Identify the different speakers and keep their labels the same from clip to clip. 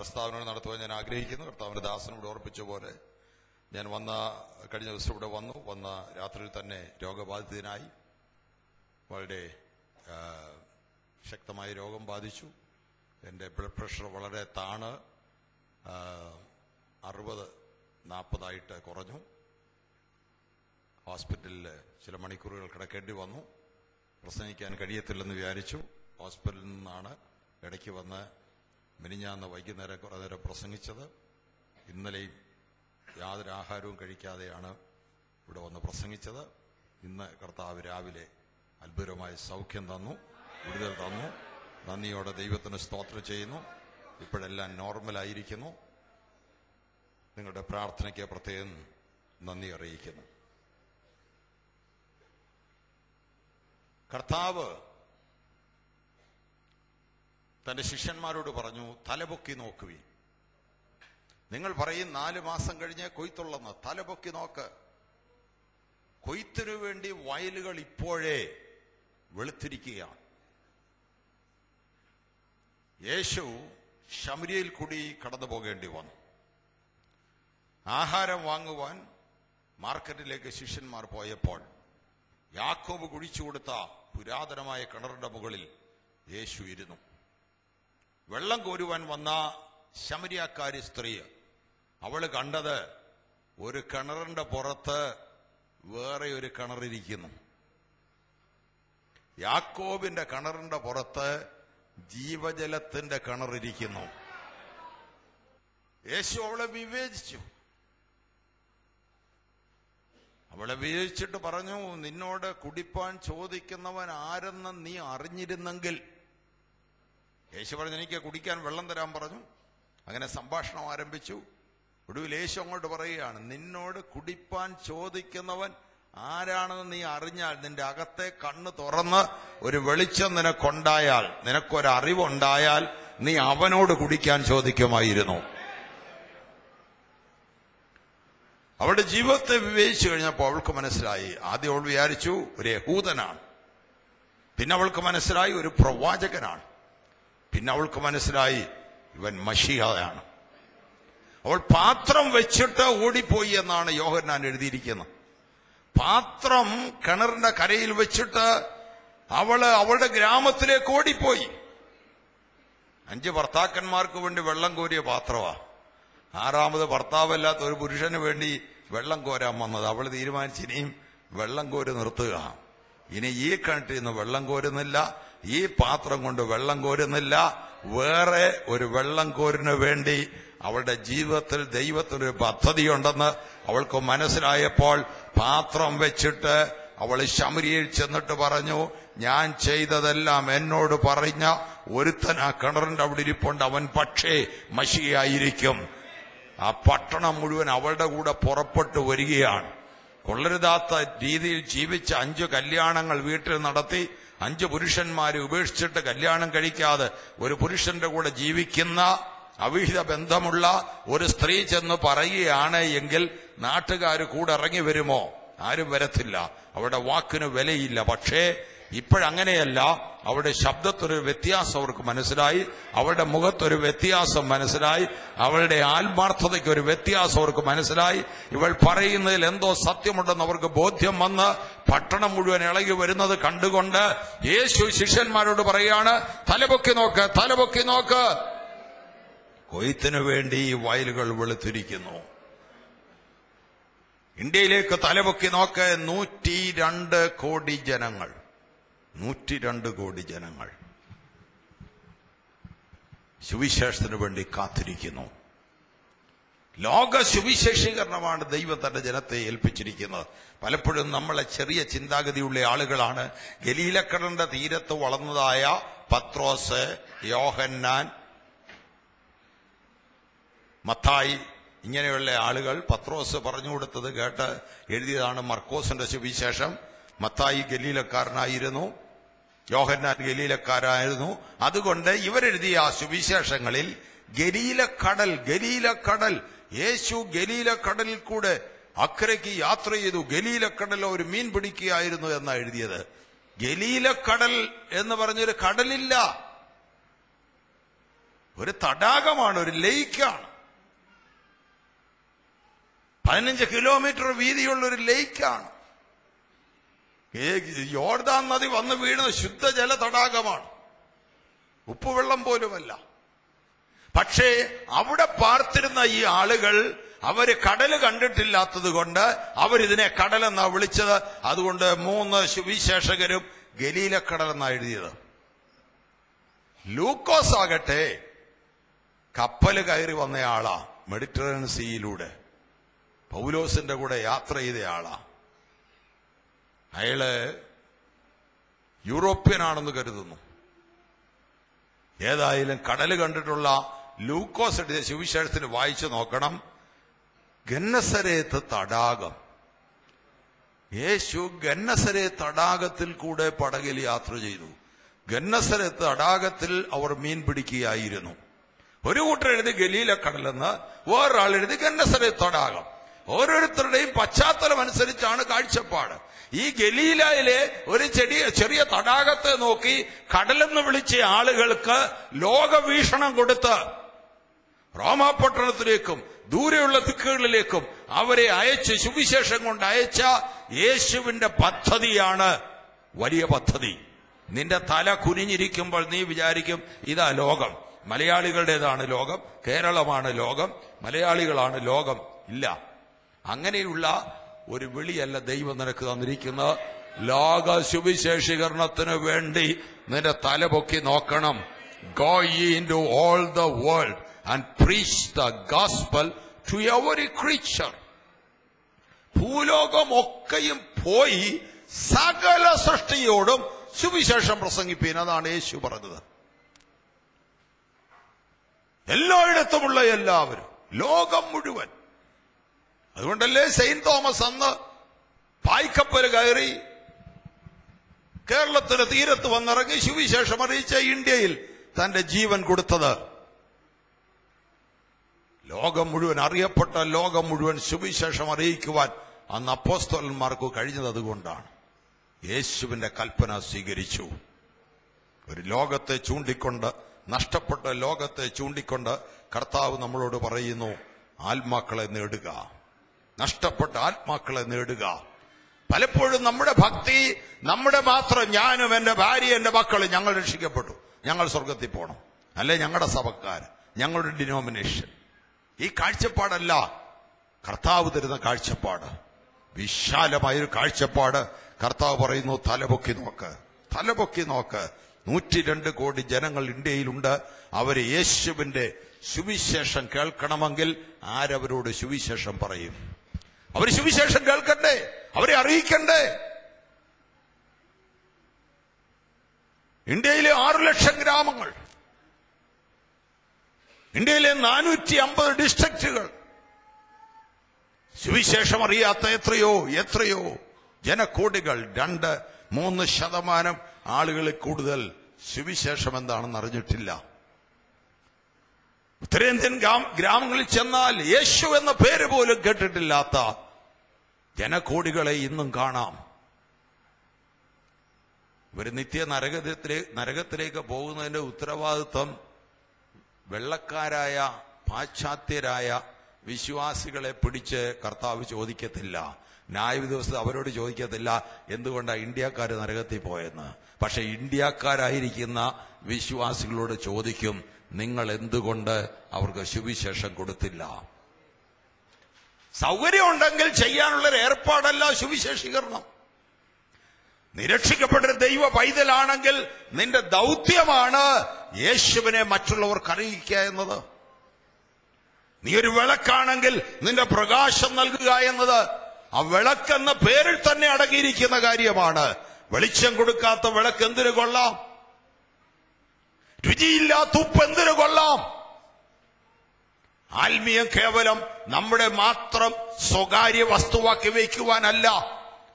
Speaker 1: പ്രസ്താവനകൾ നടത്തുവാൻ ഞാൻ ആഗ്രഹിക്കുന്നു. കർത്താവിന്റെ ദാസനോട് ഓർപ്പിച്ച പോലെ ഞാൻ വന്ന കഴിഞ്ഞ ദിവസം ഇവിടെ വന്നു. വന്ന രാത്രിയിൽ തന്നെ രോഗബാധിതനായി. വളരെ ശക്തമായ രോഗം ബാധിച്ചു. എന്റെ ബ്ലഡ് പ്രഷർ വളരെ താണ് അറുപത് നാൽപ്പതായിട്ട് കുറഞ്ഞു. ഹോസ്പിറ്റലിൽ ചില മണിക്കൂറുകൾ കിടക്കേണ്ടി വന്നു. പ്രസംഗിക്കാൻ കഴിയത്തില്ലെന്ന് വിചാരിച്ചു. ഹോസ്പിറ്റലിൽ നിന്നാണ് ഇടയ്ക്ക് വന്ന് മിനിഞ്ഞാന്ന് വൈകുന്നേരം കുറേ നേരം പ്രസംഗിച്ചത് ഇന്നലെയും യാതൊരു ആഹാരവും കഴിക്കാതെയാണ് ഇവിടെ വന്ന് പ്രസംഗിച്ചത്. ഇന്ന് കർത്താവ് രാവിലെ അത്ഭുതമായ സൗഖ്യം തന്നു വിടുതൽ തന്നു. നന്ദിയോടെ ദൈവത്തിന് സ്തോത്രം ചെയ്യുന്നു. ഇപ്പോഴെല്ലാം നോർമലായിരിക്കുന്നു നിങ്ങളുടെ പ്രാർത്ഥനയ്ക്ക് പ്രത്യേകം നന്ദി അറിയിക്കുന്നു. കർത്താവ് തന്റെ ശിഷ്യന്മാരോട് പറഞ്ഞു തലപൊക്കി നോക്കുവീൻ. നിങ്ങൾ പറയും നാല് മാസം കഴിഞ്ഞ് കൊയ്ത്തുള്ളെന്ന്. തലപൊക്കി നോക്ക്. കൊയ്ത്തിനു വേണ്ടി വയലുകൾ ഇപ്പോഴേ വെളുത്തിരിക്കുകയാണ്. യേശു ശമരിയിൽ കൂടി കടന്നു പോകേണ്ടി വന്നു. ആഹാരം വാങ്ങുവാൻ മാർക്കറ്റിലേക്ക് ശിഷ്യന്മാർ പോയപ്പോൾ യാക്കോബ് കുഴിച്ചു കൊടുത്ത പുരാതനമായ കിണറിന്റെ മുകളിൽ യേശു ഇരുന്നു. വെള്ളം കോരുവാൻ വന്ന ശമരിയാക്കാരി സ്ത്രീ അവൾ കണ്ടത് ഒരു കിണറിന്റെ പുറത്ത് വേറെ ഒരു കിണറിരിക്കുന്നു യാക്കോബിന്റെ കിണറിന്റെ പുറത്ത് ജീവജലത്തിന്റെ കിണറിരിക്കുന്നു യേശു അവളെ വിവേചിച്ചു. അവളെ വിവേചിച്ചിട്ട് പറഞ്ഞു നിന്നോട് കുടിപ്പാൻ ചോദിക്കുന്നവൻ ആരെന്ന് നീ അറിഞ്ഞിരുന്നെങ്കിൽ യേശു പറഞ്ഞു എനിക്ക് കുടിക്കാൻ വെള്ളം തരാൻ പറഞ്ഞു. അങ്ങനെ സംഭാഷണം ആരംഭിച്ചു. ഒടുവിൽ യേശു അങ്ങോട്ട് പറയുകയാണ് നിന്നോട് കുടിപ്പാൻ ചോദിക്കുന്നവൻ ആരാണെന്ന് നീ അറിഞ്ഞാൽ നിന്റെ അകത്തെ കണ്ണ് തുറന്ന് ഒരു വെളിച്ചം നിനക്കുണ്ടായാൽ നിനക്കൊരറിവുണ്ടായാൽ നീ അവനോട് കുടിക്കാൻ ചോദിക്കുമായിരുന്നു. അവളുടെ ജീവിതത്തെ വിവേചിച്ചു കഴിഞ്ഞപ്പോൾ അവൾക്ക് മനസ്സിലായി ആദ്യം അവൾ വിചാരിച്ചു ഒരു യഹൂദനാണ്. പിന്നെ അവൾക്ക് മനസ്സിലായി ഒരു പ്രവാചകനാണ്. പിന്നെ അവൾക്ക് മനസ്സിലായി ഇവൻ മഷിഹയാണ്. അവൾ പാത്രം വെച്ചിട്ട് ഓടിപ്പോയി എന്നാണ് യോഹന്നാൻ എഴുതിയിരിക്കുന്നത്. പാത്രം കിണറിന്റെ കരയിൽ വെച്ചിട്ട് അവൾ അവളുടെ ഗ്രാമത്തിലേക്ക് ഓടിപ്പോയി. അഞ്ച് ഭർത്താക്കന്മാർക്ക് വേണ്ടി വെള്ളം കോരിയ പാത്രമാ ആറാമത് ഭർത്താവല്ലാത്ത ഒരു പുരുഷന് വേണ്ടി വെള്ളം കോരാൻ വന്നത്. അവൾ തീരുമാനിച്ച് ഇനിയും വെള്ളം കോരി നിർത്തുക. ഇനി ഈ കിണറ്റിൽ നിന്ന് വെള്ളം കോരുന്നില്ല. ഈ പാത്രം കൊണ്ട് വെള്ളം കോരുന്നില്ല. വേറെ ഒരു വെള്ളം കോരിനു വേണ്ടി അവളുടെ ജീവിതത്തിൽ ദൈവത്തിനൊരു പദ്ധതിയുണ്ടെന്ന് അവൾക്ക് മനസ്സിലായപ്പോൾ പാത്രം വെച്ചിട്ട് അവൾ ശമരിയിൽ ചെന്നിട്ട് പറഞ്ഞു ഞാൻ ചെയ്തതെല്ലാം എന്നോട് പറഞ്ഞ ഒരുത്തൻ ആ കിണറിന്റെ അവിടെ ഇരിപ്പുണ്ട്. അവൻ പക്ഷേ മഷിയായിരിക്കും. ആ പട്ടണം മുഴുവൻ അവളുടെ കൂടെ പുറപ്പെട്ടു വരികയാണ്. കൊള്ളരുതാത്ത രീതിയിൽ ജീവിച്ച അഞ്ചു കല്യാണങ്ങൾ വീട്ടിൽ നടത്തി. അഞ്ച് പുരുഷന്മാരെ ഉപേക്ഷിച്ചിട്ട് കല്യാണം കഴിക്കാതെ ഒരു പുരുഷന്റെ കൂടെ ജീവിക്കുന്ന അവിഹിത ബന്ധമുള്ള ഒരു സ്ത്രീ ചെന്ന് പറയുകയാണ് എങ്കിൽ നാട്ടുകാർ കൂടെ ഇറങ്ങി വരുമോ? ആരും വരത്തില്ല. അവരുടെ വാക്കിന് വിലയില്ല. പക്ഷേ ഇപ്പോഴങ്ങനെയല്ല അവരുടെ ശബ്ദത്തൊരു വ്യത്യാസം അവർക്ക് മനസ്സിലായി അവരുടെ മുഖത്തൊരു വ്യത്യാസം മനസ്സിലായി അവളുടെ ആത്മാർത്ഥതയ്ക്ക് ഒരു വ്യത്യാസം അവർക്ക് മനസ്സിലായി. ഇവൾ പറയുന്നതിൽ എന്തോ സത്യമുണ്ടെന്ന് അവർക്ക് ബോധ്യം വന്ന് പട്ടണം മുഴുവൻ ഇളകി വരുന്നത് കണ്ടുകൊണ്ട് യേശു ശിഷ്യന്മാരോട് പറയാണ് തലപൊക്കി നോക്ക് തലപൊക്കി നോക്ക്. കൊയ്ത്തിനു വേണ്ടി ഈ വയലുകൾ വെളുത്തിരിക്കുന്നു. ഇന്ത്യയിലേക്ക് തലപൊക്കി നോക്ക് നൂറ്റി രണ്ട് കോടി ജനങ്ങൾ. നൂറ്റി രണ്ട് കോടി ജനങ്ങൾ സുവിശേഷത്തിന് വേണ്ടി കാത്തിരിക്കുന്നു. ലോക സുവിശേഷീകരണമാണ് ദൈവം തന്റെ ജനത്തെ ഏൽപ്പിച്ചിരിക്കുന്നത്. പലപ്പോഴും നമ്മളെ ചെറിയ ചിന്താഗതിയുള്ള ആളുകളാണ്. ഗലീലക്കടന്റെ തീരത്ത് വളർന്നതായ പത്രോസ് യോഹന്നാൻ മത്തായി ഇങ്ങനെയുള്ള ആളുകൾ പത്രോസ് പറഞ്ഞു കൊടുത്തത് കേട്ട് എഴുതിയതാണ് മർക്കോസിന്റെ സുവിശേഷം. മത്തായി ഗലീലക്കാരനായിരുന്നു. യോഹന്നാൻ ഗലീലക്കാരായിരുന്നു. അതുകൊണ്ട് ഇവരെഴുതിയ ആ സുവിശേഷങ്ങളിൽ ഗലീലക്കടൽ ഗലീലക്കടൽ യേശു ഗലീലക്കടലിൽ കൂടെ അക്കരയ്ക്ക് യാത്ര ചെയ്തു. ഗലീലക്കടലിൽ ഒരു മീൻ പിടിക്കുകയായിരുന്നു എന്നാ എഴുതിയത്. ഗലീലക്കടൽ എന്ന് പറഞ്ഞൊരു കടലില്ല. ഒരു തടാകമാണ് ഒരു ലേക്കാണ്. പതിനഞ്ച് കിലോമീറ്റർ വീതിയുള്ള ഒരു ലേക്കാണ്. യോർദാൻ നദി വന്ന് വീഴുന്ന ശുദ്ധജല തടാകമാണ് ഉപ്പുവെള്ളം പോലുമല്ല. പക്ഷേ അവിടെ പാർത്തിരുന്ന ഈ ആളുകൾ അവർ കടൽ കണ്ടിട്ടില്ലാത്തത് കൊണ്ട് അവരിതിനെ കടലെന്നാ വിളിച്ചത്. അതുകൊണ്ട് മൂന്ന് സുവിശേഷകരും ഗലീലക്കടലെന്നാ എഴുതിയത്. ലൂക്കോസ് ആകട്ടെ കപ്പൽ കയറി വന്നയാളാ മെഡിറ്ററേനിയൻ സീയിലൂടെ. പൗലോസിന്റെ കൂടെ യാത്ര ചെയ്തയാളാ. അയാൾ യൂറോപ്യനാണെന്ന് കരുതുന്നു. ഏതായാലും കടൽ കണ്ടിട്ടുള്ള ലൂക്കോസ് എടുത്ത ശിവശേഷത്തിന് വായിച്ചു നോക്കണം. ഗന്നസരേത്ത് തടാകം. യേശു ഗന്നസരെ തടാകത്തിൽ കൂടെ പടകിൽ യാത്ര ചെയ്തു. ഗന്നസരത്ത് തടാകത്തിൽ അവർ മീൻ പിടിക്കുകയായിരുന്നു. ഒരു കൂട്ടർ എഴുതി ഗലീല കടലെന്ന് വേറൊരാൾ എഴുതി ഗന്നസരെ തടാകം. ഓരോരുത്തരുടെയും പശ്ചാത്തലം അനുസരിച്ചാണ് കാഴ്ചപ്പാട്. ഈ ഗലീലയിലെ ഒരു ചെടിയ ചെറിയ തടാകത്തെ നോക്കി കടലെന്ന് വിളിച്ച ആളുകൾക്ക് ലോകവീക്ഷണം കൊടുത്ത് റോമാപട്ടണത്തിലേക്കും ദൂരെയുള്ള ദിക്കുകളിലേക്കും അവരെ അയച്ച് സുവിശേഷം കൊണ്ട് അയച്ച യേശുവിന്റെ പദ്ധതിയാണ് വലിയ പദ്ധതി. നിന്റെ തല കുനിഞ്ഞിരിക്കുമ്പോൾ നീ വിചാരിക്കും ഇതാ ലോകം. മലയാളികളുടേതാണ് ലോകം കേരളമാണ് ലോകം മലയാളികളാണ് ലോകം. ഇല്ല. അങ്ങനെയുള്ള ഒരു വിളിയല്ല ദൈവം നിനക്ക് തന്നിരിക്കുന്നത്. ലോക സുവിശേഷീകരണത്തിന് വേണ്ടി നിന്റെ തല പൊക്കി നോക്കണം. Go into all the world and preach the gospel to every creature ഭൂലോകമൊക്കെയും പോയി സകല സൃഷ്ടിയോടും സുവിശേഷം പ്രസംഗിപ്പീൻ. അതാണ് യേശു പറഞ്ഞത്. എല്ലായിടത്തുമുള്ള എല്ലാവരും ലോകം മുഴുവൻ അതുകൊണ്ടല്ലേ സെയിന്റ് തോമസ് അന്ന് പായ്ക്കപ്പൽ കയറി കേരളത്തിന് തീരത്ത് വന്നിറങ്ങി സുവിശേഷം അറിയിച്ച ഇന്ത്യയിൽ തന്റെ ജീവൻ കൊടുത്തത്. ലോകം മുഴുവൻ അറിയപ്പെട്ട ലോകം മുഴുവൻ സുവിശേഷം അറിയിക്കുവാൻ അന്ന് അപ്പോസ്തോലന്മാർക്ക് കഴിഞ്ഞത് അതുകൊണ്ടാണ് യേശുവിന്റെ കൽപ്പന സ്വീകരിച്ചു. ഒരു ലോകത്തെ ചൂണ്ടിക്കൊണ്ട് നഷ്ടപ്പെട്ട ലോകത്തെ ചൂണ്ടിക്കൊണ്ട് കർത്താവ് നമ്മളോട് പറയുന്നു ആത്മാക്കളെ നേടുക. നഷ്ടപ്പെട്ട ആത്മാക്കളെ നേടുക. പലപ്പോഴും നമ്മുടെ ഭക്തി നമ്മുടെ മാത്രം ഞാനും എന്റെ ഭാര്യ എന്റെ മക്കൾ ഞങ്ങൾ രക്ഷിക്കപ്പെട്ടു. ഞങ്ങൾ സ്വർഗത്തിൽ പോകണം അല്ലെ ഞങ്ങളുടെ സഭക്കാർ ഞങ്ങളുടെ ഡിനോമിനേഷൻ ഈ കാഴ്ചപ്പാടല്ല. കർത്താവ് തരുന്ന കാഴ്ചപ്പാട്. വിശാലമായൊരു കാഴ്ചപ്പാട്. കർത്താവ് പറയുന്നു തലപൊക്കി നോക്ക്. തലപൊക്കി നോക്ക്. നൂറ്റി രണ്ട് കോടി ജനങ്ങൾ ഇന്ത്യയിലുണ്ട്. അവർ യേശുവിന്റെ സുവിശേഷം കേൾക്കണമെങ്കിൽ ആരവരോട് സുവിശേഷം പറയും? അവർ സുവിശേഷം കേൾക്കണ്ടേ അവരെ അറിയിക്കണ്ടേ? ഇന്ത്യയിലെ ആറു ലക്ഷം ഗ്രാമങ്ങൾ ഇന്ത്യയിലെ നാനൂറ്റി അമ്പത് ഡിസ്ട്രിക്റ്റുകൾ സുവിശേഷം അറിയാത്ത എത്രയോ എത്രയോ ജനക്കോടികൾ രണ്ട് മൂന്ന് ശതമാനം ആളുകളിൽ കൂടുതൽ സുവിശേഷം എന്താണെന്ന് അറിഞ്ഞിട്ടില്ല. ഉത്തരേന്ത്യൻ ഗ്രാമങ്ങളിൽ ചെന്നാൽ യേശു എന്ന പേര് പോലും കേട്ടിട്ടില്ലാത്ത ജനക്കോടികളെ ഇന്നും കാണാം. ഒരു നിത്യ നരകത്തിലെ നരകത്തിലേക്ക് പോകുന്നതിന്റെ ഉത്തരവാദിത്വം വെള്ളക്കാരായ പാശ്ചാത്യരായ വിശ്വാസികളെ പിടിച്ച് കർത്താവ് ചോദിക്കത്തില്ല. ന്യായ ദിവസം അവരോട് ചോദിക്കത്തില്ല എന്തുകൊണ്ടാണ് ഇന്ത്യക്കാർ നരകത്തിൽ പോയെന്ന്? പക്ഷെ ഇന്ത്യക്കാരായിരിക്കുന്ന വിശ്വാസികളോട് ചോദിക്കും നിങ്ങൾ എന്തുകൊണ്ട് അവർക്ക് സുവിശേഷം കൊടുത്തില്ല? സൗകര്യമുണ്ടെങ്കിൽ ചെയ്യാനുള്ളൊരു ഏർപ്പാടല്ല സുവിശേഷീകരണം നിരക്ഷിക്കപ്പെട്ട ദൈവ പൈതലാണെങ്കിൽ നിന്റെ ദൗത്യമാണ് യേശുവിനെ മറ്റുള്ളവർക്ക് എന്നത്. നീ ഒരു വിളക്കാണെങ്കിൽ നിന്റെ പ്രകാശം നൽകുക എന്നത് ആ വിളക്കെന്ന പേരിൽ തന്നെ അടങ്ങിയിരിക്കുന്ന കാര്യമാണ്. വെളിച്ചം കൊടുക്കാത്ത വിളക്ക് എന്തിനു കൊള്ളാം? രുചിയില്ലാത്ത ഉപ്പ് എന്തിനു കൊള്ളാം? ആത്മീയം കേവലം നമ്മുടെ മാത്രം സ്വകാര്യ വസ്തുവാക്കി വയ്ക്കുവാനല്ല.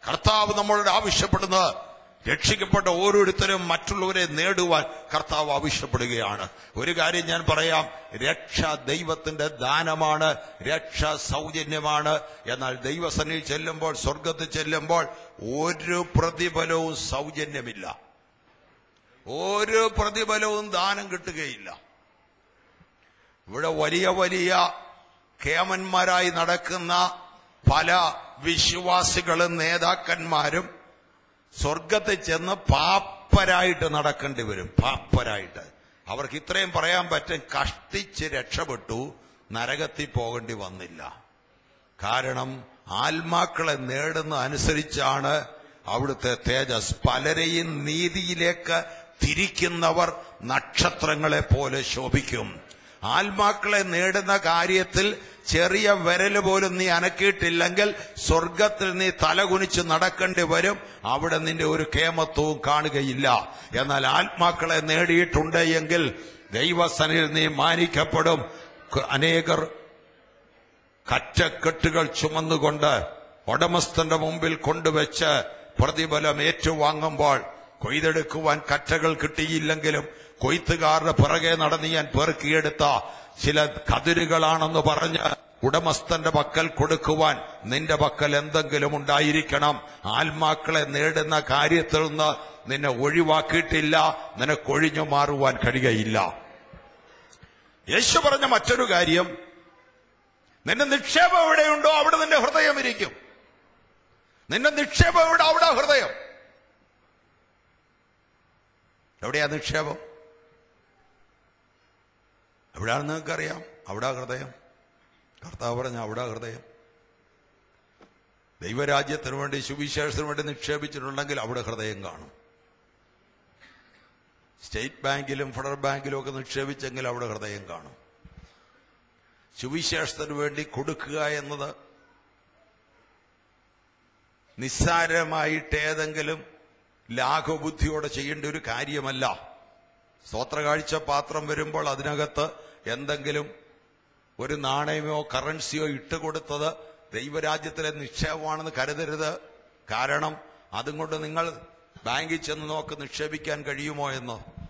Speaker 1: കർത്താവ് നമ്മളോട് ആവശ്യപ്പെടുന്നത് രക്ഷിക്കപ്പെട്ട ഓരോരുത്തരും മറ്റുള്ളവരെ നേടുവാൻ കർത്താവ് ആവശ്യപ്പെടുകയാണ്. ഒരു കാര്യം ഞാൻ പറയാം രക്ഷ ദൈവത്തിന്റെ ദാനമാണ് രക്ഷ സൗജന്യമാണ്. എന്നാൽ ദൈവസന്നിധി ചെല്ലുമ്പോൾ സ്വർഗത്തിൽ ചെല്ലുമ്പോൾ ഒരു പ്രതിഫലവും സൗജന്യമില്ല. ഒരു പ്രതിഫലവും ദാനം കിട്ടുകയില്ല. ഇവിടെ വലിയ വലിയ കേമന്മാരായി നടക്കുന്ന പല വിശ്വാസികളും നേതാക്കന്മാരും സ്വർഗത്തിൽ ചെന്ന് പാപ്പരായിട്ട് നടക്കേണ്ടി വരും. പാപ്പരായിട്ട്. അവർക്ക് ഇത്രയും പറയാൻ പറ്റും കഷ്ടിച്ച് രക്ഷപ്പെട്ടു നരകത്തിൽ പോകേണ്ടി വന്നില്ല. കാരണം ആത്മാക്കളെ നേടുന്ന അനുസരിച്ചാണ് അവിടുത്തെ തേജസ്. പലരെയും നീതിയിലേക്ക് തിരിക്കുന്നവർ നക്ഷത്രങ്ങളെ പോലെ ശോഭിക്കും. ആത്മാക്കളെ നേടുന്ന കാര്യത്തിൽ ചെറിയ വിരൽ പോലും നീ അനക്കിയിട്ടില്ലെങ്കിൽ സ്വർഗത്തിൽ നീ തലകുനിച്ച് നടക്കേണ്ടി വരും. അവിടെ നിന്റെ ഒരു കേമത്വവും കാണുകയില്ല. എന്നാൽ ആത്മാക്കളെ നേടിയിട്ടുണ്ട് എങ്കിൽ ദൈവസനിൽ നീ മാനിക്കപ്പെടും. അനേകർ കറ്റക്കെട്ടുകൾ ചുമന്നുകൊണ്ട് ഉടമസ്ഥന്റെ മുമ്പിൽ കൊണ്ടുവച്ച് പ്രതിഫലം ഏറ്റുവാങ്ങുമ്പോൾ കൊയ്തെടുക്കുവാൻ കറ്റകൾ കിട്ടിയില്ലെങ്കിലും കൊയ്ത്തുകാരുടെ പിറകെ നടന്ന് ഞാൻ പെറുക്കിയെടുത്ത ചില കതിരുകളാണെന്ന് പറഞ്ഞ് ഉടമസ്ഥന്റെ പക്കൽ കൊടുക്കുവാൻ നിന്റെ പക്കൽ എന്തെങ്കിലും ഉണ്ടായിരിക്കണം. ആത്മാക്കളെ നേടുന്ന കാര്യത്തിൽ നിന്ന് നിന്നെ ഒഴിവാക്കിയിട്ടില്ല. നിനക്കൊഴിഞ്ഞു മാറുവാൻ കഴിയയില്ല യേശു പറഞ്ഞ മറ്റൊരു കാര്യം നിന്റെ നിക്ഷേപം എവിടെയുണ്ടോ അവിടെ നിന്റെ ഹൃദയം ഇരിക്കും. നിന്റെ നിക്ഷേപം എവിടെ അവിടെ ഹൃദയം. എവിടെയാ നിക്ഷേപം? എവിടെയാണെന്ന് നിങ്ങൾക്കറിയാം. അവിടെ ഹൃദയം. കർത്താവ് പറഞ്ഞ അവിടെ ഹൃദയം. ദൈവരാജ്യത്തിന് വേണ്ടി സുവിശേഷത്തിന് വേണ്ടി നിക്ഷേപിച്ചിട്ടുണ്ടെങ്കിൽ അവിടെ ഹൃദയം കാണും. സ്റ്റേറ്റ് ബാങ്കിലും ഫെഡറൽ ബാങ്കിലും ഒക്കെ നിക്ഷേപിച്ചെങ്കിൽ അവിടെ ഹൃദയം കാണും. സുവിശേഷത്തിന് വേണ്ടി കൊടുക്കുക എന്നത് നിസ്സാരമായിട്ട് ഏതെങ്കിലും ലാഘബുദ്ധിയോടെ ചെയ്യേണ്ട ഒരു കാര്യമല്ല. സ്തോത്രകാഴ്ച പാത്രം വരുമ്പോൾ അതിനകത്ത് എന്തെങ്കിലും ഒരു നാണയമോ കറൻസിയോ ഇട്ടുകൊടുത്തത് ദൈവരാജ്യത്തിലെ നിക്ഷേപമാണെന്ന് കരുതരുത്. കാരണം അതും കൊണ്ട് നിങ്ങൾ ബാങ്കിൽ ചെന്ന് നോക്ക് നിക്ഷേപിക്കാൻ കഴിയുമോ എന്ന്.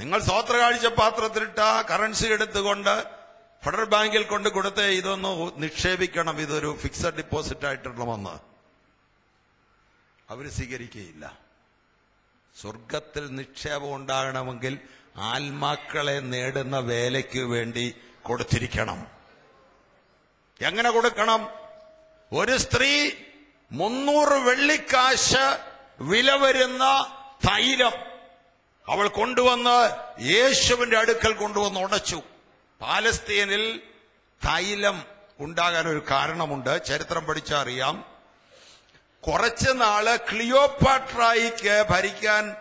Speaker 1: നിങ്ങൾ സ്തോത്രകാഴ്ച പാത്രത്തിലിട്ട കറൻസി എടുത്തുകൊണ്ട് ഫെഡറൽ ബാങ്കിൽ കൊണ്ട് കൊടുത്തേ ഇതൊന്ന് നിക്ഷേപിക്കണം. ഇതൊരു ഫിക്സഡ് ഡിപ്പോസിറ്റ് ആയിട്ടുള്ളതെന്ന് അവർ സ്വീകരിക്കുകയില്ല. സ്വർഗത്തിൽ നിക്ഷേപം ഉണ്ടാകണമെങ്കിൽ ആത്മാക്കളെ നേടുന്ന വേലയ്ക്ക് വേണ്ടി കൊടുത്തിരിക്കണം. എങ്ങനെ കൊടുക്കണം? ഒരു സ്ത്രീ മുന്നൂറ് വെള്ളിക്കാശ് വില വരുന്ന തൈലം അവൾ കൊണ്ടുവന്ന് യേശുവിന്റെ അടുക്കൽ കൊണ്ടുവന്ന് ഉടച്ചു. പാലസ്തീനിൽ തൈലം ഉണ്ടാകാൻ ഒരു കാരണമുണ്ട്. ചരിത്രം പഠിച്ചറിയാം കുറച്ച് നാൾ ക്ലിയോപാട്രായിക്ക് ഭരിക്കാൻ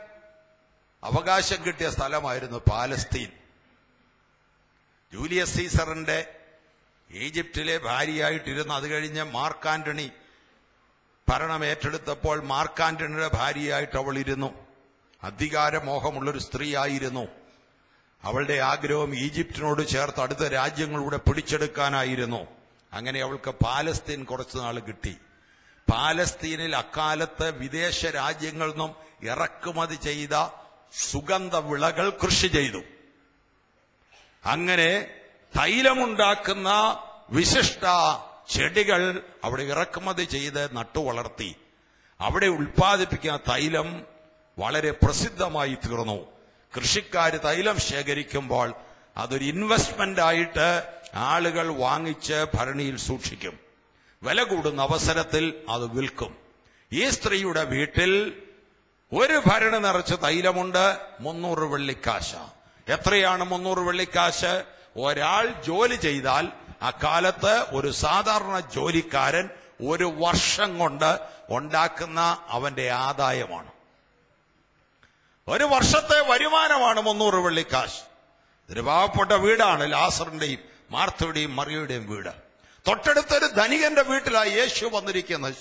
Speaker 1: അവകാശം കിട്ടിയ സ്ഥലമായിരുന്നു പാലസ്തീൻ. ജൂലിയസ് സീസറിന്റെ ഈജിപ്തിലെ ഭാര്യയായിട്ടിരുന്ന അത് കഴിഞ്ഞ് മാർക്ക് ആന്റണി ഭരണം ഏറ്റെടുത്തപ്പോൾ മാർക്ക് ആന്റണിയുടെ ഭാര്യയായിട്ട് അവൾ ഇരുന്നു അധികാരമോഹമുള്ളൊരു സ്ത്രീയായിരുന്നു. അവളുടെ ആഗ്രഹം ഈജിപ്തിനോട് ചേർത്ത് അടുത്ത രാജ്യങ്ങളിലൂടെ പിടിച്ചെടുക്കാനായിരുന്നു. അങ്ങനെ അവൾക്ക് പാലസ്തീൻ കുറച്ചു നാൾ കിട്ടി. പാലസ്തീനിൽ അക്കാലത്ത് വിദേശ രാജ്യങ്ങളിൽ നിന്നും ഇറക്കുമതി ചെയ്ത സുഗന്ധ വിളകൾ കൃഷി ചെയ്തു. അങ്ങനെ തൈലമുണ്ടാക്കുന്ന വിശിഷ്ട ചെടികൾ അവിടെ ഇറക്കുമതി ചെയ്ത് നട്ടു വളർത്തി. അവിടെ ഉൽപ്പാദിപ്പിക്കുന്ന തൈലം വളരെ പ്രസിദ്ധമായി തീർന്നു. കൃഷിക്കാർ തൈലം ശേഖരിക്കുമ്പോൾ അതൊരു ഇൻവെസ്റ്റ്മെന്റ് ആയിട്ട് ആളുകൾ വാങ്ങിച്ച് ഭരണിയിൽ സൂക്ഷിക്കും. വില കൂടുന്ന അവസരത്തിൽ അത് വിൽക്കും. ഈ സ്ത്രീയുടെ വീട്ടിൽ ഒരു ഭരണി നിറച്ച് തൈലമുണ്ട് മുന്നൂറ് വെള്ളിക്കാശ. എത്രയാണ് മുന്നൂറ് വെള്ളിക്കാശ്? ഒരാൾ ജോലി ചെയ്താൽ അക്കാലത്ത് ഒരു സാധാരണ ജോലിക്കാരൻ ഒരു വർഷം കൊണ്ട് ഉണ്ടാക്കുന്ന അവന്റെ ആദായമാണ്. ഒരു വർഷത്തെ വരുമാനമാണ് മുന്നൂറ് വെള്ളിക്കാശ്. ഒരു പാവപ്പെട്ട വീടാണ് ലാസറിന്റെയും മാർത്തയുടെയും മറിയുടെയും വീട്. തൊട്ടടുത്തൊരു ധനികന്റെ വീട്ടിലായി യേശു വന്നിരിക്കുന്നത്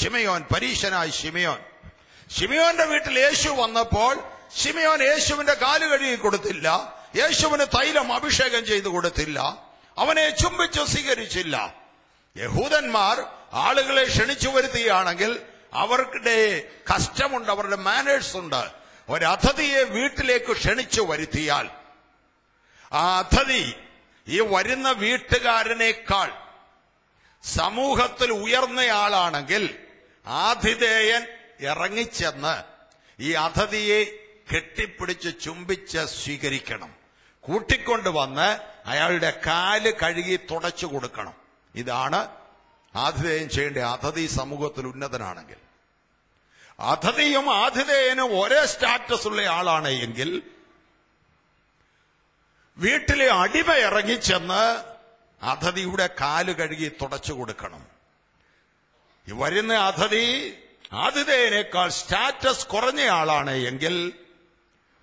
Speaker 1: ഷിമയോൻ പരീശനായി ഷിമയോൻ ഷിമയോന്റെ വീട്ടിൽ യേശു വന്നപ്പോൾ ഷിമയോൻ യേശുവിന്റെ കാൽ കഴുകി കൊടുത്തില്ല. യേശുവിന് തൈലം അഭിഷേകം ചെയ്തു കൊടുത്തില്ല. അവനെ ചുംബിച്ചു സ്വീകരിച്ചില്ല. യഹൂദന്മാർ ആളുകളെ ക്ഷണിച്ചു വരുത്തുകയാണെങ്കിൽ അവരുടെ കഷ്ടമുണ്ട് അവരുടെ മാനേഴ്സ് ഉണ്ട്. ഒരഥതിയെ വീട്ടിലേക്ക് ക്ഷണിച്ചു വരുത്തിയാൽ ആ അഥതി ഈ വരുന്ന വീട്ടുകാരനേക്കാൾ സമൂഹത്തിൽ ഉയർന്നയാളാണെങ്കിൽ ആതിഥേയൻ ഇറങ്ങിച്ചെന്ന് ഈ അതിഥിയെ കെട്ടിപ്പിടിച്ച് ചുംബിച്ച് സ്വീകരിക്കണം. കൂട്ടിക്കൊണ്ടുവന്ന് അയാളുടെ കാൽ കഴുകി തുടച്ചു കൊടുക്കണം. ഇതാണ് ആതിഥേയൻ ചെയ്യേണ്ട അതിഥി സമൂഹത്തിൽ ഉന്നതനാണെങ്കിൽ. അതിഥിയും ആതിഥേയനും ഒരേ സ്റ്റാറ്റസ് ഉള്ള ആളാണ് എങ്കിൽ വീട്ടിലെ അടിമ ഇറങ്ങിച്ചെന്ന് അഥതിയുടെ കാൽ കഴുകി തുടച്ചു കൊടുക്കണം. വരുന്ന അതിഥി ആതിഥേയനേക്കാൾ സ്റ്റാറ്റസ് കുറഞ്ഞ ആളാണ് എങ്കിൽ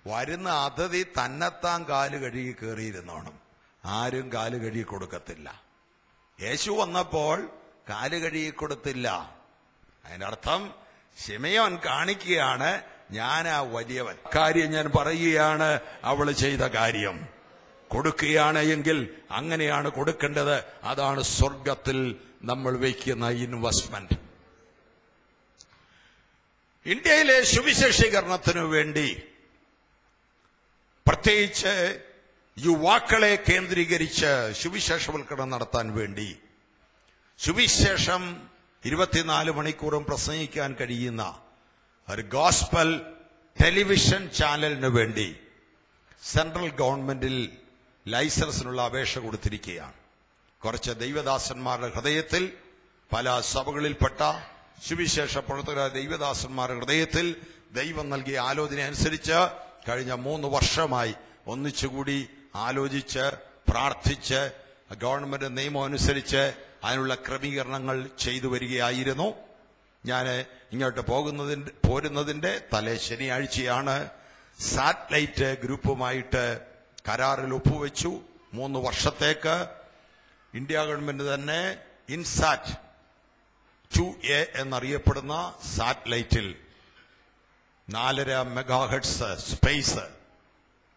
Speaker 1: വരുന്ന അതിഥി തന്നെത്താൻ കാൽ കഴുകി കയറിയിരുന്നോണം. ആരും കാൽ കഴുകി കൊടുക്കത്തില്ല. യേശു വന്നപ്പോൾ കാൽ കഴുകി കൊടുത്തില്ല. അതിനർത്ഥം ശിമയോൻ കാണിക്കുകയാണ് ആ വലിയവൻ. കാര്യം ഞാൻ പറയുകയാണ് അവൾ ചെയ്ത കാര്യം. കൊടുക്കുകയാണ് എങ്കിൽ അങ്ങനെയാണ് കൊടുക്കേണ്ടത്. അതാണ് സ്വർഗത്തിൽ നമ്മൾ വയ്ക്കുന്ന ഇൻവെസ്റ്റ്മെന്റ് ഇന്ത്യയിലെ സുവിശേഷീകരണത്തിനു വേണ്ടി പ്രത്യേകിച്ച് യുവാക്കളെ കേന്ദ്രീകരിച്ച് സുവിശേഷവൽക്കരണം നടത്താൻ വേണ്ടി സുവിശേഷം ഇരുപത്തിനാല് മണിക്കൂറും പ്രസംഗിക്കാൻ കഴിയുന്ന ഒരു ഗോസ്പൽ ടെലിവിഷൻ ചാനലിനു വേണ്ടി സെൻട്രൽ ഗവൺമെന്റിൽ ലൈസൻസിനുള്ള അപേക്ഷ കൊടുത്തിരിക്കുകയാണ്. കുറച്ച് ദൈവദാസന്മാരുടെ ഹൃദയത്തിൽ പല സഭകളിൽപ്പെട്ട സുവിശേഷ പ്രവർത്തകരായ ദൈവദാസന്മാരുടെ ഹൃദയത്തിൽ ദൈവം നൽകിയ ആലോചന അനുസരിച്ച് കഴിഞ്ഞ മൂന്ന് വർഷമായി ഒന്നിച്ചുകൂടി ആലോചിച്ച് പ്രാർത്ഥിച്ച് ഗവൺമെന്റ് നിയമം അനുസരിച്ച് അതിനുള്ള ക്രമീകരണങ്ങൾ ചെയ്തു വരികയായിരുന്നു. ഞാൻ ഇങ്ങോട്ട് പോകുന്നതിന്റെ പോരുന്നതിന്റെ തലേ ശനിയാഴ്ചയാണ് സാറ്റലൈറ്റ് ഗ്രൂപ്പുമായിട്ട് കരാറിൽ ഒപ്പുവെച്ചു. മൂന്ന് വർഷത്തേക്ക് ഇന്ത്യ ഗവൺമെന്റ് തന്നെ ഇൻസാറ്റ് ടു എ എന്നറിയപ്പെടുന്ന സാറ്റലൈറ്റിൽ നാലര മെഗാഹെഡ്സ് സ്പേസ്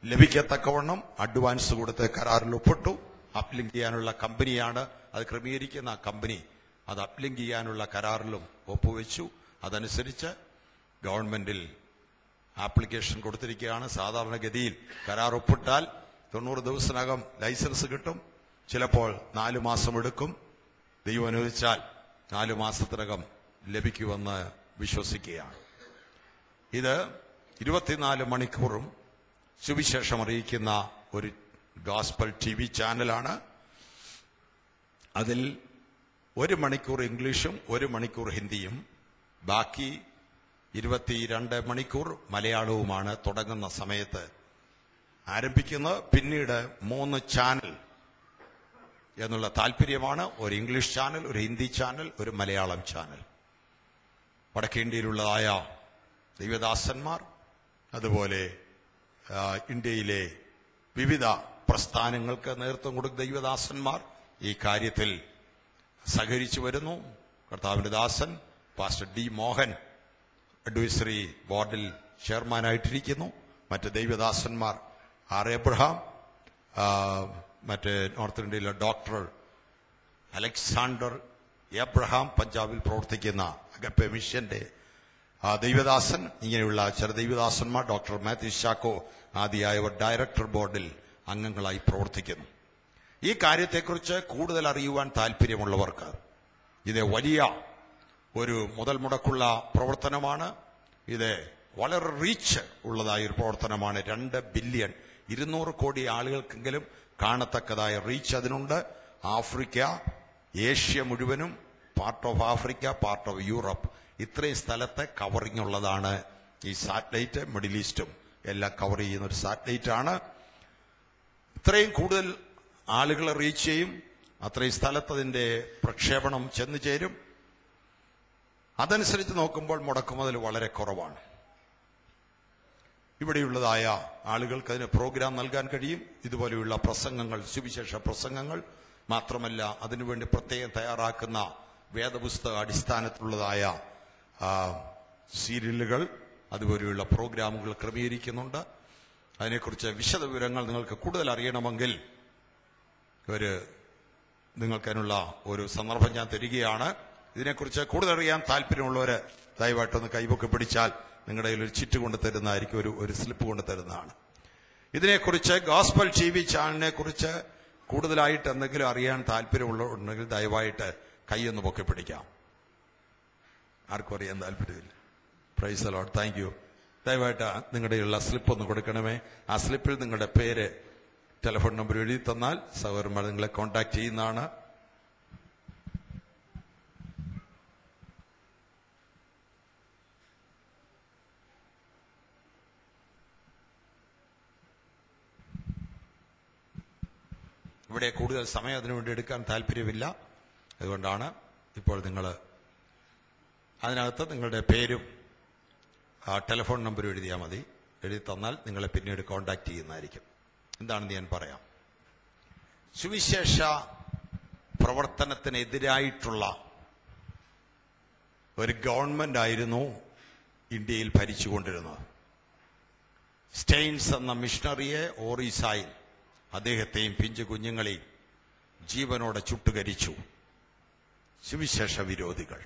Speaker 1: ലഭിക്കത്തക്കവണ്ണം അഡ്വാൻസ് കൊടുത്ത് കരാറിൽ ഒപ്പിട്ടു. അപ്ലിങ്ക് ചെയ്യാനുള്ള കമ്പനിയാണ് അത് ക്രമീകരിക്കുന്ന കമ്പനി. അത് അപ്ലിങ്ക് ചെയ്യാനുള്ള കരാറിലും ഒപ്പുവെച്ചു. അതനുസരിച്ച് ഗവൺമെന്റിൽ ആപ്ലിക്കേഷൻ കൊടുത്തിരിക്കുകയാണ്. സാധാരണഗതിയിൽ കരാർ ഒപ്പിട്ടാൽ തൊണ്ണൂറ് ദിവസത്തിനകം ലൈസൻസ് കിട്ടും. ചിലപ്പോൾ നാലു മാസം എടുക്കും. ദൈവം അനുവദിച്ചാൽ നാലു മാസത്തിനകം ലഭിക്കുമെന്ന് വിശ്വസിക്കുകയാണ്. ഇത് ഇരുപത്തിനാല് മണിക്കൂറും സുവിശേഷം അറിയിക്കുന്ന ഒരു ഗാസ്പൽ ടി വി ചാനലാണ്. അതിൽ ഒരു മണിക്കൂർ ഇംഗ്ലീഷും ഒരു മണിക്കൂർ ഹിന്ദിയും ബാക്കി ഇരുപത്തിരണ്ട് മണിക്കൂർ മലയാളവുമാണ് തുടങ്ങുന്ന സമയത്ത് ആരംഭിക്കുന്നത് പിന്നീട് മൂന്ന് ചാനൽ എന്നുള്ള താല്പര്യമാണ്. ഒരു ഇംഗ്ലീഷ് ചാനൽ ഒരു ഹിന്ദി ചാനൽ ഒരു മലയാളം ചാനൽ വടക്കേ ഇന്ത്യയിലുള്ളതായ ദൈവദാസന്മാർ അതുപോലെ ഇന്ത്യയിലെ വിവിധ പ്രസ്ഥാനങ്ങൾക്ക് നേതൃത്വം കൊടുക്കുന്ന ദൈവദാസന്മാർ ഈ കാര്യത്തിൽ സഹകരിച്ചു വരുന്നു. കർത്താവിന്റെ ദാസൻ പാസ്റ്റർ ഡി മോഹൻ അഡ്വൈസറി ബോർഡിൽ ചെയർമാനായിട്ടിരിക്കുന്നു. മറ്റ് ദൈവദാസന്മാർ ആർ എബ്രഹാം മറ്റേ നോർത്ത് ഇന്ത്യയിലെ ഡോക്ടർ അലക്സാണ്ടർ എബ്രഹാം പഞ്ചാബിൽ പ്രവർത്തിക്കുന്ന അഗപ്പെ മിഷന്റെ ദൈവദാസൻ ഇങ്ങനെയുള്ള ചില ദൈവദാസന്മാർ ഡോക്ടർ മാത്യു ഷാക്കോ ആദിയായവർ ഡയറക്ടർ ബോർഡിൽ അംഗങ്ങളായി പ്രവർത്തിക്കുന്നു. ഈ കാര്യത്തെക്കുറിച്ച് കൂടുതൽ അറിയുവാൻ താല്പര്യമുള്ളവർക്ക് ഇത് വലിയ ഒരു മുതൽ മുടക്കുള്ള പ്രവർത്തനമാണ്. ഇത് വളരെ റീച്ച് ഉള്ളതായ ഒരു പ്രവർത്തനമാണ്. രണ്ട് ബില്യൺ ഇരുന്നൂറ് കോടി ആളുകൾക്കെങ്കിലും കാണത്തക്കതായ റീച്ച് അതിനുണ്ട്. ആഫ്രിക്ക ഏഷ്യ മുഴുവനും part of Africa part of Europe. ഇത്രയും സ്ഥലത്തെ കവറിംഗ് ഉള്ളതാണ് ഈ സാറ്റലൈറ്റ് മിഡിൽ ഈസ്റ്റും എല്ലാം കവർ ചെയ്യുന്ന ഒരു സാറ്റലൈറ്റ് ആണ് ഇത്രയും കൂടുതൽ ആളുകളെ റീച്ച് ചെയ്യും. അത്രയും സ്ഥലത്ത് അതിന്റെ പ്രക്ഷേപണം ചെന്നു ചേരും അതനുസരിച്ച് നോക്കുമ്പോൾ മുടക്കുമുതൽ വളരെ കുറവാണ്. ഇവിടെയുള്ളതായ ആളുകൾക്ക് അതിന് പ്രോഗ്രാം നൽകാൻ കഴിയും. ഇതുപോലെയുള്ള പ്രസംഗങ്ങൾ സുവിശേഷ പ്രസംഗങ്ങൾ മാത്രമല്ല അതിനുവേണ്ടി പ്രത്യേകം തയ്യാറാക്കുന്ന വേദപുസ്തക അടിസ്ഥാനത്തിലുള്ളതായ സീരിയലുകൾ അതുപോലെയുള്ള പ്രോഗ്രാമുകൾ ക്രമീകരിക്കുന്നുണ്ട്. അതിനെക്കുറിച്ച് വിശദ വിവരങ്ങൾ നിങ്ങൾക്ക് കൂടുതൽ അറിയണമെങ്കിൽ ഒരു നിങ്ങൾക്കതിനുള്ള ഒരു സന്ദർഭം ഞാൻ തരികയാണ്. ഇതിനെക്കുറിച്ച് കൂടുതൽ അറിയാൻ താല്പര്യമുള്ളവര് ദയവായിട്ടൊന്ന് കൈപൊക്കെ പിടിച്ചാൽ നിങ്ങളുടെ കയ്യിൽ ഒരു ചിറ്റ് കൊണ്ട് തരുന്നതായിരിക്കും ഒരു ഒരു സ്ലിപ്പ് കൊണ്ട് തരുന്നതാണ്. ഇതിനെക്കുറിച്ച് ഗോസ്ബൽ ടി വി ചാനലിനെ കുറിച്ച് കൂടുതലായിട്ട് എന്തെങ്കിലും അറിയാൻ താല്പര്യമുള്ള ഉണ്ടെങ്കിൽ ദയവായിട്ട് കൈയൊന്ന് പൊക്കി പിടിക്കാം. ആർക്കും അറിയാൻ താല്പര്യമില്ല. പ്രൈസ് അലോട്ട് താങ്ക് യു ദയവായിട്ട് നിങ്ങളുടെ ഉള്ള സ്ലിപ്പ് ഒന്ന് കൊടുക്കണമേ. ആ സ്ലിപ്പിൽ നിങ്ങളുടെ പേര് ടെലിഫോൺ നമ്പർ എഴുതി തന്നാൽ സഹോദരന്മാർ നിങ്ങളെ കോൺടാക്ട് ചെയ്യുന്നതാണ്. ഇവിടെ കൂടുതൽ സമയം അതിനുവേണ്ടി എടുക്കാൻ താല്പര്യമില്ല. അതുകൊണ്ടാണ് ഇപ്പോൾ നിങ്ങൾ അതിനകത്ത് നിങ്ങളുടെ പേരും ആ ടെലിഫോൺ നമ്പറും എഴുതിയാൽ മതി. എഴുതി തന്നാൽ നിങ്ങളെ പിന്നീട് കോണ്ടാക്ട് ചെയ്യുന്നതായിരിക്കും. എന്താണെന്ന് ഞാൻ പറയാം? സുവിശേഷ പ്രവർത്തനത്തിനെതിരായിട്ടുള്ള ഒരു ഗവൺമെന്റ് ആയിരുന്നു ഇന്ത്യയിൽ ഭരിച്ചുകൊണ്ടിരുന്നത്. സ്റ്റെയിൻസ് എന്ന മിഷണറിയെ ഓറീസായിൽ അദ്ദേഹത്തെയും പിഞ്ചു കുഞ്ഞുങ്ങളെയും ജീവനോടെ ചുട്ടുകരിച്ചു. സുവിശേഷ വിരോധികൾ.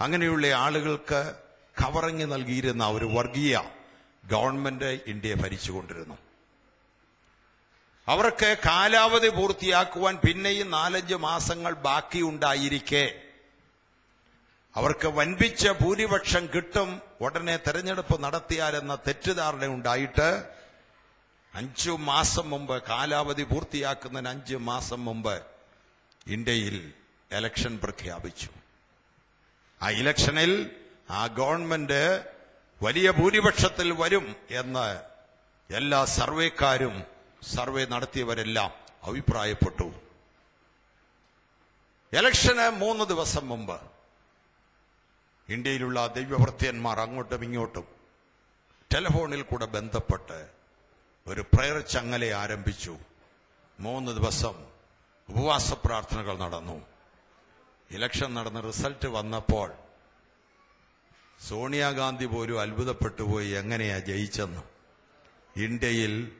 Speaker 1: അങ്ങനെയുള്ള ആളുകൾക്ക് കവറങ്ങി നൽകിയിരുന്ന ഒരു വർഗീയ ഗവൺമെന്റ് ഇന്ത്യയെ ഭരിച്ചുകൊണ്ടിരുന്നു. അവർക്ക് കാലാവധി പൂർത്തിയാക്കുവാൻ പിന്നെയും നാലഞ്ച് മാസങ്ങൾ ബാക്കിയുണ്ടായിരിക്കെ. അവർക്ക് വൻപിച്ച ഭൂരിപക്ഷം കിട്ടും ഉടനെ തെരഞ്ഞെടുപ്പ് നടത്തിയാലെന്ന തെറ്റിദ്ധാരണ ഉണ്ടായിട്ട് അഞ്ചു മാസം മുമ്പ് കാലാവധി പൂർത്തിയാക്കുന്നതിന് അഞ്ച് മാസം മുമ്പ് ഇന്ത്യയിൽ എലക്ഷൻ പ്രഖ്യാപിച്ചു. ആ ഇലക്ഷനിൽ ആ ഗവൺമെന്റ് വലിയ ഭൂരിപക്ഷത്തിൽ വരും എന്ന് എല്ലാ സർവേക്കാരും സർവേ നടത്തിയവരെല്ലാം അഭിപ്രായപ്പെട്ടു. ഇലക്ഷന് മൂന്ന് ദിവസം മുമ്പ് ഇന്ത്യയിലുള്ള ദൈവവൃത്തിയന്മാർ അങ്ങോട്ടും ഇങ്ങോട്ടും ടെലിഫോണിൽ കൂടെ ബന്ധപ്പെട്ട് ഒരു പ്രയർ ചങ്ങല ആരംഭിച്ചു. മൂന്ന് ദിവസം ഉപവാസ പ്രാർത്ഥനകൾ നടന്നു. ഇലക്ഷൻ നടന്ന റിസൾട്ട് വന്നപ്പോൾ സോണിയാഗാന്ധി പോലും അത്ഭുതപ്പെട്ടു പോയി. എങ്ങനെയാ ജയിച്ചെന്ന്. ഇന്ത്യയിൽ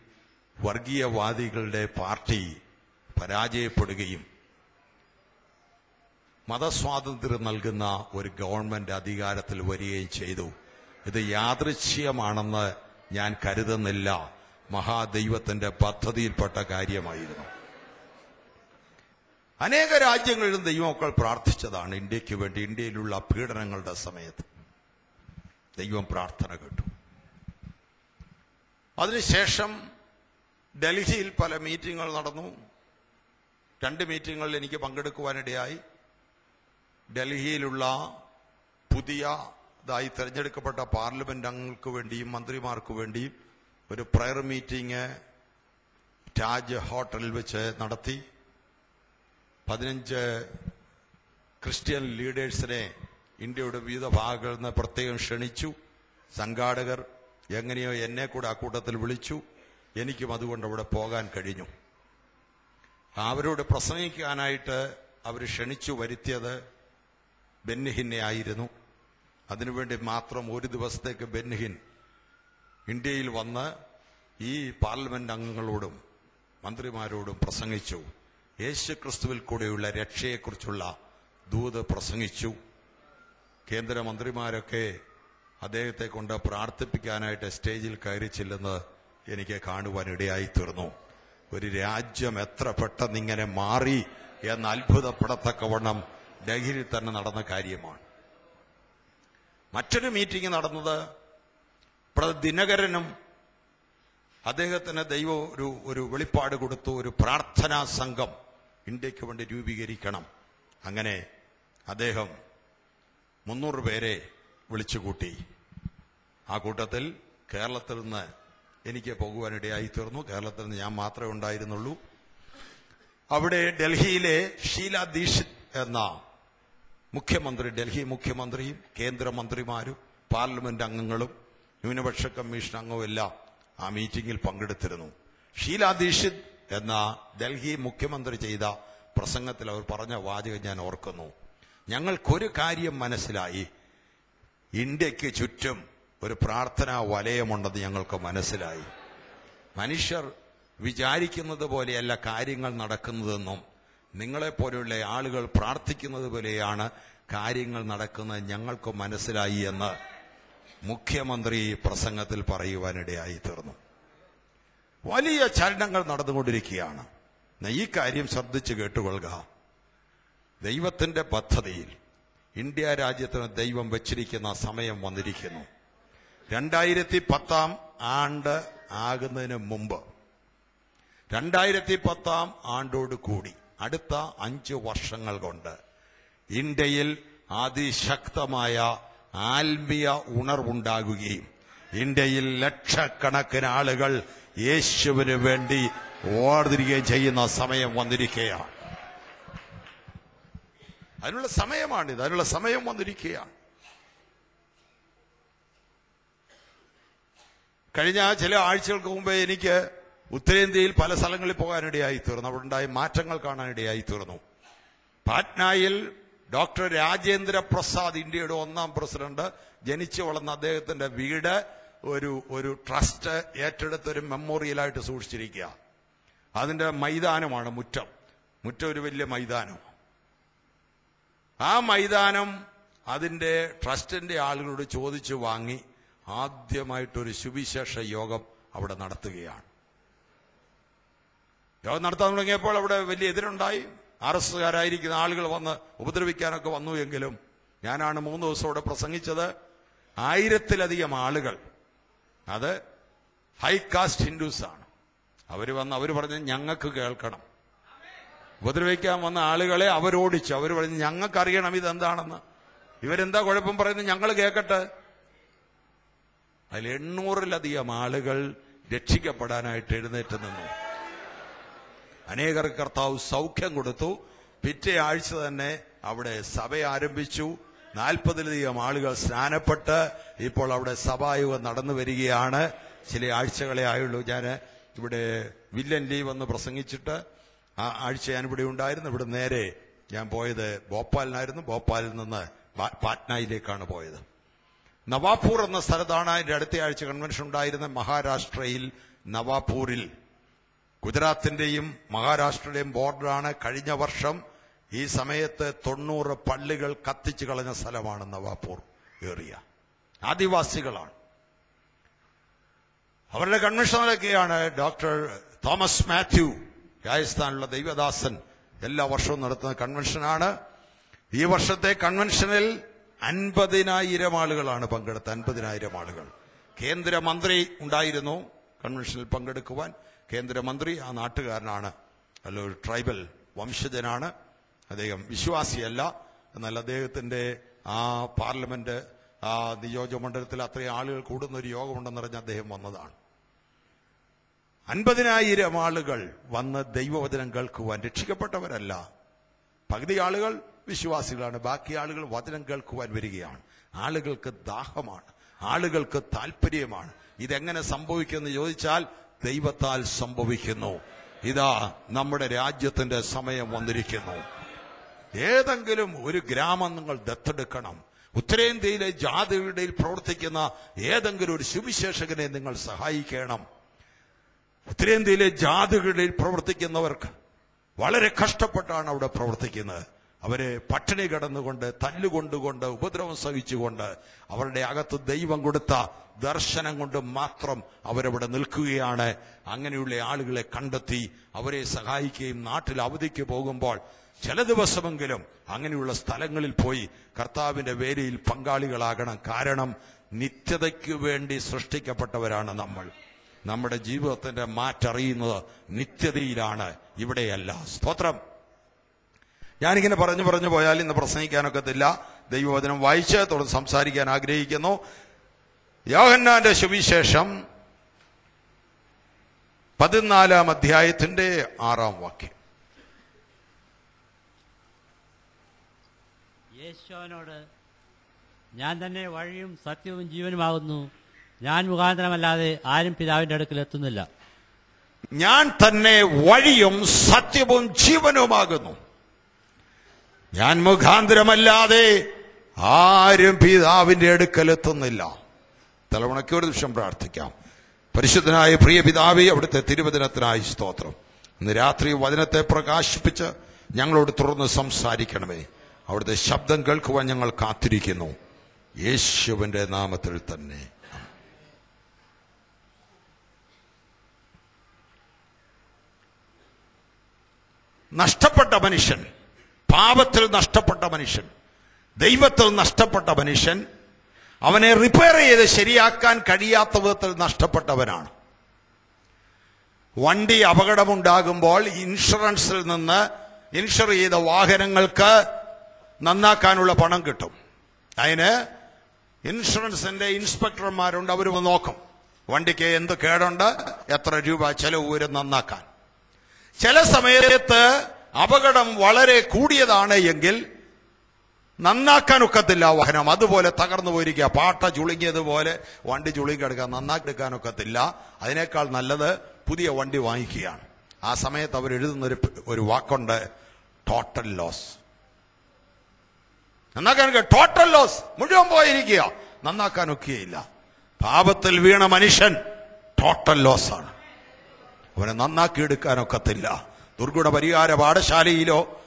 Speaker 1: വർഗീയവാദികളുടെ പാർട്ടി പരാജയപ്പെടുകയും മതസ്വാതന്ത്ര്യം നൽകുന്ന ഒരു ഗവൺമെന്റ് അധികാരത്തിൽ വരികയും ചെയ്തു. ഇത് യാദൃശ്യമാണെന്ന് ഞാൻ കരുതുന്നില്ല. മഹാദൈവത്തിന്റെ പദ്ധതിയിൽപ്പെട്ട കാര്യമായിരുന്നു. അനേക രാജ്യങ്ങളിലും ദൈവമക്കൾ പ്രാർത്ഥിച്ചതാണ് ഇന്ത്യയ്ക്ക് വേണ്ടി ഇന്ത്യയിലുള്ള പീഡനങ്ങളുടെ സമയത്ത്. ദൈവം പ്രാർത്ഥന കേട്ടു. അതിനുശേഷം ഡൽഹിയിൽ പല മീറ്റിങ്ങുകൾ നടന്നു. രണ്ട് മീറ്റിങ്ങുകളിൽ എനിക്ക് പങ്കെടുക്കുവാനിടയായി. ഡൽഹിയിലുള്ള പുതിയതായി തെരഞ്ഞെടുക്കപ്പെട്ട പാർലമെന്റ് അംഗങ്ങൾക്ക് വേണ്ടിയും മന്ത്രിമാർക്ക് വേണ്ടിയും ഒരു പ്രയർ മീറ്റിംഗ് താജ് ഹോട്ടലിൽ വെച്ച് നടത്തി. പതിനഞ്ച് ക്രിസ്ത്യൻ ലീഡേഴ്സിനെ ഇന്ത്യയുടെ വിവിധ ഭാഗങ്ങളിൽ നിന്ന് പ്രത്യേകം ക്ഷണിച്ചു. സംഘാടകർ എങ്ങനെയോ എന്നെ കൂടെ ആ കൂട്ടത്തിൽ വിളിച്ചു. എനിക്കും അതുകൊണ്ട് അവിടെ പോകാൻ കഴിഞ്ഞു. അവരോട് പ്രസംഗിക്കാനായിട്ട് അവർ ക്ഷണിച്ചു വരുത്തിയത് ബെൻഹിനെ ആയിരുന്നു അതിനുവേണ്ടി മാത്രം ഒരു ദിവസത്തേക്ക് ബെന്നിഹിൻ ഇന്ത്യയിൽ വന്ന് ഈ പാർലമെന്റ് അംഗങ്ങളോടും മന്ത്രിമാരോടും പ്രസംഗിച്ചു. യേശു ക്രിസ്തുവിൽ കൂടെയുള്ള രക്ഷയെക്കുറിച്ചുള്ള ദൂത് പ്രസംഗിച്ചു. കേന്ദ്രമന്ത്രിമാരൊക്കെ അദ്ദേഹത്തെ കൊണ്ട് പ്രാർത്ഥിപ്പിക്കാനായിട്ട് സ്റ്റേജിൽ കയറി ചെല്ലുന്നത് എനിക്ക് കാണുവാൻ ഇടയായി തീർന്നു ഒരു രാജ്യം എത്ര പെട്ടെന്ന് ഇങ്ങനെ മാറി എന്ന് അത്ഭുതപ്പെടത്തക്കവണ്ണം ഡൽഹിയിൽ തന്നെ നടന്ന കാര്യമാണ്. മറ്റൊരു മീറ്റിംഗ് നടന്നത് ദിനകരനും അദ്ദേഹത്തിന് ദൈവം ഒരു ഒരു വെളിപ്പാട് കൊടുത്തു ഒരു പ്രാർത്ഥനാ സംഘം ഇന്ത്യയ്ക്ക് വേണ്ടി രൂപീകരിക്കണം. അങ്ങനെ അദ്ദേഹം മുന്നൂറ് പേരെ വിളിച്ചുകൂട്ടി. ആ കൂട്ടത്തിൽ കേരളത്തിൽ നിന്ന് എനിക്ക് പോകുവാനിടയായി തീർന്നു കേരളത്തിൽ നിന്ന് ഞാൻ മാത്രമേ ഉണ്ടായിരുന്നുള്ളൂ. അവിടെ ഡൽഹിയിലെ ഷീല ദീക്ഷിത് എന്ന മുഖ്യമന്ത്രി ഡൽഹി മുഖ്യമന്ത്രിയും കേന്ദ്രമന്ത്രിമാരും പാർലമെന്റ് അംഗങ്ങളും ന്യൂനപക്ഷ കമ്മീഷൻ അംഗവും ആ മീറ്റിംഗിൽ പങ്കെടുത്തിരുന്നു. ഷീല ദീക്ഷിത് എന്ന ഡൽഹി മുഖ്യമന്ത്രി ചെയ്ത പ്രസംഗത്തിൽ അവർ പറഞ്ഞ വാചകം ഞാൻ ഓർക്കുന്നു. ഞങ്ങൾക്കൊരു കാര്യം മനസ്സിലായി. ഇന്ത്യയ്ക്ക് ചുറ്റും ഒരു പ്രാർത്ഥനാ വലയമുണ്ടെന്ന് ഞങ്ങൾക്ക് മനസ്സിലായി. മനുഷ്യർ വിചാരിക്കുന്നത് പോലെയല്ല കാര്യങ്ങൾ നടക്കുന്നതെന്നും നിങ്ങളെപ്പോലെയുള്ള ആളുകൾ പ്രാർത്ഥിക്കുന്നത് പോലെയാണ് കാര്യങ്ങൾ നടക്കുന്നത് ഞങ്ങൾക്ക് മനസ്സിലായി എന്ന് മുഖ്യമന്ത്രി പ്രസംഗത്തിൽ പറയുവാനിടയായി തീർന്നു. വലിയ ചലനങ്ങൾ നടന്നുകൊണ്ടിരിക്കുകയാണ്. ഈ കാര്യം ശ്രദ്ധിച്ചു കേട്ടുകൊള്ളുക. ദൈവത്തിന്റെ പദ്ധതിയിൽ ഇന്ത്യ രാജ്യത്തിന് ദൈവം വച്ചിരിക്കുന്ന സമയം വന്നിരിക്കുന്നു. രണ്ടായിരത്തി പത്താം ആണ്ട് ആകുന്നതിന് മുമ്പ് രണ്ടായിരത്തി പത്താം ആണ്ടോട് കൂടി അടുത്ത അഞ്ച് വർഷങ്ങൾ കൊണ്ട് ഇന്ത്യയിൽ അതിശക്തമായ ആത്മീയ ഉണർവുണ്ടാകുകയും ഇന്ത്യയിൽ ലക്ഷക്കണക്കിന് ആളുകൾ യേശുവിന് വേണ്ടി ഓർതിരിക്കുകയും ചെയ്യുന്ന സമയം വന്നിരിക്കുകയാണ്. അതിനുള്ള സമയമാണിത്. അതിനുള്ള സമയം വന്നിരിക്കുകയാണ്. കഴിഞ്ഞ ചില ആഴ്ചകൾക്ക് മുമ്പേ എനിക്ക് ഉത്തരേന്ത്യയിൽ പല സ്ഥലങ്ങളിൽ പോകാനിടയായി തീർന്നു അവിടെ ഉണ്ടായ മാറ്റങ്ങൾ കാണാനിടയായി തീർന്നു പാറ്റ്നയിൽ ഡോക്ടർ രാജേന്ദ്ര പ്രസാദ് ഇന്ത്യയുടെ ഒന്നാം പ്രസിഡന്റ്. ജനിച്ചു വളർന്ന അദ്ദേഹത്തിന്റെ വീട് ഒരു ഒരു ട്രസ്റ്റ് ഏറ്റെടുത്ത് ഒരു മെമ്മോറിയലായിട്ട് സൂക്ഷിച്ചിരിക്കുക. അതിന്റെ മൈതാനമാണ് മുറ്റം. മുറ്റം ഒരു വലിയ മൈതാനം. ആ മൈതാനം അതിന്റെ ട്രസ്റ്റിന്റെ ആളുകളോട് ചോദിച്ചു വാങ്ങി. ആദ്യമായിട്ടൊരു സുവിശേഷ യോഗം അവിടെ നടത്തുകയാണ്. യോഗം നടത്താൻ തുടങ്ങിയപ്പോൾ അവിടെ വലിയ എതിരുണ്ടായി. ആർ എസ് കാരായിരിക്കുന്ന ആളുകൾ വന്ന് ഉപദ്രവിക്കാനൊക്കെ വന്നു എങ്കിലും ഞാനാണ് മൂന്ന് ദിവസം ഇവിടെ പ്രസംഗിച്ചത് ആയിരത്തിലധികം ആളുകൾ. അത് ഹൈ കാസ്റ്റ് ഹിന്ദുസ് ആണ് അവർ വന്ന് അവർ പറഞ്ഞ് ഞങ്ങൾക്ക് കേൾക്കണം. ഉപദ്രവിക്കാൻ വന്ന ആളുകളെ അവരോടിച്ചു അവർ പറഞ്ഞ് ഞങ്ങൾക്കറിയണം ഇതെന്താണെന്ന്. ഇവരെന്താ കുഴപ്പം പറയുന്നത്? ഞങ്ങൾ കേൾക്കട്ടെ. അതിൽ എണ്ണൂറിലധികം ആളുകൾ രക്ഷിക്കപ്പെടാനായിട്ട് എഴുന്നേറ്റ് നിന്നു. അനേകർ കർത്താവ് സൗഖ്യം കൊടുത്തു. പിറ്റേ ആഴ്ച തന്നെ അവിടെ സഭ ആരംഭിച്ചു. നാൽപ്പതിലധികം ആളുകൾ സ്നാനപ്പെട്ട് ഇപ്പോൾ അവിടെ സഭായുഗം നടന്നു വരികയാണ്. ചില ആഴ്ചകളെ ആയുള്ളൂ. ഞാൻ ഇവിടെ വില്ലൻ ലീവ് എന്ന് പ്രസംഗിച്ചിട്ട് ആ ആഴ്ച ഞാൻ ഇവിടെ ഉണ്ടായിരുന്നു. ഇവിടെ നേരെ ഞാൻ പോയത് ഭോപ്പാലിനായിരുന്നു. ഭോപ്പാലിൽ നിന്ന് പാറ്റ്നയിലേക്കാണ് പോയത്. നവാപൂർ എന്ന സ്ഥലത്താണ് അതിന്റെ അടുത്ത ആഴ്ച കൺവെൻഷൻ ഉണ്ടായിരുന്ന മഹാരാഷ്ട്രയിൽ നവാപൂരിൽ. ഗുജറാത്തിന്റെയും മഹാരാഷ്ട്രയുടെയും ബോർഡറാണ് കഴിഞ്ഞ വർഷം ഈ സമയത്ത് തൊണ്ണൂറ് പള്ളികൾ കത്തിച്ചു കളഞ്ഞ സ്ഥലമാണ് നവാപൂർ ഏറിയ. ആദിവാസികളാണ്. അവരുടെ കൺവെൻഷനിലൊക്കെയാണ് ഡോക്ടർ തോമസ് മാത്യു രാജസ്ഥാനിലുള്ള ദൈവദാസൻ എല്ലാ വർഷവും നടത്തുന്ന കൺവെൻഷനാണ്. ഈ വർഷത്തെ കൺവെൻഷനിൽ അൻപതിനായിരം ആളുകളാണ് പങ്കെടുത്ത അൻപതിനായിരം ആളുകൾ. കേന്ദ്രമന്ത്രി ഉണ്ടായിരുന്നു കൺവെൻഷനിൽ പങ്കെടുക്കുവാൻ. കേന്ദ്രമന്ത്രി ആ നാട്ടുകാരനാണ്. അല്ല ഒരു ട്രൈബൽ വംശജനാണ്. അദ്ദേഹം വിശ്വാസിയല്ല. എന്നാൽ അദ്ദേഹത്തിന്റെ ആ പാർലമെന്റ് ആ നിയോജകമണ്ഡലത്തിൽ അത്രയും ആളുകൾ കൂടുന്ന ഒരു യോഗമുണ്ടെന്ന് പറഞ്ഞ് അദ്ദേഹം വന്നതാണ്. അൻപതിനായിരം ആളുകൾ വന്ന് ദൈവവചനം കേൾക്കുവാൻ രക്ഷിക്കപ്പെട്ടവരല്ല. പകുതി ആളുകൾ വിശ്വാസികളാണ്. ബാക്കി ആളുകൾ വചനം കേൾക്കുവാൻ വരികയാണ്. ആളുകൾക്ക് ദാഹമാണ്. ആളുകൾക്ക് താല്പര്യമാണ് ഇതെങ്ങനെ സംഭവിക്കുമെന്ന് ചോദിച്ചാൽ ദൈവത്താൽ സംഭവിക്കുന്നു. ഇതാ നമ്മുടെ രാജ്യത്തിന്റെ സമയം വന്നിരിക്കുന്നു. ഏതെങ്കിലും ഒരു ഗ്രാമം നിങ്ങൾ ദത്തെടുക്കണം. ഉത്തരേന്ത്യയിലെ ജാതിയുടെ പ്രവർത്തിക്കുന്ന ഏതെങ്കിലും ഒരു സുവിശേഷകനെ നിങ്ങൾ സഹായിക്കണം. ഉത്തരേന്ത്യയിലെ ജാതികളിൽ പ്രവർത്തിക്കുന്നവർക്ക് വളരെ കഷ്ടപ്പെട്ടാണ് അവിടെ പ്രവർത്തിക്കുന്നത്. അവരെ പട്ടിണി കടന്നുകൊണ്ട് തല്ലുകൊണ്ടുകൊണ്ട് ഉപദ്രവം സഹിച്ചുകൊണ്ട് അവരുടെ അകത്ത് ദൈവം കൊടുത്ത ദർശനം കൊണ്ട് മാത്രം അവരവിടെ നിൽക്കുകയാണ്. അങ്ങനെയുള്ള ആളുകളെ കണ്ടെത്തി അവരെ സഹായിക്കുകയും നാട്ടിൽ അവധിക്ക് പോകുമ്പോൾ ചില ദിവസമെങ്കിലും അങ്ങനെയുള്ള സ്ഥലങ്ങളിൽ പോയി കർത്താവിന്റെ വേലയിൽ പങ്കാളികളാകണം. കാരണം നിത്യതയ്ക്ക് വേണ്ടി സൃഷ്ടിക്കപ്പെട്ടവരാണ് നമ്മൾ. നമ്മുടെ ജീവിതത്തിന്റെ മാറ്ററിയുന്നത് നിത്യതയിലാണ്. ഇവിടെയല്ല. സ്തോത്രം. ഞാനിങ്ങനെ പറഞ്ഞു പറഞ്ഞു പോയാൽ ഇന്ന് പ്രസംഗിക്കാനൊക്കത്തില്ല. ദൈവവചനം വായിച്ച് തുടർന്ന് സംസാരിക്കാൻ ആഗ്രഹിക്കുന്നു. യോഹന്നാന്റെ സുവിശേഷം പതിനാലാം അധ്യായത്തിന്റെ ആറാം വാക്യം.
Speaker 2: യേശുവിനോട് ഞാൻ തന്നെ വഴിയും സത്യവും ജീവനുമാകുന്നു. ഞാൻ മുഖാന്തരമല്ലാതെ ആരും പിതാവിന്റെ അടുക്കൽ എത്തുന്നില്ല.
Speaker 1: ഞാൻ തന്നെ വഴിയും സത്യവും ജീവനുമാകുന്നു. ഞാൻ മുഖാന്തരമല്ലാതെ ആരും പിതാവിന്റെ അടുക്കൽ എത്തുന്നില്ല തലമുണയ്ക്ക് ഒരു നിമിഷം പ്രാർത്ഥിക്കാം. പരിശുദ്ധനായ പ്രിയ പിതാവി അവിടുത്തെ തിരുവചനത്തിനായി സ്തോത്രം. ഇന്ന് രാത്രി വചനത്തെ പ്രകാശിപ്പിച്ച് ഞങ്ങളോട് തുറന്ന് സംസാരിക്കണമേ. അവിടുത്തെ ശബ്ദം കേൾക്കുവാൻ ഞങ്ങൾ കാത്തിരിക്കുന്നു. യേശുവിന്റെ നാമത്തിൽ തന്നെ. നഷ്ടപ്പെട്ട മനുഷ്യൻ പാപത്തിൽ നഷ്ടപ്പെട്ട മനുഷ്യൻ ദൈവത്തിൽ നഷ്ടപ്പെട്ട മനുഷ്യൻ അവനെ റിപ്പയർ ചെയ്ത് ശരിയാക്കാൻ കഴിയാത്ത വിധത്തിൽ നഷ്ടപ്പെട്ടവനാണ്. വണ്ടി അപകടമുണ്ടാകുമ്പോൾ ഇൻഷുറൻസിൽ നിന്ന് ഇൻഷുർ ചെയ്ത വാഹനങ്ങൾക്ക് നന്നാക്കാനുള്ള പണം കിട്ടും. അതിന് ഇൻഷുറൻസിന്റെ ഇൻസ്പെക്ടർമാരുണ്ട് അവരും നോക്കും. വണ്ടിക്ക് എന്ത് കേടുണ്ട് എത്ര രൂപ ചെലവ് വരും നന്നാക്കാൻ. ചില സമയത്ത് അപകടം വളരെ കൂടിയതാണ് എങ്കിൽ നന്നാക്കാൻ ഒക്കത്തില്ല വാഹനം. അതുപോലെ തകർന്നു പോയിരിക്കുക. പാട്ട ചുളുങ്ങിയതുപോലെ വണ്ടി ചുളുങ്ങിയെടുക്കാൻ നന്നാക്കിയെടുക്കാൻ ഒക്കത്തില്ല അതിനേക്കാൾ നല്ലത് പുതിയ വണ്ടി വാങ്ങിക്കുകയാണ്. ആ സമയത്ത് അവർ എഴുതുന്ന ഒരു ഒരു വാക്കുണ്ട് ടോട്ടൽ ലോസ് നന്നാക്കാൻ ടോട്ടൽ ലോസ് മുഴുവൻ പോയിരിക്കുക. നന്നാക്കാൻ ഒക്കെയില്ല പാപത്തിൽ വീണ മനുഷ്യൻ ടോട്ടൽ ലോസ് ആണ്. അവനെ നന്നാക്കിയെടുക്കാനൊക്കത്തില്ല. ദുർഗുണ പരിഹാര പാഠശാലയിലോ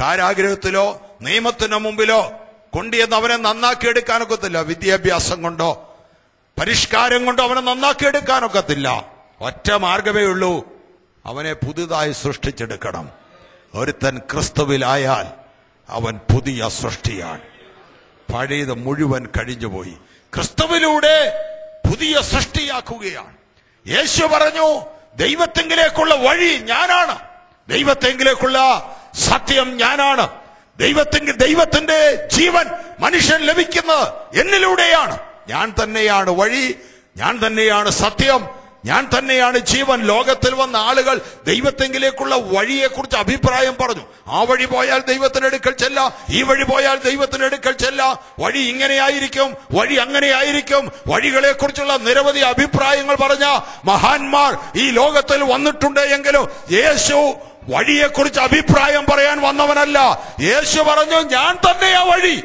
Speaker 1: കാരാഗ്രഹത്തിലോ നിയമത്തിന് മുമ്പിലോ കൊണ്ടുവന്ന് അവനെ നന്നാക്കിയെടുക്കാനൊക്കത്തില്ല. വിദ്യാഭ്യാസം കൊണ്ടോ പരിഷ്കാരം കൊണ്ടോ അവനെ നന്നാക്കിയെടുക്കാനൊക്കത്തില്ല. ഒറ്റ മാർഗമേ ഉള്ളൂ. അവനെ പുതുതായി സൃഷ്ടിച്ചെടുക്കണം. ഒരുത്തൻ ക്രിസ്തുവിലായാൽ അവൻ പുതിയ സൃഷ്ടിയാണ്. പഴയത് മുഴുവൻ കഴിഞ്ഞുപോയി. ക്രിസ്തുവിലൂടെ പുതിയ സൃഷ്ടിയാക്കുകയാണ്. യേശു പറഞ്ഞു ദൈവത്തെങ്കിലേക്കുള്ള വഴി ഞാനാണ്. ദൈവത്തെങ്കിലേക്കുള്ള സത്യം ഞാനാണ്. ദൈവത്തെങ്കിൽ ദൈവത്തിന്റെ ജീവൻ മനുഷ്യൻ ലഭിക്കുന്നത് എന്നിലൂടെയാണ്. ഞാൻ തന്നെയാണ് വഴി ഞാൻ തന്നെയാണ് സത്യം ഞാൻ തന്നെയാണ് ജീവൻ. ലോകത്തിൽ വന്ന ആളുകൾ ദൈവത്തെങ്കിലേക്കുള്ള വഴിയെക്കുറിച്ച് അഭിപ്രായം പറഞ്ഞു. ആ വഴി പോയാൽ ദൈവത്തിന്റെ അടുക്കൽ ചെല്ല ഈ വഴി പോയാൽ ദൈവത്തിന്റെ അടുക്കൽ ചെല്ല. വഴി ഇങ്ങനെയായിരിക്കും വഴി അങ്ങനെയായിരിക്കും വഴികളെ കുറിച്ചുള്ള നിരവധി അഭിപ്രായങ്ങൾ പറഞ്ഞ മഹാന്മാർ ഈ ലോകത്തിൽ വന്നിട്ടുണ്ട് എങ്കിലും യേശു വഴിയെക്കുറിച്ച് അഭിപ്രായം പറയാൻ വന്നവനല്ല. യേശു പറഞ്ഞു ഞാൻ തന്നെയാ വഴി.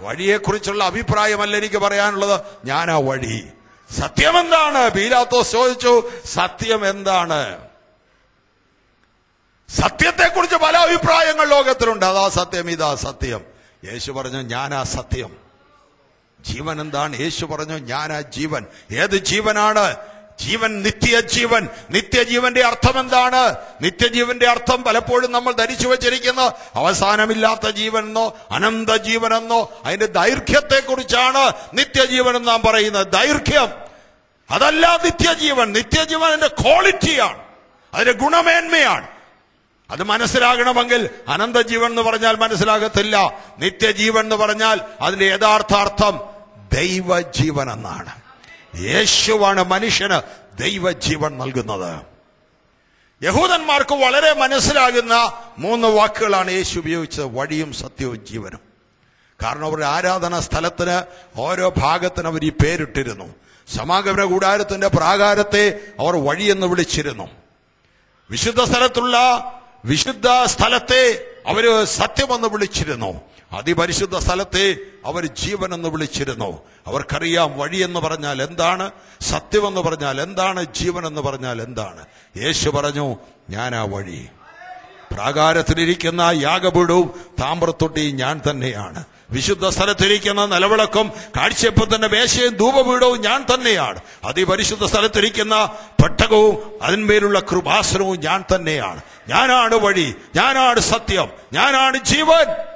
Speaker 1: വഴിയെക്കുറിച്ചുള്ള അഭിപ്രായമല്ല എനിക്ക് പറയാനുള്ളത്. ഞാനാ വഴി. സത്യം എന്താണ് ബീലാത്തോസ് ചോദിച്ചു സത്യം എന്താണ്? സത്യത്തെക്കുറിച്ച് പല അഭിപ്രായങ്ങൾ ലോകത്തിലുണ്ട്. അതാ സത്യം ഇതാ സത്യം. യേശു പറഞ്ഞു ഞാനാ സത്യം. ജീവൻ എന്താണ്? യേശു പറഞ്ഞു ഞാനാ ജീവൻ. ഏത് ജീവനാണ്? ജീവൻ നിത്യജീവൻ. നിത്യജീവന്റെ അർത്ഥം എന്താണ് നിത്യജീവന്റെ അർത്ഥം പലപ്പോഴും നമ്മൾ ധരിച്ചു വച്ചിരിക്കുന്ന. അവസാനമില്ലാത്ത ജീവനെന്നോ അനന്ത ജീവനെന്നോ അതിന്റെ ദൈർഘ്യത്തെ കുറിച്ചാണ് നിത്യജീവൻ എന്ന് നാം പറയുന്നത്. ദൈർഘ്യം. അതല്ല നിത്യജീവൻ. നിത്യജീവൻ അതിന്റെ ക്വാളിറ്റിയാണ്. അതിന്റെ ഗുണമേന്മയാണ്. അത് മനസ്സിലാകണമെങ്കിൽ അനന്തജീവൻ എന്ന് പറഞ്ഞാൽ മനസ്സിലാകത്തില്ല. നിത്യജീവൻ എന്ന് പറഞ്ഞാൽ അതിന്റെ യഥാർത്ഥ അർത്ഥം ദൈവജീവൻ എന്നാണ്. യേശുവാണ് മനുഷ്യന് ദൈവജീവൻ നൽകുന്നത്. യഹൂദന്മാർക്ക് വളരെ മനസ്സിലാകുന്ന മൂന്ന് വാക്കുകളാണ് യേശു ഉപയോഗിച്ചത്. വഴിയും സത്യവും ജീവനും. കാരണം അവരുടെ ആരാധന സ്ഥലത്തിന് ഓരോ ഭാഗത്തിന് അവർ ഈ പേരിട്ടിരുന്നു. സമാഗമന കൂടാരത്തിന്റെ പ്രാകാരത്തെ അവർ വഴിയെന്ന് വിളിച്ചിരുന്നു. വിശുദ്ധ സ്ഥലത്തുള്ള വിശുദ്ധ സ്ഥലത്തെ അവർ സത്യമെന്ന് വിളിച്ചിരുന്നു. അതിപരിശുദ്ധ സ്ഥലത്തെ അവർ ജീവൻ എന്ന് വിളിച്ചിരുന്നു. അവർക്കറിയാം വഴിയെന്ന് പറഞ്ഞാൽ എന്താണ് സത്യമെന്ന് പറഞ്ഞാൽ എന്താണ് ജീവൻ എന്ന് പറഞ്ഞാൽ എന്താണ്. യേശു പറഞ്ഞു ഞാൻ ആ വഴി. പ്രാകാരത്തിലിരിക്കുന്ന യാഗപീഠവും താമ്രത്തൊട്ടിയും ഞാൻ തന്നെയാണ്. വിശുദ്ധ സ്ഥലത്തിരിക്കുന്ന നിലവിളക്കും കാഴ്ചപ്പത്തിന്റെ വേശയും ധൂപപീഠവും ഞാൻ തന്നെയാണ്. അതിപരിശുദ്ധ സ്ഥലത്തിരിക്കുന്ന പെട്ടകവും അതിന്മേലുള്ള കൃപാസനവും ഞാൻ തന്നെയാണ്. ഞാനാണ് വഴി. ഞാനാണ് സത്യം. ഞാനാണ് ജീവൻ.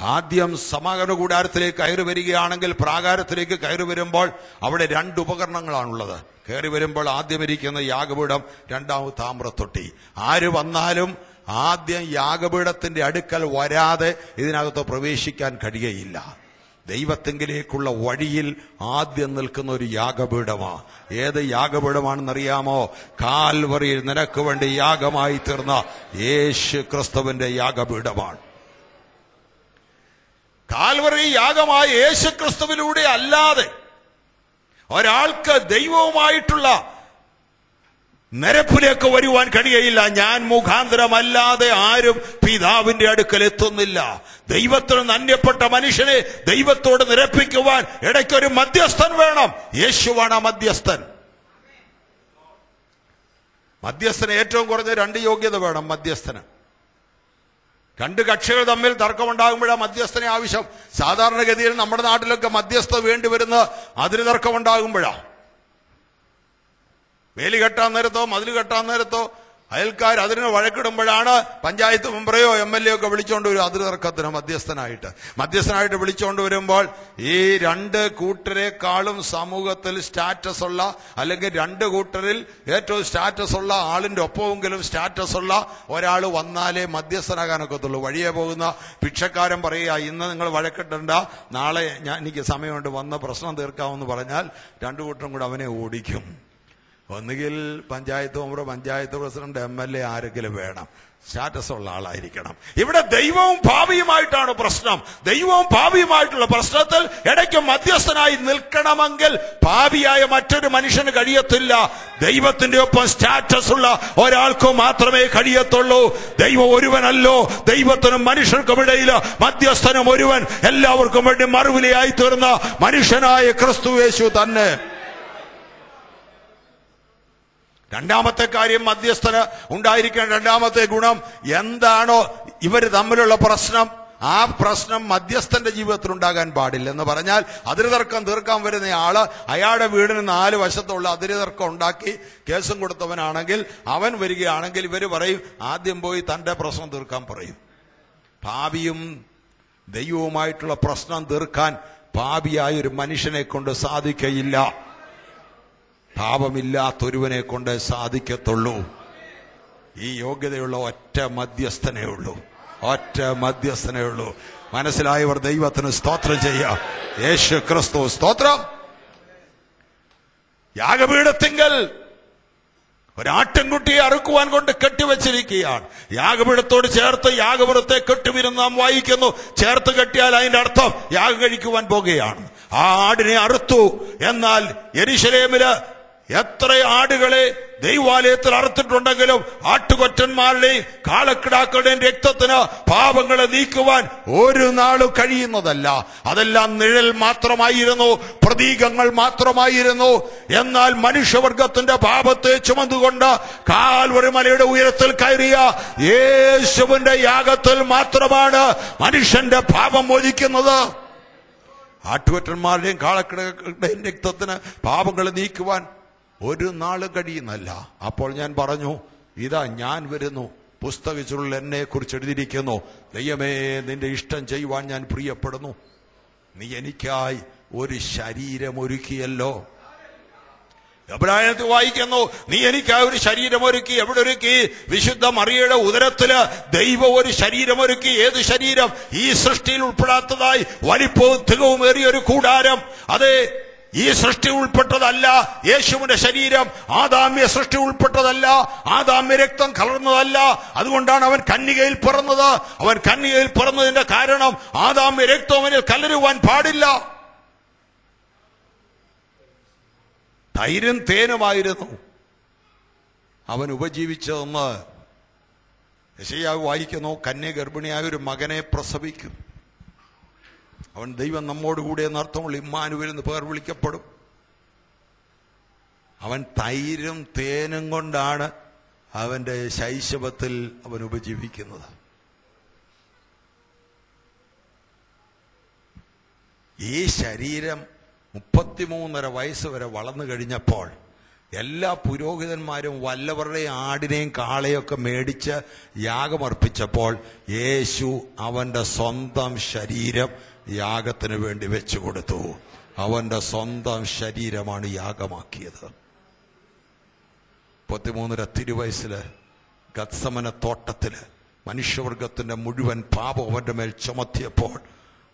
Speaker 1: ആദ്യം സമാഗമന കൂടാരത്തിലേക്ക് കയറി വരികയാണെങ്കിൽ പ്രാകാരത്തിലേക്ക് കയറി വരുമ്പോൾ അവിടെ രണ്ട് ഉപകരണങ്ങളാണുള്ളത്. കയറി വരുമ്പോൾ ആദ്യം ഇരിക്കുന്ന യാഗപീഠം രണ്ടാമത് താമ്രത്തൊട്ടി. ആര് വന്നാലും ആദ്യം യാഗപീഠത്തിന്റെ അടുക്കൽ വരാതെ ഇതിനകത്ത് പ്രവേശിക്കാൻ കഴിയയില്ല ദൈവത്തെങ്കിലേക്കുള്ള വഴിയിൽ ആദ്യം നിൽക്കുന്ന ഒരു യാഗപീഠമാ. ഏത് യാഗപീഠമാണെന്നറിയാമോ? കാൽവറിയിൽ നിനക്ക് വേണ്ടി യാഗമായി തീർന്ന യേശു ക്രിസ്തുവിന്റെ യാഗപീഠമാണ്. കാൽവറി യാഗമായ യേശുക്രിസ്തുവിലൂടെ അല്ലാതെ ഒരാൾക്ക് ദൈവവുമായിട്ടുള്ള നിരപ്പിലേക്ക് വരുവാൻ കഴിയയില്ല. ഞാൻ മുഖാന്തരമല്ലാതെ ആരും പിതാവിന്റെ അടുക്കൽ എത്തുന്നില്ല. ദൈവത്തിന് നന്യപ്പെട്ട മനുഷ്യനെ ദൈവത്തോട് നിരപ്പിക്കുവാൻ ഇടയ്ക്കൊരു മധ്യസ്ഥൻ വേണം. യേശുവാണ് മധ്യസ്ഥൻ. മധ്യസ്ഥന് ഏറ്റവും കുറഞ്ഞ രണ്ട് യോഗ്യത വേണം മധ്യസ്ഥന്. രണ്ട് കക്ഷികൾ തമ്മിൽ തർക്കമുണ്ടാകുമ്പോഴാണ് മധ്യസ്ഥനെ ആവശ്യം. സാധാരണഗതിയിൽ നമ്മുടെ നാട്ടിലൊക്കെ മധ്യസ്ഥ വേണ്ടി വരുന്ന അതിന് തർക്കമുണ്ടാകുമ്പോഴാണ് വേലി കെട്ടാൻ നേരത്തോ മതിൽ കെട്ടാൻ നേരത്തോ അയൽക്കാർ അതിന് വഴക്കിടുമ്പോഴാണ് പഞ്ചായത്ത് മെമ്പറെയോ എം എൽ എ ഒക്കെ വിളിച്ചുകൊണ്ട് വരും അതിർ തർക്കത്തിന് മധ്യസ്ഥനായിട്ട്. മധ്യസ്ഥനായിട്ട് വിളിച്ചുകൊണ്ട് വരുമ്പോൾ ഈ രണ്ട് കൂട്ടരെക്കാളും സമൂഹത്തിൽ സ്റ്റാറ്റസ് ഉള്ള അല്ലെങ്കിൽ രണ്ട് കൂട്ടരിൽ ഏറ്റവും സ്റ്റാറ്റസ് ഉള്ള ആളിന്റെ ഒപ്പമെങ്കിലും സ്റ്റാറ്റസ് ഉള്ള ഒരാൾ വന്നാലേ മധ്യസ്ഥനാകാനൊക്കത്തുള്ളൂ വഴിയെ പോകുന്ന ഭിക്ഷക്കാരൻ പറയുക ഇന്ന് നിങ്ങൾ വഴക്കിട്ടണ്ട നാളെ ഞാൻ എനിക്ക് സമയമുണ്ട്. വന്ന പ്രശ്നം തീർക്കാമെന്ന് പറഞ്ഞാൽ രണ്ടു കൂട്ടരും കൂടെ അവനെ ഓടിക്കും. ഒന്നുകിൽ panchayat member panchayat president M L A ആരെങ്കിലും വേണം. സ്റ്റാറ്റസ് ഉള്ള ആളായിരിക്കണം. ഇവിടെ ദൈവവും ഭാവിയുമായിട്ടാണ് പ്രശ്നം. ദൈവവും ഭാവിയുമായിട്ടുള്ള പ്രശ്നത്തിൽ ഇടയ്ക്ക് മധ്യസ്ഥനായി നിൽക്കണമെങ്കിൽ ഭാവിയായ മറ്റൊരു മനുഷ്യന് കഴിയത്തില്ല. ദൈവത്തിന്റെ ഒപ്പം സ്റ്റാറ്റസ് ഉള്ള ഒരാൾക്ക് മാത്രമേ കഴിയത്തുള്ളൂ. ദൈവം ഒരുവനല്ലോ. ദൈവത്തിനും മനുഷ്യർക്കും ഇടയിൽ മധ്യസ്ഥനും ഒരുവൻ. എല്ലാവർക്കും വേണ്ടി മറുവിലയായി തീർന്ന മനുഷ്യനായ ക്രിസ്തു യേശു തന്നെ. രണ്ടാമത്തെ കാര്യം മധ്യസ്ഥന് ഉണ്ടായിരിക്കേണ്ട രണ്ടാമത്തെ ഗുണം എന്താണോ ഇവർ തമ്മിലുള്ള പ്രശ്നം. ആ പ്രശ്നം മധ്യസ്ഥന്റെ ജീവിതത്തിൽ ഉണ്ടാകാൻ പാടില്ല എന്ന് പറഞ്ഞാൽ അതിരുതർക്കം തീർക്കാൻ വരുന്ന ആൾ അയാളുടെ വീടിന് നാല് വശത്തുള്ള അതിരുതർക്കം ഉണ്ടാക്കി കേസും കൊടുത്തവനാണെങ്കിൽ അവൻ വരികയാണെങ്കിൽ ഇവർ പറയും ആദ്യം പോയി തന്റെ പ്രശ്നം തീർക്കാൻ പറയും. ഭാവിയും ദൈവവുമായിട്ടുള്ള പ്രശ്നം തീർക്കാൻ ഭാവിയായ ഒരു മനുഷ്യനെ കൊണ്ട് സാധിക്കയില്ല. പാപമില്ലാത്തൊരുവനെ കൊണ്ട് സാധിക്കത്തുള്ളൂ. ഈ യോഗ്യതയുള്ള ഒറ്റ മധ്യസ്ഥനേ ഉള്ളൂ. ഒറ്റ മധ്യസ്ഥനേ ഉള്ളൂ. മനസ്സിലായവർ ദൈവത്തിന് സ്തോത്രം ചെയ്യുക യേശു ക്രിസ്തു സ്തോത്രം. യാഗപീഠത്തിങ്കൽ ഒരാട്ടിൻകുട്ടിയെ അറുക്കുവാൻ കൊണ്ട് കെട്ടിവെച്ചിരിക്കുകയാണ്. യാഗപീഠത്തോട് ചേർത്ത് യാഗപുരത്തെ കെട്ടുവിരുന്ന് നാം വായിക്കുന്നു. ചേർത്ത് കെട്ടിയാൽ അതിന്റെ അർത്ഥം യാഗം കഴിക്കുവാൻ പോകുകയാണ്. ആ ആടിനെ അറുത്തു. എന്നാൽ എരിശലേമിൽ എത്ര ആടുകളെ ദൈവാലയത്തിൽ അറുത്തിട്ടുണ്ടെങ്കിലും ആട്ടുകൊറ്റന്മാരുടെയും കാളക്കിടാക്കളുടെയും രക്തത്തിന് പാപങ്ങളെ നീക്കുവാൻ ഒരു നാളും കഴിയുന്നതല്ല. അതെല്ലാം നിഴൽ മാത്രമായിരുന്നു പ്രതീകങ്ങൾ മാത്രമായിരുന്നു. എന്നാൽ മനുഷ്യവർഗത്തിന്റെ പാപത്തെ ചുമന്നുകൊണ്ട് കാൽവറി മലയുടെ ഉയരത്തിൽ കയറിയ യേശുവിന്റെ യാഗത്തിൽ മാത്രമാണ് മനുഷ്യന്റെ പാപം മോചിക്കുന്നത്. ആട്ടുകൊറ്റന്മാരുടെയും കാളക്കിടകളുടെയും രക്തത്തിന് പാപങ്ങളെ നീക്കുവാൻ ഒരു നാൾ കഴിയുന്നല്ല. അപ്പോൾ ഞാൻ പറഞ്ഞു ഇതാ ഞാൻ വരുന്നു. പുസ്തകത്തിലുള്ള എന്നെ കുറിച്ച് എഴുതിയിരിക്കുന്നു. ദൈവമേ നിന്റെ ഇഷ്ടം ചെയ്യുവാൻ ഞാൻ പ്രിയപ്പെടുന്നു. നീ എനിക്കായി ഒരു ശരീരം ഒരുക്കിയല്ലോ. എബ്രായത്തിൽ വായിക്കുന്നു നീ എനിക്കായി ഒരു ശരീരം ഒരുക്കി. എവിടെ ഒരുക്കി? വിശുദ്ധ മറിയയുടെ ഉദരത്തിൽ ദൈവം ഒരു ശരീരം ഒരുക്കി. ഏത് ശരീരം? ഈ സൃഷ്ടിയിൽ ഉൾപ്പെടാത്തതായി വലിപ്പവും തികവും ഏറിയ ഒരു കൂടാരം. അതെ ഈ സൃഷ്ടി ഉൾപ്പെട്ടതല്ല യേശുവിന്റെ ശരീരം. ആദാമ്യ സൃഷ്ടി ഉൾപ്പെട്ടതല്ല. ആദാമ്യ രക്തം കലർന്നതല്ല. അതുകൊണ്ടാണ് അവൻ കന്യകയിൽ പിറന്നത്. അവൻ കന്യകയിൽ പിറന്നതിന്റെ കാരണം ആദാമ്യ രക്തം അവനിൽ കലരുവാൻ പാടില്ല. തൈരും തേനുമായിരുന്നു അവൻ ഉപജീവിച്ചതെന്ന് യശയാവ് വായിക്കുന്നു. കന്യ ഗർഭിണിയായ ഒരു മകനെ പ്രസവിക്കും. അവൻ ദൈവം നമ്മോടുകൂടെ എന്നർത്ഥമുള്ള ഇമ്മാനുവിൽ നിന്ന് പേർ വിളിക്കപ്പെടും. അവൻ തൈരും തേനും കൊണ്ടാണ് അവന്റെ ശൈശവത്തിൽ അവൻ ഉപജീവിക്കുന്നത്. ഈ ശരീരം മുപ്പത്തിമൂന്നര വയസ്സ് വരെ വളർന്നു കഴിഞ്ഞപ്പോൾ എല്ലാ പുരോഹിതന്മാരും വല്ലവരുടെയും ആടിനെയും കാളയൊക്കെ മേടിച്ച് യാഗമർപ്പിച്ചപ്പോൾ യേശു അവന്റെ സ്വന്തം ശരീരം യാഗത്തിന് വേണ്ടി വെച്ചു കൊടുത്തു. അവന്റെ സ്വന്തം ശരീരമാണ് യാഗമാക്കിയത്. മുപ്പത്തിമൂന്നര തിരുവയസ്സിൽ ഗത്സമന തോട്ടത്തിൽ മനുഷ്യവർഗത്തിന്റെ മുഴുവൻ പാപം അവന്റെ മേൽ ചുമത്തിയപ്പോൾ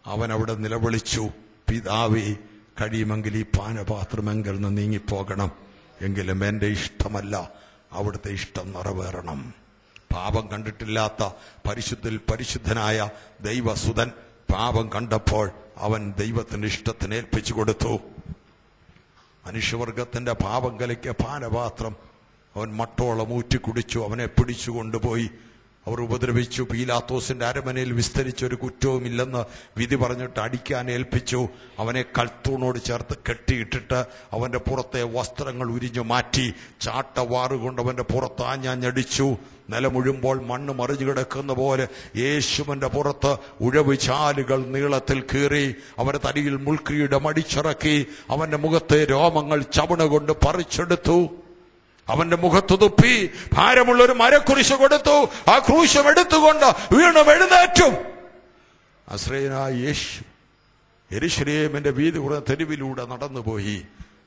Speaker 1: അവൻ അവിടെ നിലവിളിച്ചു പിതാവി കഴിയുമെങ്കിൽ ഈ പാനപാത്രം പാനപാത്രമെങ്കിൽ നിന്ന് നീങ്ങിപ്പോകണം. എങ്കിലും എന്റെ ഇഷ്ടമല്ല അവിടുത്തെ ഇഷ്ടം നിറവേറണം. പാപം കണ്ടിട്ടില്ലാത്ത പരിശുദ്ധിൽ പരിശുദ്ധനായ ദൈവസുതൻ പാപം കണ്ടപ്പോൾ അവൻ ദൈവത്തിന്റെ ഇഷ്ടത്തിന് ഏൽപ്പിച്ചു കൊടുത്തു. മനുഷ്യവർഗത്തിന്റെ പാപം കലയ്ക്ക് പാനപാത്രം അവൻ മട്ടോളം ഊറ്റി കുടിച്ചു അവനെ പിടിച്ചു കൊണ്ടുപോയി. അവർ ഉപദ്രവിച്ചു. പീലാത്തോസിന്റെ അരമനയിൽ വിസ്തരിച്ച ഒരു കുറ്റവുമില്ലെന്ന് വിധി പറഞ്ഞിട്ട് അടിക്കാൻ ഏൽപ്പിച്ചു. അവനെ കൽത്തൂണോട് ചേർത്ത് കെട്ടിയിട്ടിട്ട് അവന്റെ പുറത്തെ വസ്ത്രങ്ങൾ ഉരിഞ്ഞു മാറ്റി. ചാട്ടവാറുകൊണ്ട് അവന്റെ പുറത്ത് ആഞ്ഞാഞ്ഞടിച്ചു നിലമുഴുമ്പോൾ മണ്ണ് മറിഞ്ഞു കിടക്കുന്ന പോലെ യേശുവിന്റെ പുറത്ത് ഉഴവ് ചാലുകൾ നീളത്തിൽ കീറി. അവന്റെ തടിയിൽ മുൾക്കിയുടെ മടിച്ചിറക്കി അവന്റെ മുഖത്തെ രോമങ്ങൾ ചവണ കൊണ്ട് പറിച്ചെടുത്തു. അവന്റെ മുഖത്ത് തുപ്പി ഭാരമുള്ള ഒരു മരക്കുരിശ് കൊടുത്തു. ആ ക്രൂശം എടുത്തുകൊണ്ട് വീണ്ടും എഴുന്നേറ്റും. അശ്രയനായ യേശു എരിശ്രേമിന്റെ വീതി കുറഞ്ഞ തെരുവിലൂടെ നടന്നുപോയി.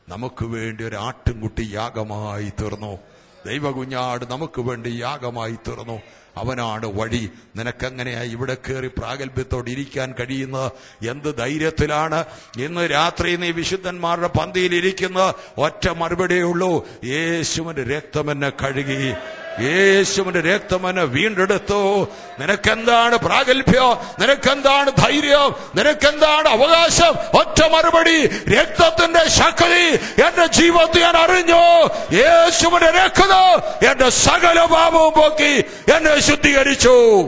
Speaker 1: നമുക്ക് വേണ്ടി ഒരു ആട്ടിൻകുട്ടി യാഗമായി തീർന്നു. ദൈവകുഞ്ഞാട് നമുക്ക് വേണ്ടി യാഗമായി തീർന്നു. അവനാണ് വഴി. നിനക്കെങ്ങനെയാ ഇവിടെ കയറി പ്രാഗൽഭ്യത്തോടെ ഇരിക്കാൻ കഴിയുന്നത് എന്ത് ധൈര്യത്തിലാണ്? ഇന്ന് രാത്രി നീ വിശുദ്ധന്മാരുടെ പന്തിയിൽ ഇരിക്കുന്ന. ഒറ്റ മറുപടിയേ ഉള്ളൂ. യേശുവിന്റെ രക്തം എന്നെ കഴുകി. യേശുവിന്റെ രക്തം എന്നെ വീണ്ടെടുത്തു. നിനക്കെന്താണ് പ്രാഗൽഭ്യം? നിനക്കെന്താണ് ധൈര്യം? നിനക്കെന്താണ് അവകാശം? ഒറ്റ മറുപടി. രക്തത്തിന്റെ ശക്തി എന്റെ ജീവിതത്തിൽ ഞാൻ അറിഞ്ഞു. യേശുവിന്റെ രക്തം എന്റെ സകല പാപവും പോക്കി. എന്നെ ശുദ്ധീകരിച്ചു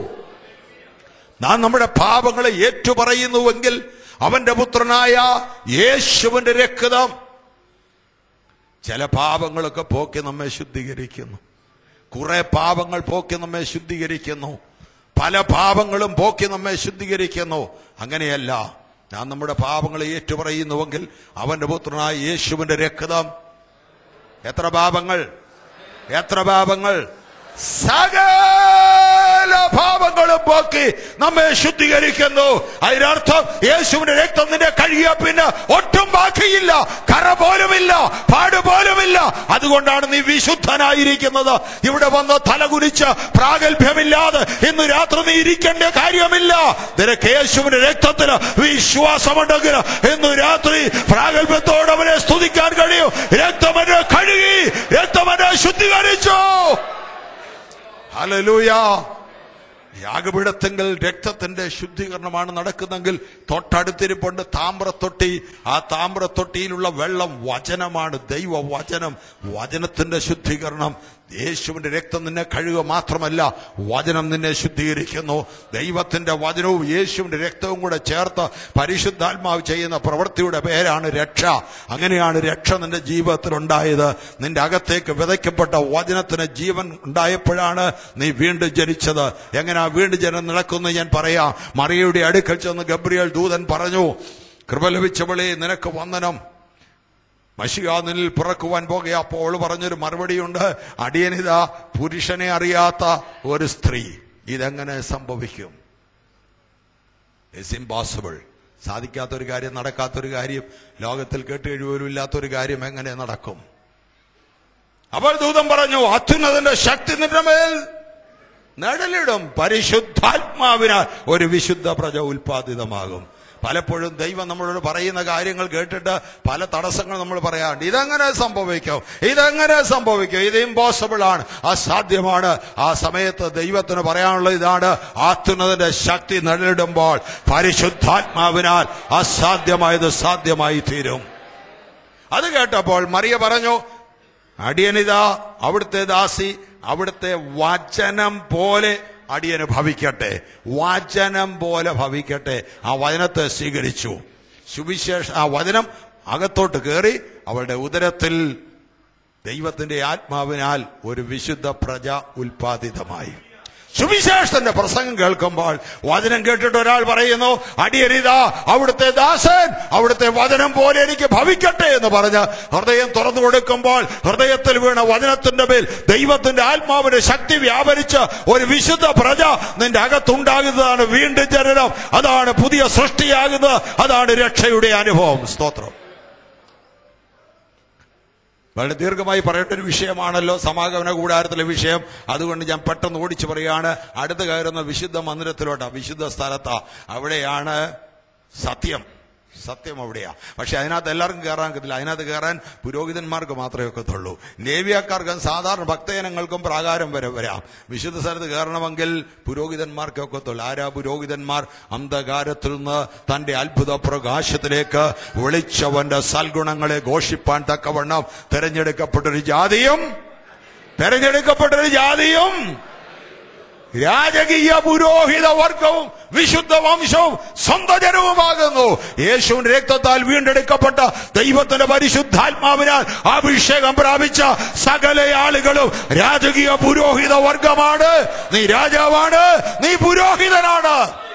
Speaker 1: നാം നമ്മുടെ പാപങ്ങളെ ഏറ്റുപറയുന്നുവെങ്കിൽ അവന്റെ പുത്രനായ യേശുവിന്റെ രക്തം. ചില പാപങ്ങളൊക്കെ പോക്കി നമ്മെ ശുദ്ധീകരിക്കുന്നു. കുറെ പാപങ്ങൾ പോക്കി നമ്മെ ശുദ്ധീകരിക്കുന്നു. പല പാപങ്ങളും പോക്കി നമ്മെ ശുദ്ധീകരിക്കുന്നു. അങ്ങനെയല്ല. ഞാൻ നമ്മുടെ പാപങ്ങളെ ഏറ്റുപറയുന്നുവെങ്കിൽ അവന്റെ പുത്രനായ യേശുവിന്റെ രക്തം. എത്ര പാപങ്ങൾ? എത്ര പാപങ്ങൾ? സകല പാപങ്ങളും പോക്കി നമ്മെ ശുദ്ധീകരിക്കുന്നു. അതിനർത്ഥം യേശുവിന്റെ രക്തം നിന്റെ കഴുകിയ പിന്നെ ഒട്ടും ബാക്കിയില്ല. കറ പോലുമില്ല പാട് പോലുമില്ല. അതുകൊണ്ടാണ് നീ വിശുദ്ധനായിരിക്കുന്നത്. ഇവിടെ വന്ന് തലകുനിച്ച് പ്രാഗൽഭ്യമില്ലാതെ ഇന്ന് രാത്രി നീ ഇരിക്കേണ്ട കാര്യമില്ല. നിനക്ക് യേശുവിന്റെ രക്തത്തിന് വിശ്വാസമുണ്ടെങ്കിൽ ഇന്ന് രാത്രി പ്രാഗൽഭ്യത്തോടെ അവനെ സ്തുതിക്കാൻ കഴിയും. രക്തമനെ കഴുകി രക്തമനെ ശുദ്ധീകരിച്ചു. ഹലലൂയ യാഗപീഠത്തെങ്കിൽ രക്തത്തിന്റെ ശുദ്ധീകരണമാണ് നടക്കുന്നെങ്കിൽ തൊട്ടടുത്തിരിപ്പുണ്ട് താമ്രത്തൊട്ടി. ആ താമ്രത്തൊട്ടിയിലുള്ള വെള്ളം വചനമാണ് ദൈവ വചനം വചനത്തിന്റെ ശുദ്ധീകരണം. യേശുവിന്റെ രക്തം നിന്നെ കഴുകുക മാത്രമല്ല വചനം നിന്നെ ശുദ്ധീകരിക്കുന്നു. ദൈവത്തിന്റെ വചനവും യേശുവിന്റെ രക്തവും കൂടെ ചേർത്ത് പരിശുദ്ധാത്മാവ് ചെയ്യുന്ന പ്രവൃത്തിയുടെ പേരാണ് രക്ഷ. അങ്ങനെയാണ് രക്ഷ നിന്റെ ജീവിതത്തിൽ ഉണ്ടായത്. നിന്റെ അകത്തേക്ക് വിതയ്ക്കപ്പെട്ട വചനത്തിന് ജീവൻ ഉണ്ടായപ്പോഴാണ് നീ വീണ്ടും ജനിച്ചത്. എങ്ങനെ ആ വീണ്ടും ജനം നടക്കുന്നു ഞാൻ പറയാം. മറിയയുടെ അടുക്കൽ ചെന്ന് ഗബ്രിയൽ ദൂതൻ പറഞ്ഞു കൃപ ലഭിച്ചവളെ നിനക്ക് വന്ദനം. മഷിക നിന്നിൽ പിറക്കുവാൻ പോകുക. അപ്പോൾ പറഞ്ഞൊരു മറുപടിയുണ്ട്. അടിയനിത പുരുഷനെ അറിയാത്ത ഒരു സ്ത്രീ. ഇതെങ്ങനെ സംഭവിക്കും? ഇറ്റ്സ് ഇമ്പോസിബിൾ സാധിക്കാത്തൊരു കാര്യം നടക്കാത്തൊരു കാര്യം ലോകത്തിൽ കേട്ട് കഴിവലും ഇല്ലാത്തൊരു കാര്യം എങ്ങനെ നടക്കും? അപ്പോൾ ദൂതം പറഞ്ഞു അത്യുന്നതിന്റെ ശക്തി നിന്റെ മേൽ നിഴലിടും. പരിശുദ്ധാത്മാവിനാൽ ഒരു വിശുദ്ധ പ്രജ ഉൽപാദിതമാകും പലപ്പോഴും ദൈവം നമ്മളോട് പറയുന്ന കാര്യങ്ങൾ കേട്ടിട്ട് പല തടസ്സങ്ങൾ നമ്മൾ പറയാറുണ്ട്. ഇതെങ്ങനെ സംഭവിക്കും? ഇതെങ്ങനെ സംഭവിക്കും? ഇത് ഇമ്പോസിബിൾ ആണ്. അസാധ്യമാണ്. ആ സമയത്ത് ദൈവത്തിന് പറയാനുള്ള ഇതാണ്. ആത്തുന്നതിന്റെ ശക്തി നിഴലിടുമ്പോൾ പരിശുദ്ധാത്മാവിനാൽ അസാധ്യമായത് സാധ്യമായി തീരും. അത് കേട്ടപ്പോൾ മറിയ പറഞ്ഞു അടിയനിതാ അവിടുത്തെ ദാസി അവിടുത്തെ വചനം പോലെ അടിയന് ഭവിക്കട്ടെ വചനം പോലെ ഭവിക്കട്ടെ. ആ വചനത്തെ സ്വീകരിച്ചു. സുവിശേഷ ആ വചനം അകത്തോട്ട് കയറി അവളുടെ ഉദരത്തിൽ ദൈവത്തിന്റെ ആത്മാവിനാൽ ഒരു വിശുദ്ധ പ്രജ ഉൽപാദിതമായി സുവിശേഷത്തിന്റെ പ്രസംഗം കേൾക്കുമ്പോൾ വചനം കേട്ടിട്ട് ഒരാൾ പറയുന്നു അടിയരിതാ അവിടുത്തെ ദാസൻ അവിടുത്തെ വചനം പോലെ എനിക്ക് ഭവിക്കട്ടെ എന്ന് പറഞ്ഞ് ഹൃദയം തുറന്നു കൊടുക്കുമ്പോൾ ഹൃദയത്തിൽ വീണ വചനത്തിന്റെ മേൽ ദൈവത്തിന്റെ ആത്മാവിന്റെ ശക്തി വ്യാപരിച്ച് ഒരു വിശുദ്ധ പ്രജ നിന്റെ അകത്തുണ്ടാകുന്നതാണ് വീണ്ടും ജനനം. അതാണ് പുതിയ സൃഷ്ടിയാകുന്നത്. അതാണ് രക്ഷയുടെ അനുഭവം. സ്തോത്രം. വളരെ ദീർഘമായി പറയേണ്ട ഒരു വിഷയമാണല്ലോ സമാഗമന കൂടാരത്തിലെ വിഷയം. അതുകൊണ്ട് ഞാൻ പെട്ടെന്ന് ഓടിച്ചു പറയാണ് അടുത്ത് കയറുന്ന വിശുദ്ധ മന്ദിരത്തിലോട്ടാ. വിശുദ്ധ സ്ഥലത്താ. അവിടെയാണ് സത്യം. സത്യം അവിടെയാ. പക്ഷെ അതിനകത്ത് എല്ലാവർക്കും കയറാൻ കിട്ടില്ല അതിനകത്ത് കയറാൻ പുരോഹിതന്മാർക്ക് മാത്രമേ ഒക്കത്തുള്ളൂ. നേവിയക്കാർക്കും സാധാരണ ഭക്തജനങ്ങൾക്കും പ്രാകാരം വരെ വരാം. വിശുദ്ധ സ്ഥലത്ത് കയറണമെങ്കിൽ പുരോഹിതന്മാർക്ക് ഒക്കത്തുള്ളൂ. ആരാ പുരോഹിതന്മാർ? അന്ധകാരത്തിൽ നിന്ന് തന്റെ അത്ഭുത പ്രകാശത്തിലേക്ക് വിളിച്ചവന്റെ സൽഗുണങ്ങളെ ഘോഷിപ്പാൻ തക്കവണ്ണം തെരഞ്ഞെടുക്കപ്പെട്ടൊരു ജാതിയും തെരഞ്ഞെടുക്കപ്പെട്ടൊരു ജാതിയും രാജകീയ പുരോഹിത വർഗവും വിശുദ്ധ വംശവും സ്വന്തം ജനവുമാകുന്നു യേശുവിന്റെ രക്തത്താൽ വീണ്ടെടുക്കപ്പെട്ട ദൈവത്തിന്റെ പരിശുദ്ധാത്മാവിനാൽ അഭിഷേകം പ്രാപിച്ച സകല ആളുകളും രാജകീയ പുരോഹിത വർഗമാണ്. നീ രാജാവാണ് നീ പുരോഹിതനാണ്.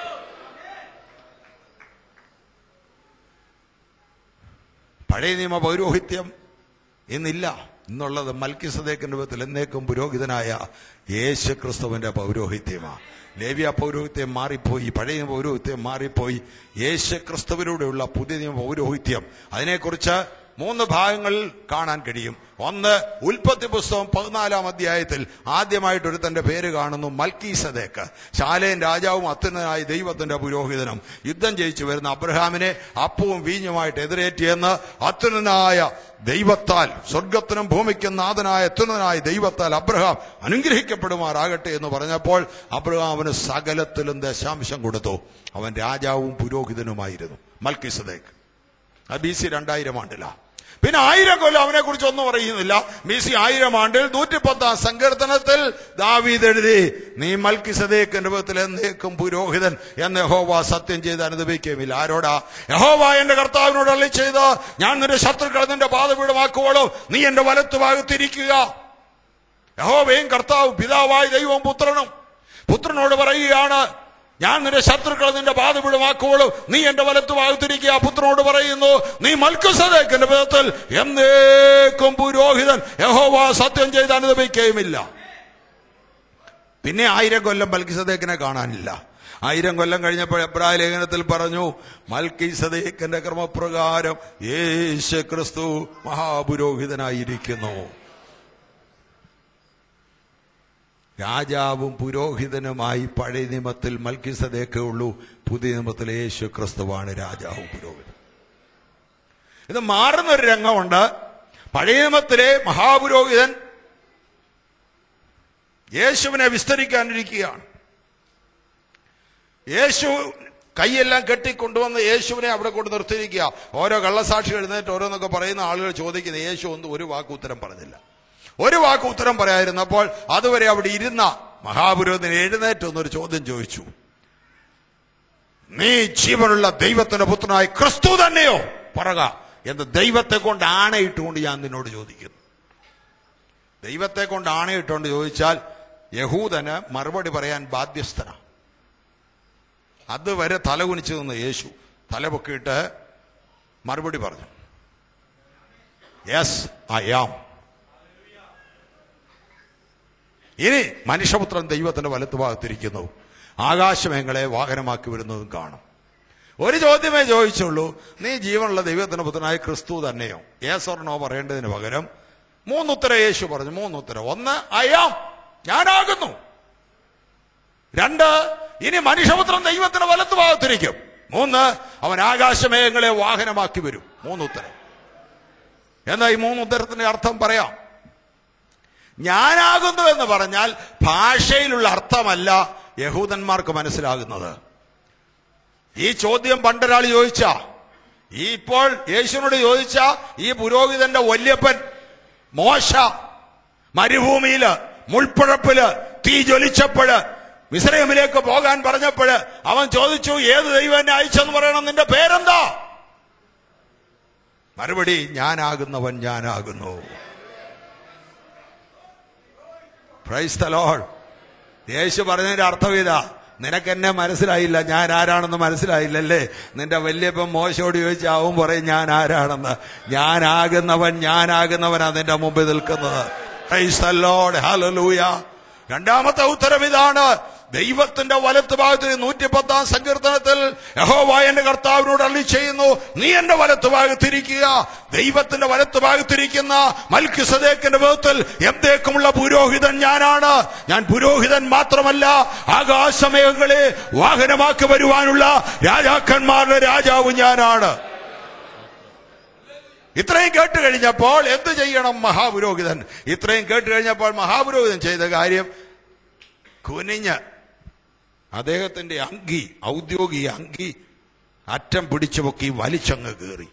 Speaker 1: പഴയ നിയമ പൗരോഹിത്യം ഇന്നില്ല. ഇന്നുള്ളത് മൽക്കിസദേക്കിന്റെ വിധത്തിൽ എന്നേക്കും പുരോഹിതനായ യേശു ക്രിസ്തുവിന്റെ പൗരോഹിത്യമാണ് ലേവ്യ പൗരോഹിത്യം മാറിപ്പോയി പഴയ പൗരോഹിത്യം മാറിപ്പോയി. യേശു ക്രിസ്തുവിലൂടെയുള്ള പുതിയ പൗരോഹിത്യം. അതിനെക്കുറിച്ച് മൂന്ന് ഭാഗങ്ങളിൽ കാണാൻ കഴിയും. ഒന്ന് ഉൽപ്പത്തി പുസ്തകം പതിനാലാം അധ്യായത്തിൽ ആദ്യമായിട്ട് ഒരു തന്റെ പേര് കാണുന്നു മൽക്കീസദേക്ക്. ശാലയൻ രാജാവും അത്യുന്നതനായ ദൈവത്തിന്റെ പുരോഹിതനും. യുദ്ധം ജയിച്ചു വരുന്ന അബ്രഹാമിനെ അപ്പവും വീഞ്ഞുമായിട്ട് എതിരേറ്റിയെന്ന് അത്യുന്നതനായ ദൈവത്താൽ സ്വർഗത്തിനും ഭൂമിക്കും നാഥനായ അത്യുന്നതനായ ദൈവത്താൽ അബ്രഹാം അനുഗ്രഹിക്കപ്പെടുമാറാകട്ടെ എന്ന് പറഞ്ഞപ്പോൾ അബ്രഹാമിന് സകലത്തിലും ദശാംശം കൊടുത്തു. അവൻ രാജാവും പുരോഹിതനുമായിരുന്നു. മൽക്കിസദേക്ക്. ബി സി രണ്ടായിരം ആണ്ടിലാണ് പിന്നെ ആയിരം കൊല്ലം അവനെ കുറിച്ച് ഒന്നും പറയുന്നില്ല. മീസി ആയിരം ആണ്ടിൽ നൂറ്റിപ്പത്താം സങ്കീർത്തനത്തിൽ ദാവീദ് എഴുതി നീ മൽക്കിസദേക്കിന്റെ രൂപത്തിൽ എന്നേക്കും പുരോഹിതൻ എന്ന് യഹോവ സത്യം ചെയ്ത് അനുഭവിക്കുകയുമില്ല ആരോടാ? യഹോവ എന്റെ കർത്താവിനോട് അള്ളി ചെയ്ത് ഞാൻ നിന്റെ ശത്രുക്കളെ നിന്റെ പാതപീഠമാക്കുവോളോ. നീ എന്റെ വലത്തു ഭാഗത്തിരിക്കുക. യഹോവയും കർത്താവും പിതാവായ ദൈവവും പുത്രനും. പുത്രനോട് പറയുകയാണ് ഞാൻ നിന്റെ ശത്രുക്കളെ നിന്റെ പാതപിടമാക്കുവോളും നീ എന്റെ വലത്ത് ഭാഗത്തിരിക്കുക പുത്രനോട് പറയുന്നു നീ മൽക്കുസദേക്കിന്റെ വിധത്തിൽ എന്നേക്കും പുരോഹിതൻ യഹോവ സത്യം ചെയ്ത് അനുഭവിക്കുകയുമില്ല പിന്നെ ആയിരം കൊല്ലം മൽക്കിസദേക്കിനെ കാണാനില്ല. ആയിരം കൊല്ലം കഴിഞ്ഞപ്പോൾ എബ്രാഹിം ലേഖനത്തിൽ പറഞ്ഞു മൽക്കി സദേക്കന്റെ ക്രമപ്രകാരം യേശു ക്രിസ്തു മഹാപുരോഹിതനായിരിക്കുന്നു. രാജാവും പുരോഹിതനുമായി പഴയ നിയമത്തിൽ മൽക്കിസദേക്കേ ഉള്ളൂ. പുതിയ നിയമത്തിൽ യേശു ക്രിസ്തുവാണ് രാജാവും പുരോഹിതൻ ഇത് മാറുന്നൊരു രംഗമുണ്ട്. പഴയ നിയമത്തിലെ മഹാപുരോഹിതൻ യേശുവിനെ വിസ്തരിക്കാനിരിക്കുകയാണ്. യേശു കൈയെല്ലാം കെട്ടിക്കൊണ്ടുവന്ന് യേശുവിനെ അവിടെ കൊണ്ട് നിർത്തിയിരിക്കുക. ഓരോ കള്ളസാക്ഷി എഴുന്നേറ്റ് ഓരോന്നൊക്കെ പറയുന്ന ആളുകൾ ചോദിക്കുന്നത് യേശു ഒന്നും ഒരു വാക്കുത്തരം പറഞ്ഞില്ല. ഒരു വാക്ക് ഉത്തരം പറയാതിരുന്നപ്പോൾ അതുവരെ അവിടെ ഇരുന്ന മഹാപുരോഹിതൻ എഴുന്നേറ്റ് എന്നൊരു ചോദ്യം ചോദിച്ചു. നീ ജീവനുള്ള ദൈവത്തിന്റെ പുത്രനായ ക്രിസ്തു തന്നെയോ? പറക. എന്ന് ദൈവത്തെ കൊണ്ട് ആണയിട്ടുകൊണ്ട് ഞാൻ നിന്നോട് ചോദിക്കുന്നു. ദൈവത്തെ കൊണ്ട് ആണയിട്ടുകൊണ്ട് ചോദിച്ചാൽ യഹൂദന് മറുപടി പറയാൻ ബാധ്യസ്ഥനാണ് അതുവരെ തലകുനിച്ചു നിന്ന് യേശു തലപൊക്കിയിട്ട് മറുപടി പറഞ്ഞു. യെസ് ഐ ആം ഇനി മനുഷ്യപുത്രൻ ദൈവത്തിന്റെ വലത്തു ഭാഗത്തിരിക്കുന്നു. ആകാശമേങ്ങളെ വാഹനമാക്കി വരുന്നതും കാണും. ഒരു ചോദ്യമേ ചോദിച്ചുള്ളൂ. നീ ജീവനുള്ള ദൈവത്തിന്റെ പുത്രനായ ക്രിസ്തു തന്നെയോ? ഏസറിനോ പറയേണ്ടതിന് പകരം മൂന്നുത്തരം യേശു പറഞ്ഞു. മൂന്നുത്തരം. ഒന്ന് അയാം ഞാനാകുന്നു. രണ്ട് ഇനി മനുഷ്യപുത്രൻ ദൈവത്തിന്റെ വലത്തു ഭാഗത്തിരിക്കും. മൂന്ന് അവൻ ആകാശമേഘങ്ങളെ വാഹനമാക്കി വരും. മൂന്നുത്തരം. എന്നാ ഈ മൂന്നുത്തരത്തിന്റെ അർത്ഥം പറയാം? ഞാനാകുന്നു എന്ന് പറഞ്ഞാൽ ഭാഷയിലുള്ള അർത്ഥമല്ല യഹൂദന്മാർക്ക് മനസ്സിലാകുന്നത്. ഈ ചോദ്യം പണ്ടൊരാൾ ചോദിച്ച ഈ ഇപ്പോൾ യേശുവിനോട് ചോദിച്ച ഈ പുരോഹിതന്റെ വല്യപ്പൻ മോശ മരുഭൂമിയിൽ മുൾപ്പുഴപ്പിൽ തീ ജ്വലിച്ചപ്പോഴ് മിസ്രൈമിലേക്ക് പോകാൻ പറഞ്ഞപ്പോഴ് അവൻ ചോദിച്ചു ഏത് ദൈവം എന്നെ അയച്ചെന്ന് പറയണം? നിന്റെ പേരെന്താ? മറുപടി ഞാനാകുന്നവൻ ഞാനാകുന്നു. പ്രൈസ് തലോൾ. യേശു പറഞ്ഞതിന്റെ അർത്ഥം ഇതാ. നിനക്കെന്നെ മനസ്സിലായില്ല ഞാൻ ആരാണെന്ന് മനസ്സിലായില്ലല്ലേ? നിന്റെ വല്യപ്പൻ മോശയോട് ചോദിച്ചാവും പറയും ഞാൻ ആരാണെന്ന്? ഞാനാകുന്നവൻ ഞാനാകുന്നവനാ നിന്റെ മുമ്പിൽ നിൽക്കുന്നത്. രണ്ടാമത്തെ ഉത്തരം ഇതാണ്. ദൈവത്തിന്റെ വലത്ത് ഭാഗത്ത് നൂറ്റിപ്പത്താം സങ്കീർത്തനത്തിൽ യഹോവായ എന്റെ കർത്താവിനോട് അള്ളി ചെയ്യുന്നു. നീ എന്റെ വലത്ത് ഭാഗത്തിരിക്കുക. ദൈവത്തിന്റെ വലത്ത് ഭാഗത്തിരിക്കുന്ന മൽക്കിസദേക്കിന്റെ വിധത്തിൽ എന്തേക്കുമുള്ള പുരോഹിതൻ ഞാനാണ്. ഞാൻ പുരോഹിതൻ മാത്രമല്ല. ആകാശമേഘങ്ങളെ വാഹനമാക്കി വരുവാനുള്ള രാജാക്കന്മാരുടെ രാജാവ് ഞാനാണ്. ഇത്രയും കേട്ട് കഴിഞ്ഞപ്പോൾ എന്ത് ചെയ്യണം മഹാപുരോഹിതൻ? ഇത്രയും കേട്ട് കഴിഞ്ഞപ്പോൾ മഹാപുരോഹിതൻ ചെയ്ത കാര്യം കുനിഞ്ഞ് അദ്ദേഹത്തിന്റെ അങ്കി ഔദ്യോഗിക അങ്കി അറ്റം പിടിച്ചു പൊക്കി വലിച്ചങ്ങ് കയറി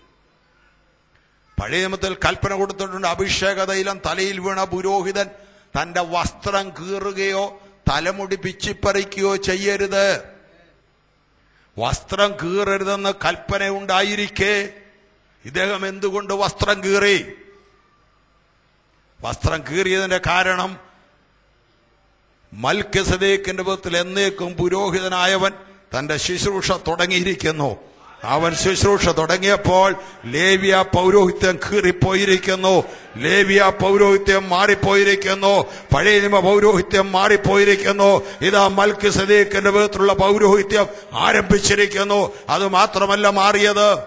Speaker 1: പഴയ നിയമത്തിൽ കൽപ്പന കൊടുത്തിട്ടുണ്ട് അഭിഷേക തൈലം തലയിൽ വീണ പുരോഹിതൻ തന്റെ വസ്ത്രം കീറുകയോ തലമുടി പിച്ചിപ്പറിക്കുകയോ ചെയ്യരുത്. വസ്ത്രം കീറരുതെന്ന് കൽപ്പന ഉണ്ടായിരിക്കെ ഇദ്ദേഹം എന്തുകൊണ്ട് വസ്ത്രം കീറി? വസ്ത്രം കീറിയതിന്റെ കാരണം മൽക്കസദേക്കിന്റെ വിധത്തിൽ എന്നേക്കും പുരോഹിതനായവൻ തന്റെ ശുശ്രൂഷ തുടങ്ങിയിരിക്കുന്നു. അവൻ ശുശ്രൂഷ തുടങ്ങിയപ്പോൾ ലേവിയ പൗരോഹിത്യം കീറിപ്പോയിരിക്കുന്നു. ലേവിയ പൗരോഹിത്യം മാറിപ്പോയിരിക്കുന്നു. പഴയ നിയമ പൗരോഹിത്യം മാറിപ്പോയിരിക്കുന്നു. ഇതാ മൽക്ക് സദീഖിന്റെ വിധത്തിലുള്ള പൗരോഹിത്യം ആരംഭിച്ചിരിക്കുന്നു. അത് മാത്രമല്ല മാറിയത്.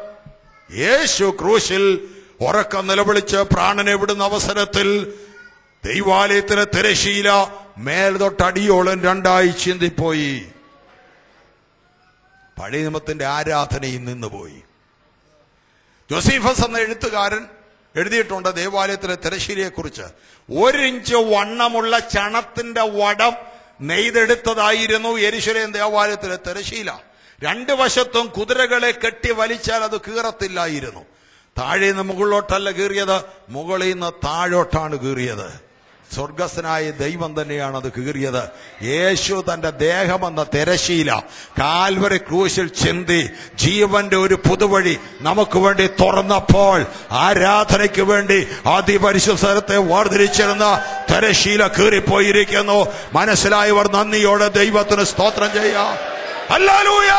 Speaker 1: യേശു ക്രൂശിൽ ഉറക്കം നിലവിളിച്ച് പ്രാണനെ വിടുന്ന അവസരത്തിൽ ദൈവാലയത്തിന് തിരശീല മേൽ തൊട്ടടിയോളം രണ്ടായി ചിന്തിപ്പോയി. പഴയ നിയമത്തിന്റെ ആരാധനയിൽ നിന്നുപോയി. ജോസീഫസ് എന്ന എഴുത്തുകാരൻ എഴുതിയിട്ടുണ്ട് ദേവാലയത്തിലെ തിരശ്ശീലയെ കുറിച്ച് ഒരിഞ്ച് വണ്ണമുള്ള ചണത്തിന്റെ വടം നെയ്തെടുത്തതായിരുന്നു എരിശുലേം ദേവാലയത്തിലെ തിരശീല രണ്ട് വശത്തും കുതിരകളെ കെട്ടി വലിച്ചാൽ അത് കീറത്തില്ലായിരുന്നു. താഴെ നിന്ന് മുകളിലോട്ടല്ല കീറിയത് മുകളിൽ നിന്ന് താഴോട്ടാണ് കീറിയത്. സ്വർഗസ്ഥനായ ദൈവം തന്നെയാണ് അത് കീറിയത്. യേശു തന്റെ ദേഹം ദേഹമെന്ന തിരശീല കാൽവരി ക്രൂശിൽ ചിന്തി ജീവന്റെ ഒരു പുതുവഴി നമുക്ക് വേണ്ടി തുറന്നപ്പോൾ ആരാധനയ്ക്ക് വേണ്ടി അതിപരിശുദ്ധ സ്ഥലത്തെ വേർതിരിച്ചിരുന്ന തിരശീല കീറിപ്പോയിരിക്കുന്നു. മനസ്സിലായവർ നന്ദിയോടെ ദൈവത്തിന് സ്തോത്രം ചെയ്യാം. ഹല്ലേലൂയ!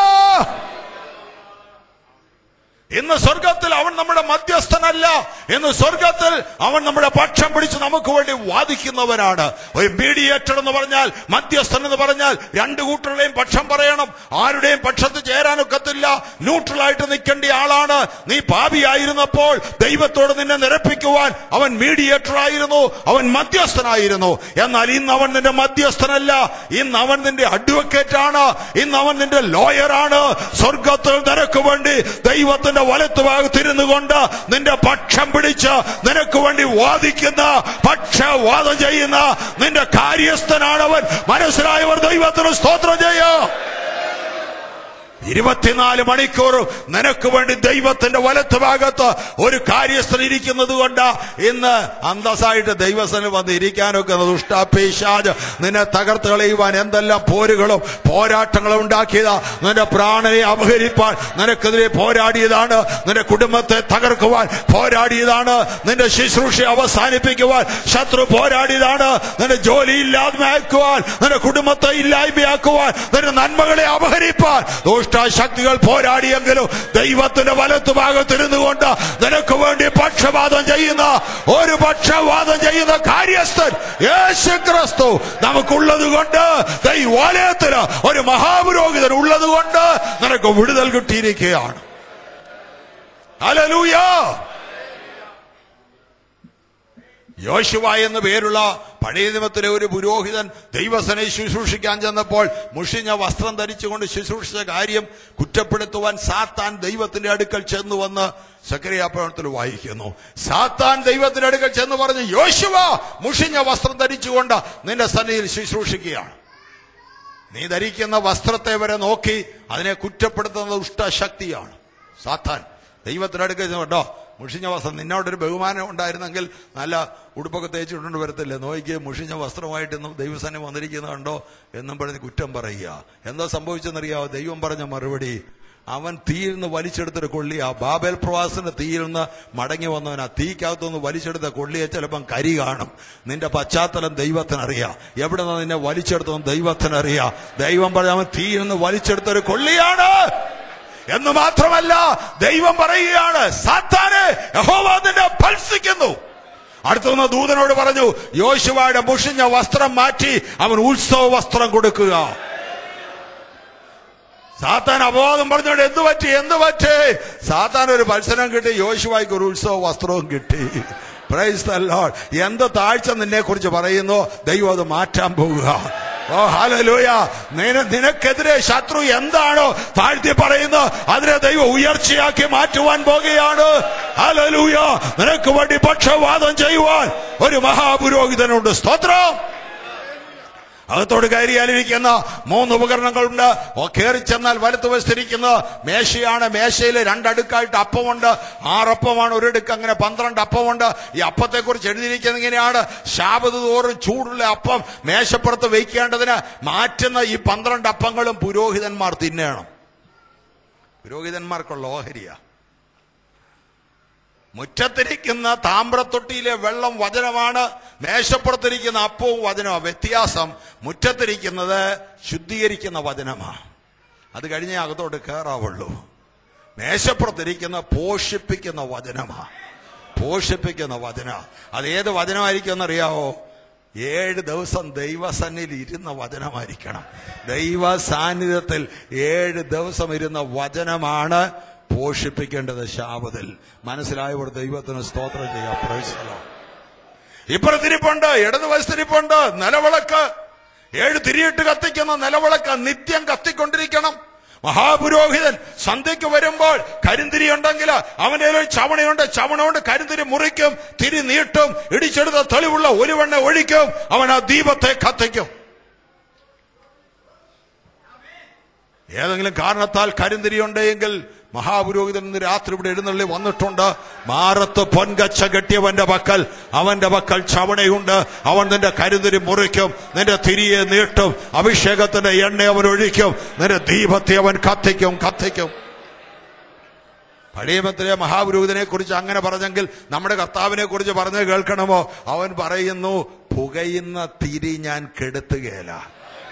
Speaker 1: ഇന്ന് സ്വർഗത്തിൽ അവൻ നമ്മുടെ മധ്യസ്ഥനല്ല. ഇന്ന് സ്വർഗത്തിൽ അവൻ നമ്മുടെ പക്ഷം പിടിച്ച് നമുക്ക് വേണ്ടി വാദിക്കുന്നവരാണ് ഒരു മീഡിയേറ്റർ എന്ന് പറഞ്ഞാൽ മധ്യസ്ഥൻ എന്ന് പറഞ്ഞാൽ രണ്ട് കൂട്ടരുടെയും പക്ഷം പറയണം. ആരുടെയും പക്ഷത്ത് ചേരാനൊക്കത്തില്ല. ന്യൂട്രലായിട്ട് നിൽക്കേണ്ട ആളാണ്. നീ പാപിയായിരുന്നപ്പോൾ ദൈവത്തോട് നിന്നെ നിരപ്പിക്കുവാൻ അവൻ മീഡിയേറ്റർ ആയിരുന്നു. അവൻ മധ്യസ്ഥനായിരുന്നു. എന്നാൽ ഇന്ന് അവൻ നിന്റെ മധ്യസ്ഥനല്ല. ഇന്ന് അവൻ നിന്റെ അഡ്വക്കേറ്റ് ആണ്. ഇന്ന് അവൻ നിന്റെ ലോയറാണ് സ്വർഗത്തിൽ നിനക്ക് വേണ്ടി ദൈവത്തിന്റെ വലത്തുഭാഗത്തിരുന്നു കൊണ്ട് നിന്റെ പക്ഷം പിടിച്ച് നിനക്ക് വേണ്ടി വാദിക്കുന്ന പക്ഷവാദം ചെയ്യുന്ന നിന്റെ കാര്യസ്ഥനാണവൻ. മനസ്സിലായവർ ദൈവത്തിന് സ്തോത്രം ചെയ്യാം. ഇരുപത്തിനാല് മണിക്കൂർ നിനക്ക് വേണ്ടി ദൈവത്തിന്റെ വലത്ത് ഭാഗത്ത് ഒരു കാര്യസ്ഥൻ ഇരിക്കുന്നത് കൊണ്ട് ഇന്ന് അന്തസ്സായിട്ട് ദൈവസ്ഥനിൽ വന്ന് ഇരിക്കാനൊക്കെ ദുഷ്ടാപേശാജ് നിന്നെ തകർത്ത് കളയുവാൻ എന്തെല്ലാം പോരുകളും പോരാട്ടങ്ങളും ഉണ്ടാക്കിയതാ. നിന്റെ പ്രാണനെ അപഹരിപ്പാൻ നിനക്കെതിരെ പോരാടിയതാണ്. നിന്റെ കുടുംബത്തെ തകർക്കുവാൻ പോരാടിയതാണ്. നിന്റെ ശുശ്രൂഷ അവസാനിപ്പിക്കുവാൻ ശത്രു പോരാടിയതാണ്. നിന്റെ ജോലി ഇല്ലായ്മയാക്കുവാൻ നിന്റെ കുടുംബത്തെ ഇല്ലായ്മയാക്കുവാൻ നിന്റെ നന്മകളെ അപഹരിപ്പാൻ. ദുഷ്ട ശക്തികൾ പോരാടിയെങ്കിലും ദൈവത്തിന്റെ വലത്തു ഭാഗത്തിരുന്നു കൊണ്ട് നിനക്ക് വേണ്ടി പക്ഷപാതം ചെയ്യുന്ന ഒരു പക്ഷപാതം ചെയ്യുന്ന കാര്യസ്ഥൻ യേശു ക്രിസ്തു നമുക്കുള്ളത് കൊണ്ട് ദൈവാലയത്തിന് ഒരു മഹാപുരോഹിതൻ ഉള്ളത് കൊണ്ട് നിനക്ക് വിടുതൽ കിട്ടിയിരിക്കുകയാണ്. ഹല്ലേലൂയ! യോശുവ എന്ന് പേരുള്ള പഴയ നിയമത്തിലെ ഒരു പുരോഹിതൻ ദൈവസനെ ശുശ്രൂഷിക്കാൻ ചെന്നപ്പോൾ മുഷിഞ്ഞ വസ്ത്രം ധരിച്ചുകൊണ്ട് ശുശ്രൂഷിച്ച കാര്യം കുറ്റപ്പെടുത്തുവാൻ സാത്താൻ ദൈവത്തിന്റെ അടുക്കൽ ചെന്നു വന്ന് സക്രിയാപ്രവണത്തിൽ വായിക്കുന്നു. സാത്താൻ ദൈവത്തിന്റെ അടുക്കൽ ചെന്ന് പറഞ്ഞു യോശുവ മുഷിഞ്ഞ വസ്ത്രം ധരിച്ചുകൊണ്ട് നിന്റെ സന്നിധിയിൽ ശുശ്രൂഷിക്കുകയാണ്. നീ ധരിക്കുന്ന വസ്ത്രത്തെ വരെ നോക്കി അതിനെ കുറ്റപ്പെടുത്തുന്ന ദുഷ്ടശക്തിയാണ്. സാത്താൻ ദൈവത്തിന്റെ അടുക്കൽ ചെന്നുണ്ടോ മുഷിഞ്ഞ വസ്ത്രം. നിന്നോടൊരു ബഹുമാനം ഉണ്ടായിരുന്നെങ്കിൽ നല്ല ഉടുപ്പൊക്കെ തേച്ചിട്ടുണ്ട് വരത്തില്ലേ? നോയിക്ക് മുഷിഞ്ഞ വസ്ത്രമായിട്ട് ഇന്നും ദൈവസേന വന്നിരിക്കുന്നുണ്ടോ എന്നും പറഞ്ഞ് കുറ്റം പറയുക. എന്താ സംഭവിച്ചെന്നറിയാവോ? ദൈവം പറഞ്ഞ മറുപടി. അവൻ തീയിൽ നിന്ന് വലിച്ചെടുത്തൊരു ആ ബാബേൽ പ്രവാസിന്റെ തീയിൽ നിന്ന് മടങ്ങി വന്നവൻ ആ തീക്കകത്തുനിന്ന് വലിച്ചെടുത്ത കൊള്ളിയെ ചിലപ്പം കരി കാണും. നിന്റെ പശ്ചാത്തലം ദൈവത്തിനറിയാം. എവിടെ നിന്ന് നിന്നെ വലിച്ചെടുത്തതും ദൈവത്തിനറിയാം. ദൈവം പറഞ്ഞ അവൻ തീയിൽ നിന്ന് വലിച്ചെടുത്തൊരു കൊള്ളിയാണ്. എന്ന് മാത്രമല്ല ദൈവം പറയുകയാണ് സാത്താനെ യഹോവ നിന്നെ ഭത്സിക്കുന്നു. അടുത്തുനിന്ന് ദൂതനോട് പറഞ്ഞു യോശുവയുടെ മുഷിഞ്ഞ വസ്ത്രം മാറ്റി അവൻ ഉത്സവ വസ്ത്രം കൊടുക്കുക. സാത്താൻ അപവാദം പറഞ്ഞോണ്ട് എന്ത് പറ്റി എന്ത് പറ്റി? സാത്താൻ ഒരു മത്സരം കിട്ടി യോശുവായിക്ക് ഒരു ഉത്സവ വസ്ത്രവും കിട്ടി. പ്രൈസ് ദ എന്ത് താഴ്ച നിന്നെ കുറിച്ച് പറയുന്നു ദൈവം അത് മാറ്റാൻ പോകുക ഓ ഹാലലൂയ നിന നിനക്കെതിരെ ശത്രു എന്താണോ താഴ്ത്തി പറയുന്നത് അതിനെ ദൈവം ഉയർച്ചയാക്കി മാറ്റുവാൻ പോകുകയാണ്. ഹാലലൂയ നിനക്ക് വേണ്ടി പക്ഷവാദം ചെയ്യുവാൻ ഒരു മഹാപുരോഹിതനുണ്ട്. സ്തോത്രം. അകത്തോട് കയറിയാലിരിക്കുന്ന മൂന്ന് ഉപകരണങ്ങളുണ്ട്. കയറി ചെന്നാൽ വലത്ത് വശത്തിരിക്കുന്ന മേശയാണ്. മേശയിൽ രണ്ടടുക്കായിട്ട് അപ്പമുണ്ട്. ആറപ്പമാണ് ഒരിടുക്ക് അങ്ങനെ പന്ത്രണ്ട് അപ്പമുണ്ട്. ഈ അപ്പത്തെ കുറിച്ച് എഴുതിയിരിക്കുന്നത് ഇങ്ങനെയാണ്. ശാപത് തോറും ചൂടുള്ള അപ്പം മേശപ്പുറത്ത് വയ്ക്കേണ്ടതിന് മാറ്റുന്ന ഈ പന്ത്രണ്ട് അപ്പങ്ങളും പുരോഹിതന്മാർ തിന്നേണം. പുരോഹിതന്മാർക്കുള്ള ഓഹരിയാ. മുറ്റത്തിരിക്കുന്ന താമ്രത്തൊട്ടിയിലെ വെള്ളം വചനമാണ് മേശപ്പുറത്തിരിക്കുന്ന അപ്പവും വചനമാണ് വ്യത്യാസം മുറ്റത്തിരിക്കുന്നത് ശുദ്ധീകരിക്കുന്ന വചനമാണ് അത് കഴിഞ്ഞേ അകത്തോട്ട് കയറാവുള്ളൂ മേശപ്പുറത്തിരിക്കുന്ന പോഷിപ്പിക്കുന്ന വചനമാണ് പോഷിപ്പിക്കുന്ന വചന. അത് ഏത് വചനമായിരിക്കും എന്നറിയാവോ? ഏഴ് ദിവസം ദൈവസന്നിൽ ഇരുന്ന വചനമായിരിക്കണം. ദൈവ സാന്നിധ്യത്തിൽ ഏഴ് ദിവസം ഇരുന്ന വചനമാണ് പോഷിപ്പിക്കേണ്ടത് ശാപത്തിൽ. മനസ്സിലായവർ ദൈവത്തിന് സ്തോത്രം ചെയ്യാം. പ്രവേശിക്കണം ഇപ്പുറത്തിരിപ്പുണ്ട് ഇടതുവശത്തിരിപ്പുണ്ട് നിലവിളക്ക്. ഏഴ് തിരിയിട്ട് കത്തിക്കുന്ന നിലവിളക്ക് നിത്യം കത്തിക്കൊണ്ടിരിക്കണം. മഹാപുരോഹിതൻ സന്ധ്യയ്ക്ക് വരുമ്പോൾ കരിന്തിരി ഉണ്ടെങ്കിൽ കയ്യിൽ ഒരു ചവണയുണ്ട്. ചവണ കൊണ്ട് കരിന്തിരി മുറിക്കും തിരി നീട്ടും ഇടിച്ചെടുത്ത തെളിവുള്ള ഒരു വെണ്ണ ഒഴിക്കും അവൻ ആ ദീപത്തെ കത്തിക്കും. ഏതെങ്കിലും കാരണത്താൽ കരിന്തിരി ഉണ്ടെങ്കിൽ മഹാപുരോഹിതൻ ഇന്ന് രാത്രി ഇവിടെ എഴുന്നള്ളി വന്നിട്ടുണ്ട്. മാറത്ത് പൊൻകച്ച കെട്ടിയവന്റെ പക്കൽ അവന്റെ പക്കൽ ചവണയുണ്ട്. അവൻ നിന്റെ കരുതിരി മുറിക്കും നിന്റെ തിരിയെ നീട്ടും അഭിഷേകത്തിന്റെ എണ്ണ അവൻ ഒഴിക്കും നിന്റെ ദീപത്തെ അവൻ കത്തിക്കും കത്തിക്കും. പഴയമത്തിലെ മഹാപുരോഹിതനെ കുറിച്ച് അങ്ങനെ പറഞ്ഞെങ്കിൽ നമ്മുടെ കർത്താവിനെ കുറിച്ച് പറഞ്ഞ് കേൾക്കണമോ? അവൻ പറയുന്നു പുകയുന്ന തിരി ഞാൻ കെടുത്തുകയില്ല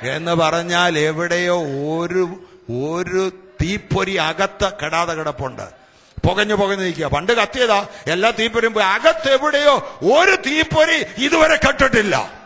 Speaker 1: എന്ന് പറഞ്ഞാൽ എവിടെയോ ഒരു ഒരു തീപ്പൊരി അകത്ത് കെടാതെ കിടപ്പുണ്ട്. പുകഞ്ഞു പുകഞ്ഞു നിൽക്കുക. പണ്ട് കത്തിയതാ. എല്ലാ തീപ്പൊരിയും പോയി. അകത്ത് എവിടെയോ ഒരു തീപ്പൊരി ഇതുവരെ കെട്ടിട്ടില്ല.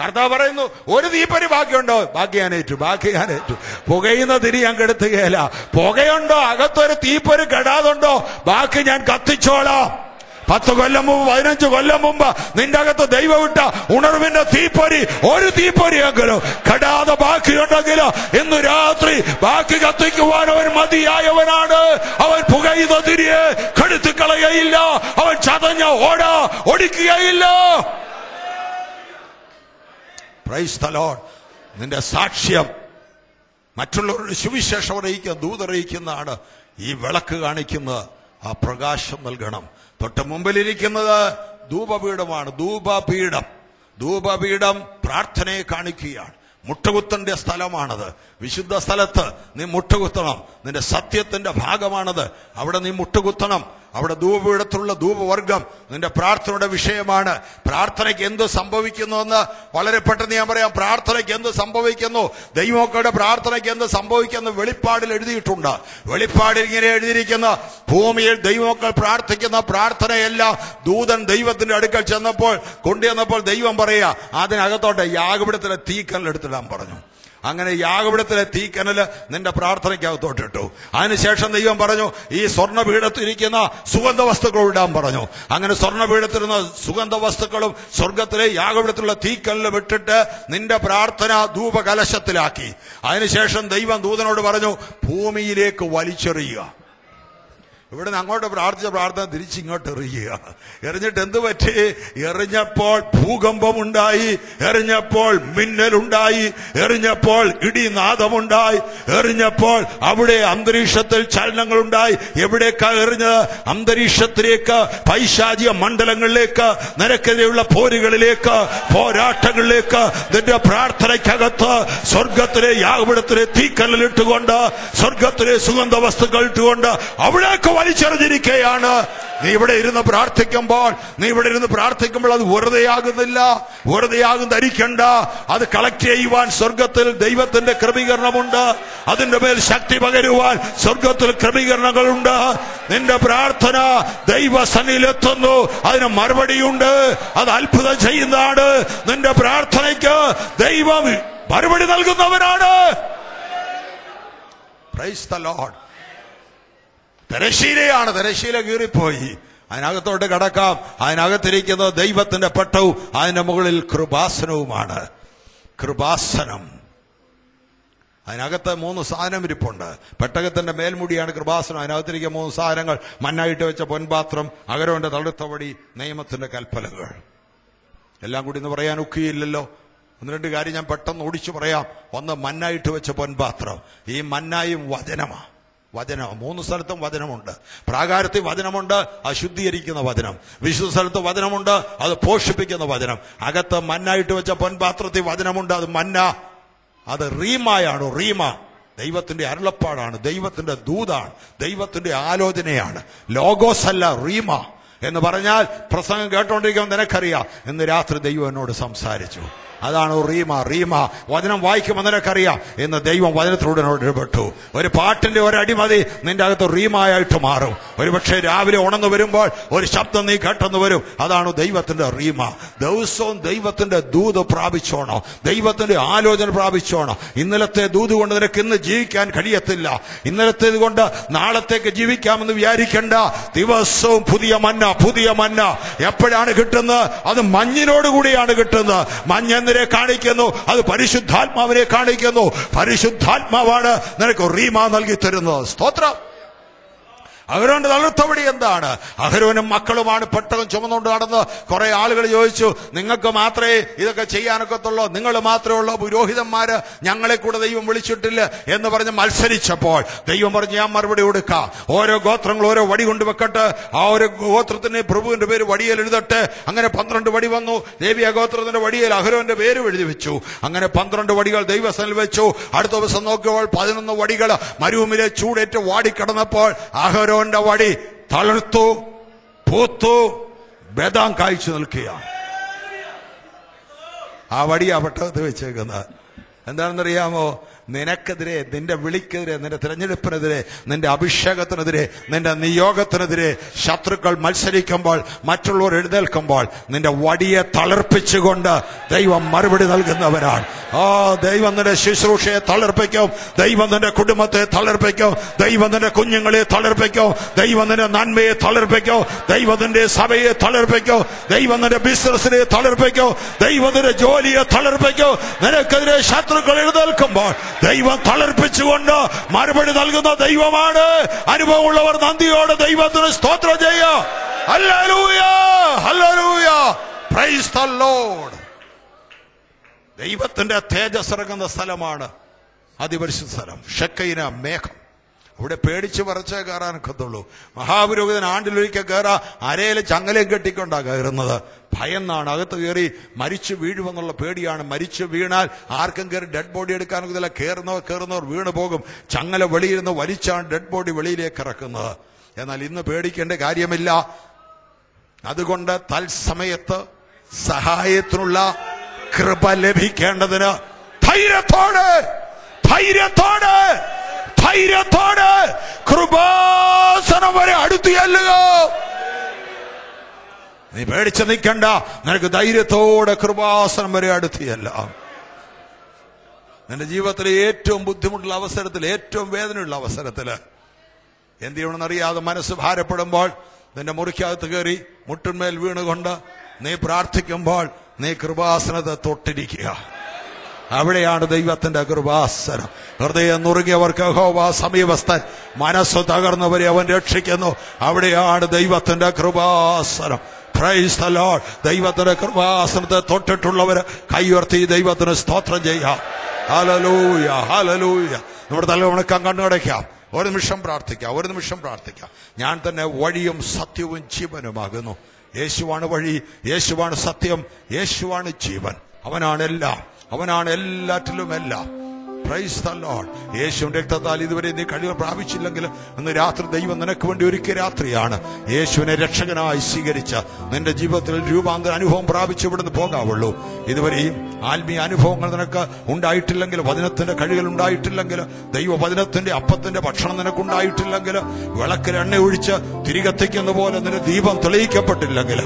Speaker 1: കർത്താവ് പറയുന്നു ഒരു തീപ്പൊരി ബാക്കിയുണ്ടോ? ബാക്കി ഞാൻ ബാക്കി ഞാൻ പുകയുന്ന തിരി ഞാൻ കെടുത്തുകയല്ല. പുകയുണ്ടോ? അകത്തൊരു തീപ്പൊരി കെടാതുണ്ടോ? ബാക്കി ഞാൻ കത്തിച്ചോളാം. പത്ത് കൊല്ലം മുമ്പ് പതിനഞ്ച് കൊല്ലം മുമ്പ് നിന്റെ അകത്ത് ദൈവം വിട്ട ഉണർവിന്റെ തീപ്പൊരി ഒരു തീപ്പൊരിയെങ്കിലും കെടാതെ ബാക്കിയുണ്ടെങ്കിലോ ഇന്ന് രാത്രി ബാക്കി കത്തിക്കുവാൻ അവൻ മതിയായവനാണ്. അവൻ പുകയുന്ന തിരിയെ കെടുത്തു കളയയില്ല അവൻ ചതഞ്ഞ ഓട ഒടിക്കുകയില്ല. നിന്റെ സാക്ഷ്യം മറ്റുള്ളവരുടെ സുവിശേഷം അറിയിക്കുക ദൂതറിയിക്കുന്നതാണ് ഈ വിളക്ക് കാണിക്കുന്നത്. ആ പ്രകാശം നൽകണം. തൊട്ട് മുമ്പിലിരിക്കുന്നത് ധൂപപീഠമാണ് ധൂപപീഠം. ധൂപപീഠം പ്രാർത്ഥനയെ കാണിക്കുകയാണ്. മുട്ടുകുത്തന്റെ സ്ഥലമാണത്. വിശുദ്ധ സ്ഥലത്ത് നീ മുട്ടുകുത്തണം. നിന്റെ സത്യത്തിന്റെ ഭാഗമാണത്. അവിടെ നീ മുട്ടുകുത്തണം. അവിടെ ധൂപപീഠത്തിലുള്ള ധൂപവർഗം നിന്റെ പ്രാർത്ഥനയുടെ വിഷയമാണ്. പ്രാർത്ഥനയ്ക്ക് എന്ത് സംഭവിക്കുന്നു എന്ന് വളരെ പെട്ടെന്ന് ഞാൻ പറയാം. പ്രാർത്ഥനയ്ക്ക് എന്ത് സംഭവിക്കുന്നു? ദൈവമക്കളുടെ പ്രാർത്ഥനയ്ക്ക് എന്ത് സംഭവിക്കുന്നു വെളിപ്പാടിൽ എഴുതിയിട്ടുണ്ട്. വെളിപ്പാടിൽ ഇങ്ങനെ എഴുതിയിരിക്കുന്ന. ഭൂമിയിൽ ദൈവമക്കൾ പ്രാർത്ഥിക്കുന്ന പ്രാർത്ഥനയല്ല. ദൂതൻ ദൈവത്തിന്റെ അടുക്കൽ ചെന്നപ്പോൾ കൊണ്ടുവന്നപ്പോൾ ദൈവം പറയുക അതിനകത്തോട്ട് യാഗപിടത്തിലെ തീക്കല്ലെടുത്തിടാൻ പറഞ്ഞു. അങ്ങനെ യാഗപിടത്തിലെ തീക്കനൽ നിന്റെ പ്രാർത്ഥനയ്ക്കകത്തോട്ടിട്ടു അതിനുശേഷം ദൈവം പറഞ്ഞു ഈ സ്വർണപീഠത്തിരിക്കുന്ന സുഗന്ധ വസ്തുക്കൾ ഇടാൻ പറഞ്ഞു. അങ്ങനെ സ്വർണപീഠത്തിരുന്ന സുഗന്ധ വസ്തുക്കളും സ്വർഗത്തിലെ യാഗപിടത്തിലുള്ള തീക്കനൽ വിട്ടിട്ട് നിന്റെ പ്രാർത്ഥന ധൂപകലശത്തിലാക്കി. അതിനുശേഷം ദൈവം ദൂതനോട് പറഞ്ഞു ഭൂമിയിലേക്ക് വലിച്ചെറിയുക. ഇവിടുന്ന് അങ്ങോട്ട് പ്രാർത്ഥിച്ച പ്രാർത്ഥന തിരിച്ചിങ്ങോട്ട് എറിയുക. എറിഞ്ഞിട്ട് എന്ത് പറ്റി? എറിഞ്ഞപ്പോൾ ഭൂകമ്പമുണ്ടായി എറിഞ്ഞപ്പോൾ മിന്നലുണ്ടായി എറിഞ്ഞപ്പോൾ ഇടിനാദമുണ്ടായി എറിഞ്ഞപ്പോൾ അവിടെ അന്തരീക്ഷത്തിൽ ചലനങ്ങൾ ഉണ്ടായി എവിടേക്കാ എറിഞ്ഞത്? അന്തരീക്ഷത്തിലേക്ക് പൈശാചിക മണ്ഡലങ്ങളിലേക്ക് നിരക്കെതിരെയുള്ള പോരുകളിലേക്ക് പോരാട്ടങ്ങളിലേക്ക് നിന്റെ പ്രാർത്ഥനയ്ക്കകത്ത് സ്വർഗത്തിലെ യാഗപടത്തിലെ തീക്കല്ലിട്ടുകൊണ്ട് സ്വർഗത്തിലെ സുഗന്ധ വസ്തുക്കൾ ഇട്ടുകൊണ്ട് അവിടേക്ക് വലിച്ചെറിഞ്ഞിരിക്കുകയാണ് നീ ഇവിടെ ഇരുന്ന് പ്രാർത്ഥിക്കുമ്പോൾ നീ ഇവിടെ ഇരുന്ന് പ്രാർത്ഥിക്കുമ്പോൾ അത് വെറുതെയാകുന്നില്ല. വെറുതെയാകും ധരിക്കണ്ട. അത് കളക്ട് ചെയ്യുവാൻ സ്വർഗത്തിൽ ദൈവത്തിന്റെ ക്രമീകരണമുണ്ട്. അതിന്റെ മേൽ ശക്തി പകരുവാൻ സ്വർഗത്തിൽ ക്രമീകരണങ്ങളുണ്ട്. നിന്റെ പ്രാർത്ഥന ദൈവസന്നിലെത്തുന്നു. അതിന് മറുപടിയുണ്ട്. അത് അത്ഭുതം ചെയ്യുന്നതാണ്. നിന്റെ പ്രാർത്ഥനയ്ക്ക് ദൈവം മറുപടി നൽകുന്നവനാണ്. പ്രൈസ് ദ ലോർഡ് തിരശീലയാണ് തിരശീല കീറിപ്പോയി. അതിനകത്തോട്ട് കടക്കാം. അതിനകത്തിരിക്കുന്നത് ദൈവത്തിന്റെ പട്ടവും അതിന്റെ മുകളിൽ കൃപാസനവുമാണ്. കൃപാസനം. അതിനകത്ത് മൂന്ന് സാധനം ഇരിപ്പുണ്ട്. പെട്ടകത്തിന്റെ മേൽമുടിയാണ് കൃപാസനം. അതിനകത്തിരിക്കുന്ന മൂന്ന് സാധനങ്ങൾ മണ്ണായിട്ട് വെച്ച പൊൻപാത്രം അകരോന്റെ തളുത്തവടി നിയമത്തിന്റെ കൽപ്പലകൾ. എല്ലാം കൂടി ഒന്ന് പറയാൻ ഒക്കുകയില്ലല്ലോ ഒന്ന് രണ്ട് കാര്യം ഞാൻ പെട്ടെന്ന് ഓടിച്ചു പറയാം. ഒന്ന് മണ്ണായിട്ട് വെച്ച പൊൻപാത്രം. ഈ മന്നായും വചനമാ. വചനം മൂന്ന് സ്ഥലത്തും വചനമുണ്ട്. പ്രാകാരത്തിൽ വചനമുണ്ട് അത് ശുദ്ധീകരിക്കുന്ന വചനം. വിശുദ്ധ സ്ഥലത്ത് വചനമുണ്ട് അത് പോഷിപ്പിക്കുന്ന വചനം. അകത്ത് മന്നായിട്ട് വെച്ച പൊൻപാത്രത്തിൽ വചനമുണ്ട് അത് മന്ന. അത് റീമായാണ് റീമ. ദൈവത്തിന്റെ അരുളപ്പാടാണ് ദൈവത്തിന്റെ ദൂതാണ് ദൈവത്തിന്റെ ആലോചനയാണ്. ലോഗോസ് അല്ല റീമ. എന്ന് പറഞ്ഞാൽ പ്രസംഗം കേട്ടോണ്ടിരിക്കുമ്പോൾ നിനക്കറിയാം ഇന്ന് രാത്രി ദൈവം എന്നോട് സംസാരിച്ചു. അതാണ് റീമ റീമ. വചനം വായിക്കുമ്പോൾ നിനക്കറിയാം. എന്ന് ദൈവം വചനത്തിലൂടെ ഇടപെട്ടു. ഒരു പാട്ടിന്റെ ഒരു മതി നിന്റെ അകത്ത് റീമായിട്ട് മാറും. ഒരുപക്ഷെ രാവിലെ ഉണർന്നു വരുമ്പോൾ ഒരു ശബ്ദം നീ കേട്ടെന്ന് വരും. അതാണ് ദൈവത്തിന്റെ റീമ. ദിവസവും ദൈവത്തിന്റെ ദൂത് പ്രാപിച്ചോണോ. ദൈവത്തിന്റെ ആലോചന പ്രാപിച്ചോണോ. ഇന്നലത്തെ ദൂത് കൊണ്ട് നിനക്ക് ഇന്ന് ജീവിക്കാൻ കഴിയത്തില്ല. ഇന്നലത്തേത് കൊണ്ട് നാളത്തേക്ക് ജീവിക്കാമെന്ന് വിചാരിക്കണ്ട. ദിവസവും പുതിയ മന്ന പുതിയ മന്ന. എപ്പോഴാണ് കിട്ടുന്നത്? അത് മഞ്ഞിനോട് കൂടിയാണ് കിട്ടുന്നത്. മഞ്ഞ് എന്തിനെ കാണിക്കുന്നു. അത് പരിശുദ്ധാത്മാവിനെ കാണിക്കുന്നു. പരിശുദ്ധാത്മാവാണ് നിനക്ക് റീമ നൽകി തരുന്നത്. സ്തോത്രം. അഹരോന്റെ തളർത്തവടി എന്താണ്? അഹരോനും മക്കളുമാണ് പെട്ടകം ചുമന്നുകൊണ്ട് നടന്ന് കുറെ ആളുകൾ ചോദിച്ചു നിങ്ങൾക്ക് മാത്രമേ ഇതൊക്കെ ചെയ്യാനൊക്കത്തുള്ളൂ? നിങ്ങൾ മാത്രമേ ഉള്ളൂ പുരോഹിതന്മാര്? ഞങ്ങളെ കൂടെ ദൈവം വിളിച്ചിട്ടില്ല? എന്ന് പറഞ്ഞ് മത്സരിച്ചപ്പോൾ ദൈവം പറഞ്ഞ് ഞാൻ മറുപടി കൊടുക്കാം. ഓരോ ഗോത്രങ്ങൾ ഓരോ വടി കൊണ്ടുവെക്കട്ടെ. ആ ഒരു ഗോത്രത്തിന് പ്രഭുവിന്റെ പേര് വടിയിൽ എഴുതട്ടെ. അങ്ങനെ പന്ത്രണ്ട് വടി വന്നു. ദേവിയ ഗോത്രത്തിന്റെ വടിയിൽ അഹരോന്റെ പേര് എഴുതി വെച്ചു. അങ്ങനെ പന്ത്രണ്ട് വടികൾ ദൈവസ്ഥനിൽ വെച്ചു. അടുത്ത ദിവസം നോക്കിയപ്പോൾ പതിനൊന്ന് വടികൾ മരുഭൂമിയിലെ ചൂടേറ്റ് വാടിക്കടന്നപ്പോൾ അഹരോന്റെ വടി തളർത്തു പൂത്തു ബദാം കായ്ച്ചു നിൽക്കുകയാണ്. ആ വടി ആ പെട്ടകത്ത് വെച്ചേക്കുന്നത്. എന്താണെന്നറിയാമോ? നിനക്കെതിരെ നിന്റെ വിളിക്കെതിരെ നിന്റെ തിരഞ്ഞെടുപ്പിനെതിരെ നിന്റെ അഭിഷേകത്തിനെതിരെ നിന്റെ നിയോഗത്തിനെതിരെ ശത്രുക്കൾ മത്സരിക്കുമ്പോൾ മറ്റുള്ളവർ എഴുന്നേൽക്കുമ്പോൾ നിന്റെ വടിയെ തളർപ്പിച്ചുകൊണ്ട് ദൈവം മറുപടി നൽകുന്നവരാണ്. ആ ദൈവം നിന്റെ ശുശ്രൂഷയെ തളർപ്പിക്കും. ദൈവം നിന്റെ കുടുംബത്തെ തളർപ്പിക്കും. ദൈവം നിന്റെ കുഞ്ഞുങ്ങളെ തളർപ്പിക്കും. ദൈവം നിന്റെ നന്മയെ തളർപ്പിക്കും. ദൈവം നിന്റെ സഭയെ തളർപ്പിക്കും. ദൈവം നിന്റെ ബിസിനസിനെ തളർപ്പിക്കും. ദൈവത്തിന്റെ ജോലിയെ തളർപ്പിക്കും. നിനക്കെതിരെ ശത്രുക്കൾ എഴുന്നേൽക്കുമ്പോൾ ദൈവം തളർപ്പിച്ചുകൊണ്ട് മറുപടി നൽകുന്ന ദൈവമാണ്. അനുഭവമുള്ളവർ നന്ദിയോടെ ദൈവത്തിന് സ്തോത്രം ചെയ്യോ. ദൈവത്തിന്റെ തേജസ് ഇറങ്ങുന്ന സ്ഥലമാണ് അതിപരിശുദ്ധ സ്ഥലം ഷക്കൈന മേഘം. അവിടെ പേടിച്ച് പറച്ചേ കയറാനൊക്കത്തുള്ളൂ മഹാപുരോഹിതൻ ആണ്ടിലൊരിക്കൽ കയറാ അരയിൽ ചങ്ങലയും കെട്ടിക്കൊണ്ടാ കയറുന്നത്. ഭയന്നാണ് അകത്ത് കയറി മരിച്ചു വീഴുമെന്നുള്ള പേടിയാണ്. മരിച്ചു വീണാൽ ആർക്കും കയറി ഡെഡ് ബോഡി എടുക്കാനൊക്കത്തില്ല കയറുന്നവർ കയറുന്നവർ വീണു പോകും. ചങ്ങല വെളിയിരുന്ന് വലിച്ചാണ് ഡെഡ് ബോഡി വെളിയിലേക്ക് ഇറക്കുന്നത്. എന്നാൽ ഇന്ന് പേടിക്കേണ്ട കാര്യമില്ല. അതുകൊണ്ട് തത്സമയത്ത് സഹായത്തിനുള്ള കൃപ ലഭിക്കേണ്ടതിന് ധൈര്യത്തോടെ ധൈര്യത്തോടെ ധൈര്യത്തോടെ കൃപാസനം വരെ അടുത്ത് ചെല്ലുക. നീ പേടിച്ച് നിൽക്കണ്ട. നിനക്ക് ധൈര്യത്തോടെ കൃപാസനം വരെ അടുത്ത് ചെല്ലാം. നിന്റെ ജീവിതത്തിലെ ഏറ്റവും ബുദ്ധിമുട്ടുള്ള അവസരത്തിൽ ഏറ്റവും വേദനയുള്ള അവസരത്തിൽ എന്ത് ചെയ്യണമെന്നറിയാതെ മനസ്സ് ഭാരപ്പെടുമ്പോൾ നിന്റെ മുറിക്കകത്ത് കയറി മുട്ടിന്മേൽ വീണുകൊണ്ട് നീ പ്രാർത്ഥിക്കുമ്പോൾ നീ കൃപാസനത്തെ തൊട്ടിരിക്കുക. അവിടെയാണ് ദൈവത്തിന്റെ കൃപാസനം. ഹൃദയം നുറുങ്ങിയവർക്ക് ഹോവാ സമീപസ്ഥൻ. മനസ്സ് തകർന്നവരെ അവൻ രക്ഷിക്കുന്നു. അവിടെയാണ് ദൈവത്തിന്റെ കൃപാസനം. പ്രൈസ്. ദൈവത്തിന്റെ കൃപാസനത്തെ തൊട്ടിട്ടുള്ളവര് കൈയുയർത്തി ദൈവത്തിന് സ്തോത്രം ചെയ്യാം. ഹലലൂയ ഹലലൂയ നമ്മുടെ തലമുണക്കം കണ്ണുടയ്ക്കാം. ഒരു നിമിഷം പ്രാർത്ഥിക്കാം ഒരു നിമിഷം പ്രാർത്ഥിക്കാം. ഞാൻ തന്നെ വഴിയും സത്യവും ജീവനുമാകുന്നു. യേശുവാണ് വഴി യേശുവാണ് സത്യം യേശുവാണ് ജീവൻ. അവനാണ് എല്ലാം. അവനാണ് എല്ലാറ്റിലും എല്ലാം പ്രൈസ് ദ ലോർഡ് യേശുവിന്റെ രക്തത്താൽ ഇതുവരെ നീ കഴിവ് പ്രാപിച്ചില്ലെങ്കിൽ ഇന്ന് രാത്രി ദൈവം നിനക്ക് വേണ്ടി ഒരുക്കിയ രാത്രിയാണ്. യേശുവിനെ രക്ഷകനായി സ്വീകരിച്ച നിന്റെ ജീവിതത്തിൽ രൂപാന്തര അനുഭവം പ്രാപിച്ചു ഇവിടുന്ന് പോകാവുള്ളൂ. ഇതുവരെയും ആത്മീയ അനുഭവങ്ങൾ നിനക്ക് ഉണ്ടായിട്ടില്ലെങ്കിൽ വചനത്തിന്റെ കഴിവുകൾ ഉണ്ടായിട്ടില്ലെങ്കിൽ ദൈവ വചനത്തിന്റെ അപ്പത്തിന്റെ ഭക്ഷണം നിനക്കുണ്ടായിട്ടില്ലെങ്കിൽ വിളക്കിൽ എണ്ണ ഒഴിച്ച് തിരികെത്തിക്കുന്ന പോലെ നിന്റെ ദീപം തെളിയിക്കപ്പെട്ടില്ലെങ്കിൽ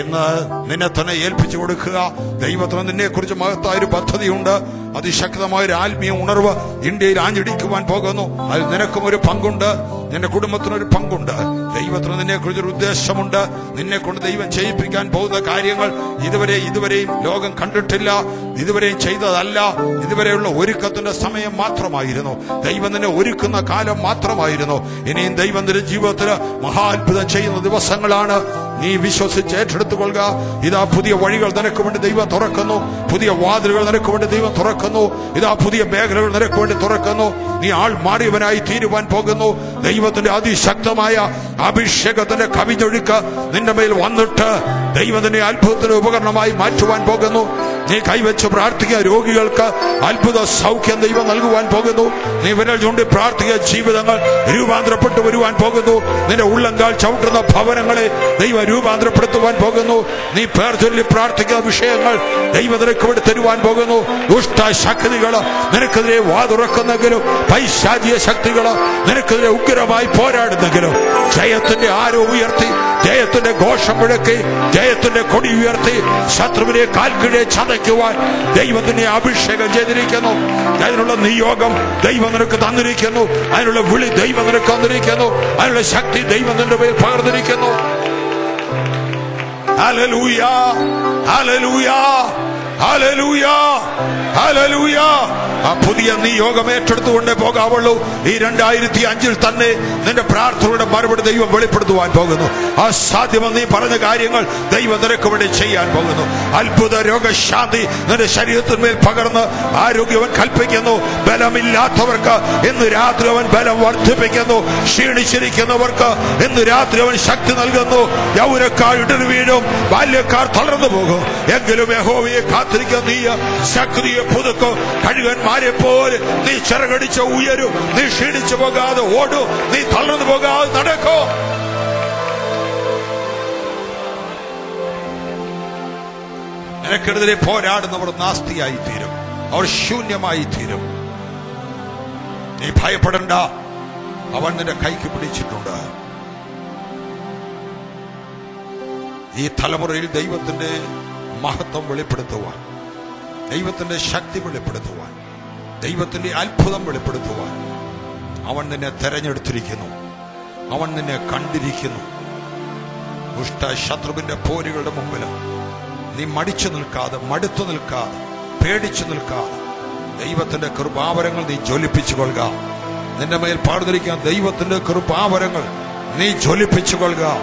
Speaker 1: ഇന്ന് നിന്നെ തന്നെ ഏൽപ്പിച്ചു കൊടുക്കുക. ദൈവത്തിന് നിന്നെ കുറിച്ച് മഹത്തായ ഒരു പദ്ധതിയുണ്ട്. അതിശക്തമായ ഒരു ആത്മീയ ഉണർവ് ഇന്ത്യയിൽ ആഞ്ഞടിക്കുവാൻ പോകുന്നു. അതിൽ നിനക്കും ഒരു പങ്കുണ്ട്. നിന്റെ കുടുംബത്തിനൊരു പങ്കുണ്ട്. ദൈവത്തിന് നിന്നെ കുറിച്ചൊരു ഉദ്ദേശമുണ്ട്. നിന്നെ കൊണ്ട് ദൈവം ചെയ്യിപ്പിക്കാൻ പോകുന്ന കാര്യങ്ങൾ ഇതുവരെ ഇതുവരെയും ലോകം കണ്ടിട്ടില്ല. ഇതുവരെയും ചെയ്തതല്ല. ഇതുവരെയുള്ള ഒരുക്കത്തിന്റെ സമയം മാത്രമായിരുന്നു. ദൈവം നിന്നെ ഒരുക്കുന്ന കാലം മാത്രമായിരുന്നു. ഇനിയും ദൈവം നിന്റെ ജീവിതത്തിൽ മഹാത്ഭുതം ചെയ്യുന്ന ദിവസങ്ങളാണ്. നീ വിശ്വസിച്ച് ഏറ്റെടുത്തുകൊള്ളുക. ഇതാ പുതിയ വഴികൾ നിനക്ക് വേണ്ടി ദൈവം തുറക്കുന്നു. പുതിയ വാതിലുകൾ നിനക്ക് വേണ്ടി ദൈവം തുറക്കുന്നു. ഇതാ പുതിയ മേഖലകൾ നിനക്ക് വേണ്ടി തുറക്കുന്നു. നീ ആൾ മാറിയവനായി തീരുവാൻ പോകുന്നു. ദൈവത്തിന്റെ അതിശക്തമായ അഭിഷേകത്തിന്റെ കവിഞ്ഞൊഴുക്ക് നിന്റെ മേൽ വന്നിട്ട് ദൈവത്തിന്റെ അത്ഭുതത്തിന് ഉപകരണമായി മാറ്റുവാൻ പോകുന്നു. നീ കൈവച്ച് പ്രാർത്ഥിക്കുക രോഗികൾക്ക് അത്ഭുത സൗഖ്യം ദൈവം നൽകുവാൻ പോകുന്നു. നീ വിരൽ ചൂണ്ടി പ്രാർത്ഥിക്കുക ജീവിതങ്ങൾ രൂപാന്തരപ്പെട്ടു വരുവാൻ പോകുന്നു. നിന്റെ ഉള്ളങ്കാൽ ചവിട്ടുന്ന ഭവനങ്ങളെ ദൈവം രൂപാന്തരപ്പെടുത്തുവാൻ പോകുന്നു. നീ പേർ ചൊല്ലി പ്രാർത്ഥിക്കുന്ന വിഷയങ്ങൾ ദൈവം നിനക്ക് ഇവിടെ തരുവാൻ പോകുന്നു. ദുഷ്ട ശക്തികൾ നിനക്കെതിരെ വാതുറക്കുന്നെങ്കിലും പൈശാചിക ശക്തികൾ നിനക്കെതിരെ ഉഗ്രമായി പോരാടുന്നെങ്കിലും ജയത്തിന്റെ ആരോ ഉയർത്തി ജയത്തിന്റെ ഘോഷം മുഴക്കി ജയത്തിന്റെ കൊടി ഉയർത്തി ശത്രുവിനെ കാൽക്കിഴെ ചതയ്ക്കുവാൻ ദൈവത്തിനെ അഭിഷേകം ചെയ്തിരിക്കുന്നു അതിനുള്ള നിയോഗം ദൈവം നിനക്ക് തന്നിരിക്കുന്നു അതിനുള്ള വിളി ദൈവം നിനക്ക് തന്നിരിക്കുന്നു അതിനുള്ള ശക്തി ദൈവം നിന്റെ പേര് പകർന്നിരിക്കുന്നു Hallelujah! Hallelujah! Hallelujah! ഹല്ലേലൂയ ആ പുതിയ നിയോഗം ഏറ്റെടുത്തുകൊണ്ടേ പോകാവുള്ളൂ. ഈ രണ്ടായിരത്തി അഞ്ചിൽ തന്നെ നിന്റെ പ്രാർത്ഥനയുടെ മറുപടി ദൈവം വെളിപ്പെടുത്തുവാൻ പോകുന്നു. അസാധ്യമെന്ന് നീ പറഞ്ഞ കാര്യങ്ങൾ ദൈവം നിനക്ക് വേണ്ടി ചെയ്യാൻ പോകുന്നു. അത്ഭുത രോഗശാന്തി നിന്റെ ശരീരത്തിന്മേൽ പകർന്ന് ആരോഗ്യവൻ കൽപ്പിക്കുന്നു. ബലമില്ലാത്തവർക്ക് ഇന്ന് രാത്രി അവൻ ബലം വർദ്ധിപ്പിക്കുന്നു. ക്ഷീണിച്ചിരിക്കുന്നവർക്ക് ഇന്ന് രാത്രി അവൻ ശക്തി നൽകുന്നു. യൗരക്കാർ ഇടറി വീഴും. ബാല്യക്കാർ തളർന്നു പോകും. എങ്കിലും യഹോവയെ കാത്തിരിക്കുന്ന നീ ശക്തിയെ പുതുക്കും. കഴുകന്മാരെ പോലെ നീ ചിറകടിച്ച് ഉയരും നീ ക്ഷീണിച്ചു പോകാതെ ഓടും നീ തളർന്നു പോകാതെ നടക്കോ. നിനക്കെതിരെ പോരാടുന്നവർ നാസ്തിയായി തീരും. അവർ ശൂന്യമായി തീരും. നീ ഭയപ്പെടണ്ട. അവൻ നിന്റെ കൈക്ക് പിടിച്ചിട്ടുണ്ട്. ഈ തലമുറയിൽ ദൈവത്തിന്റെ മഹത്വം വെളിപ്പെടുത്തുവാൻ ദൈവത്തിന്റെ ശക്തി വെളിപ്പെടുത്തുവാൻ ദൈവത്തിന്റെ അത്ഭുതം വെളിപ്പെടുത്തുവാൻ. അവൻ നിന്നെ തെരഞ്ഞെടുത്തിരിക്കുന്നു. അവൻ നിന്നെ കണ്ടിരിക്കുന്നു. ദുഷ്ട ശത്രുവിന്റെ പോരുകളുടെ മുമ്പിൽ നീ മടിച്ചു നിൽക്കാതെ മടുത്തു നിൽക്കാതെ പേടിച്ചു നിൽക്കാതെ ദൈവത്തിന്റെ കൃപാവരങ്ങൾ നീ ജ്വലിപ്പിച്ചു കൊള്ളുക നിന്റെ മേൽ പാടുന്നിരിക്കുന്ന ദൈവത്തിന്റെ കൃപാവരങ്ങൾ നീ ജ്വലിപ്പിച്ചു കൊള്ളുക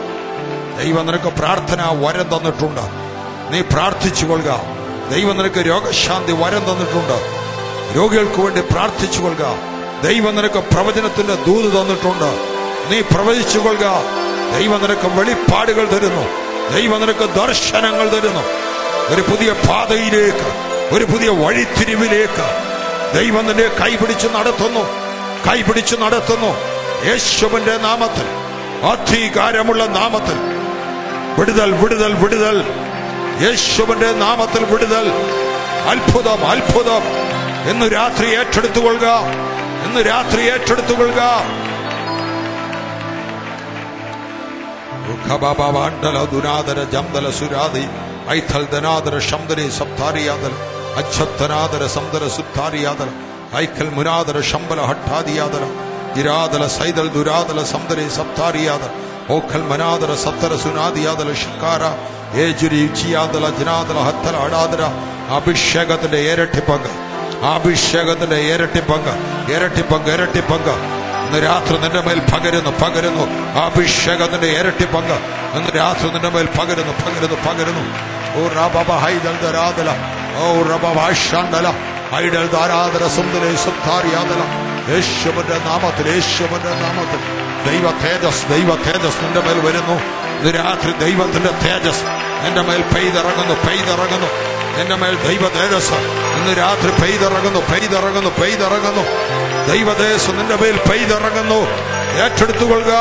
Speaker 1: ദൈവം നിനക്ക് പ്രാർത്ഥന വരം തന്നിട്ടുണ്ട്. നീ പ്രാർത്ഥിച്ചു കൊള്ളുക ദൈവം നിനക്ക് രോഗശാന്തി വരം തന്നിട്ടുണ്ട്. രോഗികൾക്ക് വേണ്ടി പ്രാർത്ഥിച്ചു കൊള്ളുക. ദൈവം നിനക്ക് പ്രവചനത്തിന്റെ ദൂത് തന്നിട്ടുണ്ട്. നീ പ്രവചിച്ചു കൊള്ളുക. ദൈവം നിനക്ക് വെളിപ്പാടുകൾ തരുന്നു. ദൈവം നിനക്ക് ദർശനങ്ങൾ തരുന്നു. ഒരു പുതിയ പാതയിലേക്ക് ഒരു പുതിയ വഴിത്തിരിവിലേക്ക് ദൈവം നിന്നെ കൈപിടിച്ച് നടത്തുന്നു. കൈപിടിച്ച് നടത്തുന്നു. യേശുവിന്റെ നാമത്തിൽ അധികാരമുള്ള നാമത്തിൽ. വിടുതൽ വിടുതൽ വിടുതൽ. യേശുവിന്റെ നാമത്തിൽ വിടുതൽ. അത്ഭുതം അത്ഭുതം. ഇന്ന് രാത്രി ഏറ്റെടുത്തുകൊള്ളുക. ഇന്ന് രാത്രി ഏറ്റെടുത്തുകൊള്ളുക. കൊള്ളുക ദുനാദര ജംദല മുനാദര ശംബല ദുരാദല മനാദര സത്തര ഏജുരി അഭിഷേകത്തിന്റെ ഇരട്ടി പങ്ക് അഭിഷേകത്തിന്റെ ഇരട്ടി പങ്ക് ഇരട്ടി പങ്ക് ഇരട്ടി പങ്ക്. ഇന്ന് രാത്രി നിന്റെ മേൽ പകരുന്നു പകരുന്നു. അഭിഷേകത്തിന്റെ ഇരട്ടി പങ്ക്. ഇന്ന് രാത്രി നിന്റെ മേൽ പകരുന്നു പകരുന്നു പകരുന്നു. ഓ റബബ ഹൈദൽ ദരാദല. ഓ റബബ ഷണ്ടല ഹൈഡൽ ദാരാദര സുന്ദരേ സുത്താരിയാദല യേശുവിന്റെ നാമത്തിൽ യേശുവിന്റെ നാമത്തിൽ. ദൈവ തേജസ് ദൈവ തേജസ് നിന്റെ മേൽ വരുന്നു. ഇന്ന് രാത്രി ദൈവത്തിന്റെ തേജസ് നിന്റെ മേൽ പെയ്തിറങ്ങുന്നു പെയ്തിറങ്ങുന്നു. നിന്റെ മേൽ ദൈവ തേജസ് ഇന്ന് രാത്രി പെയ്തിറങ്ങുന്നു പെയ്തിറങ്ങുന്നു പെയ്തിറങ്ങുന്നു. ദൈവദേശം നിന്റെ മേൽ പെയ്തിറങ്ങുന്നു. ഏറ്റെടുത്തുകൊള്ളുക.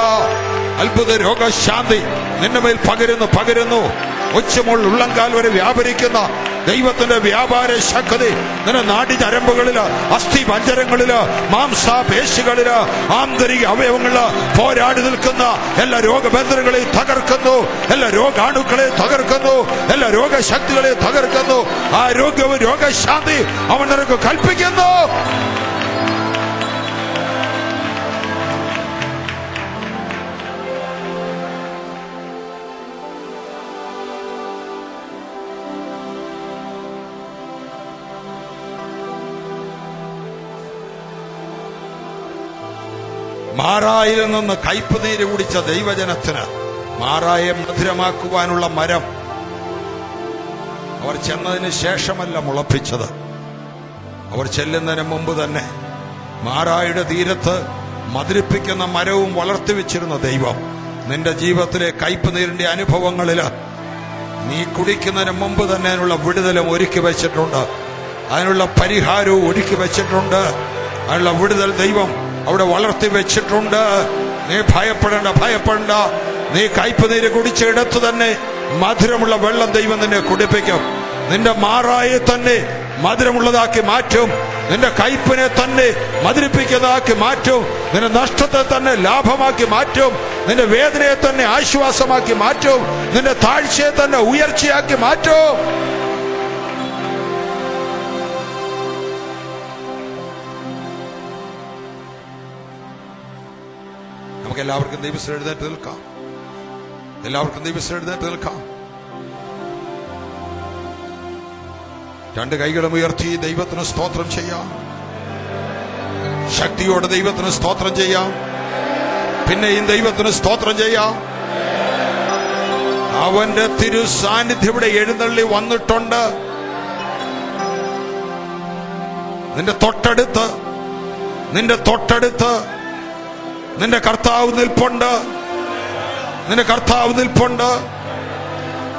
Speaker 1: അത്ഭുത രോഗശാന്തി നിന്റെ മേൽ പകരുന്നു പകരുന്നു. ഉച്ചമുള്ള ഉള്ളംകാൽ വരെ വ്യാപരിക്കുന്ന ദൈവത്തിന്റെ വ്യാപാര ശക്തി നിന്റെ നാടി ഞരമ്പുകളിൽ അസ്ഥി പഞ്ചരങ്ങളിൽ മാംസാപേശികളിൽ ആന്തരിക അവയവങ്ങളിൽ പോരാടി നിൽക്കുന്ന എല്ലാ രോഗബന്ധനങ്ങളെ തകർക്കുന്നു എല്ലാ രോഗാണുക്കളെ തകർക്കുന്നു എല്ലാ രോഗശക്തികളെ തകർക്കുന്നു ആരോഗ്യവും രോഗശാന്തി അവൻ നിനക്ക് കൽപ്പിക്കുന്നു. മാറായിൽ നിന്ന് കയ്പുനീര് കുടിച്ച ദൈവജനത്തിന് മാറായെ മധുരമാക്കുവാനുള്ള മരം അവർ ചെന്നതിന് ശേഷമല്ല മുളപ്പിച്ചത്. അവർ ചെല്ലുന്നതിന് മുമ്പ് തന്നെ മാറായുടെ തീരത്ത് മധുരിപ്പിക്കുന്ന മരവും വളർത്തി വെച്ചിരുന്ന ദൈവം നിന്റെ ജീവിതത്തിലെ കയ്പ് നീരിന്റെ അനുഭവങ്ങളിൽ നീ കുടിക്കുന്നതിന് മുമ്പ് തന്നെ അതിനുള്ള വിടുതലും ഒരുക്കി വെച്ചിട്ടുണ്ട്. അതിനുള്ള പരിഹാരവും ഒരുക്കി വെച്ചിട്ടുണ്ട്. അതിനുള്ള വിടുതൽ ദൈവം അവിടെ വളർത്തി വെച്ചിട്ടുണ്ട്. നീ ഭയപ്പെടണ്ട ഭയപ്പെടണ്ട. നീ കയ്പ് നീര് കുടിച്ചിടത്ത് തന്നെ മധുരമുള്ള വെള്ളം ദൈവം നിന്നെ കുടിപ്പിക്കും. നിന്റെ മാറായെ തന്നെ മധുരമുള്ളതാക്കി മാറ്റും. നിന്റെ കയ്പിനെ തന്നെ മധുരിപ്പിക്കുന്നതാക്കി മാറ്റും. നിന്റെ നഷ്ടത്തെ തന്നെ ലാഭമാക്കി മാറ്റും. നിന്റെ വേദനയെ തന്നെ ആശ്വാസമാക്കി മാറ്റും. നിന്റെ താഴ്ചയെ തന്നെ ഉയർച്ചയാക്കി മാറ്റും. നമുക്ക് എല്ലാവർക്കും ദൈവസ്ഥ എഴുന്നേറ്റ് നിൽക്കാം എല്ലാവർക്കും ദൈവസ്ഥ എഴുന്നേറ്റ് നിൽക്കാം രണ്ട് കൈകളും ഉയർത്തി ദൈവത്തിന് സ്തോത്രം ചെയ്യാം. ശക്തിയോടെ ദൈവത്തിന് സ്തോത്രം ചെയ്യാം. പിന്നെയും ദൈവത്തിന് സ്തോത്രം ചെയ്യാം. അവന്റെ തിരു സാന്നിധ്യം ഇവിടെ എഴുന്നള്ളി വന്നിട്ടുണ്ട്. നിന്റെ തൊട്ടടുത്ത് നിന്റെ തൊട്ടടുത്ത് നിന്റെ കർത്താവ് നിൽപ്പുണ്ട്. നിന്റെ കർത്താവ് നിൽപ്പുണ്ട്.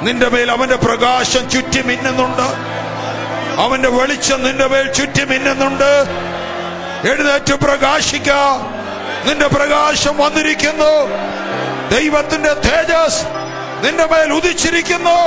Speaker 1: നിന്റെ മേൽ അവന്റെ പ്രകാശം ചുറ്റി മിന്നുന്നുണ്ട്. അവന്റെ വെളിച്ചം നിന്റെ മേൽ ചുറ്റി മിന്നുന്നുണ്ട്. എഴുന്നേറ്റ് പ്രകാശിക്ക. നിന്റെ പ്രകാശം വന്നിരിക്കുന്നു. ദൈവത്തിന്റെ തേജസ് നിന്റെ മേൽ ഉദിച്ചിരിക്കുന്നു.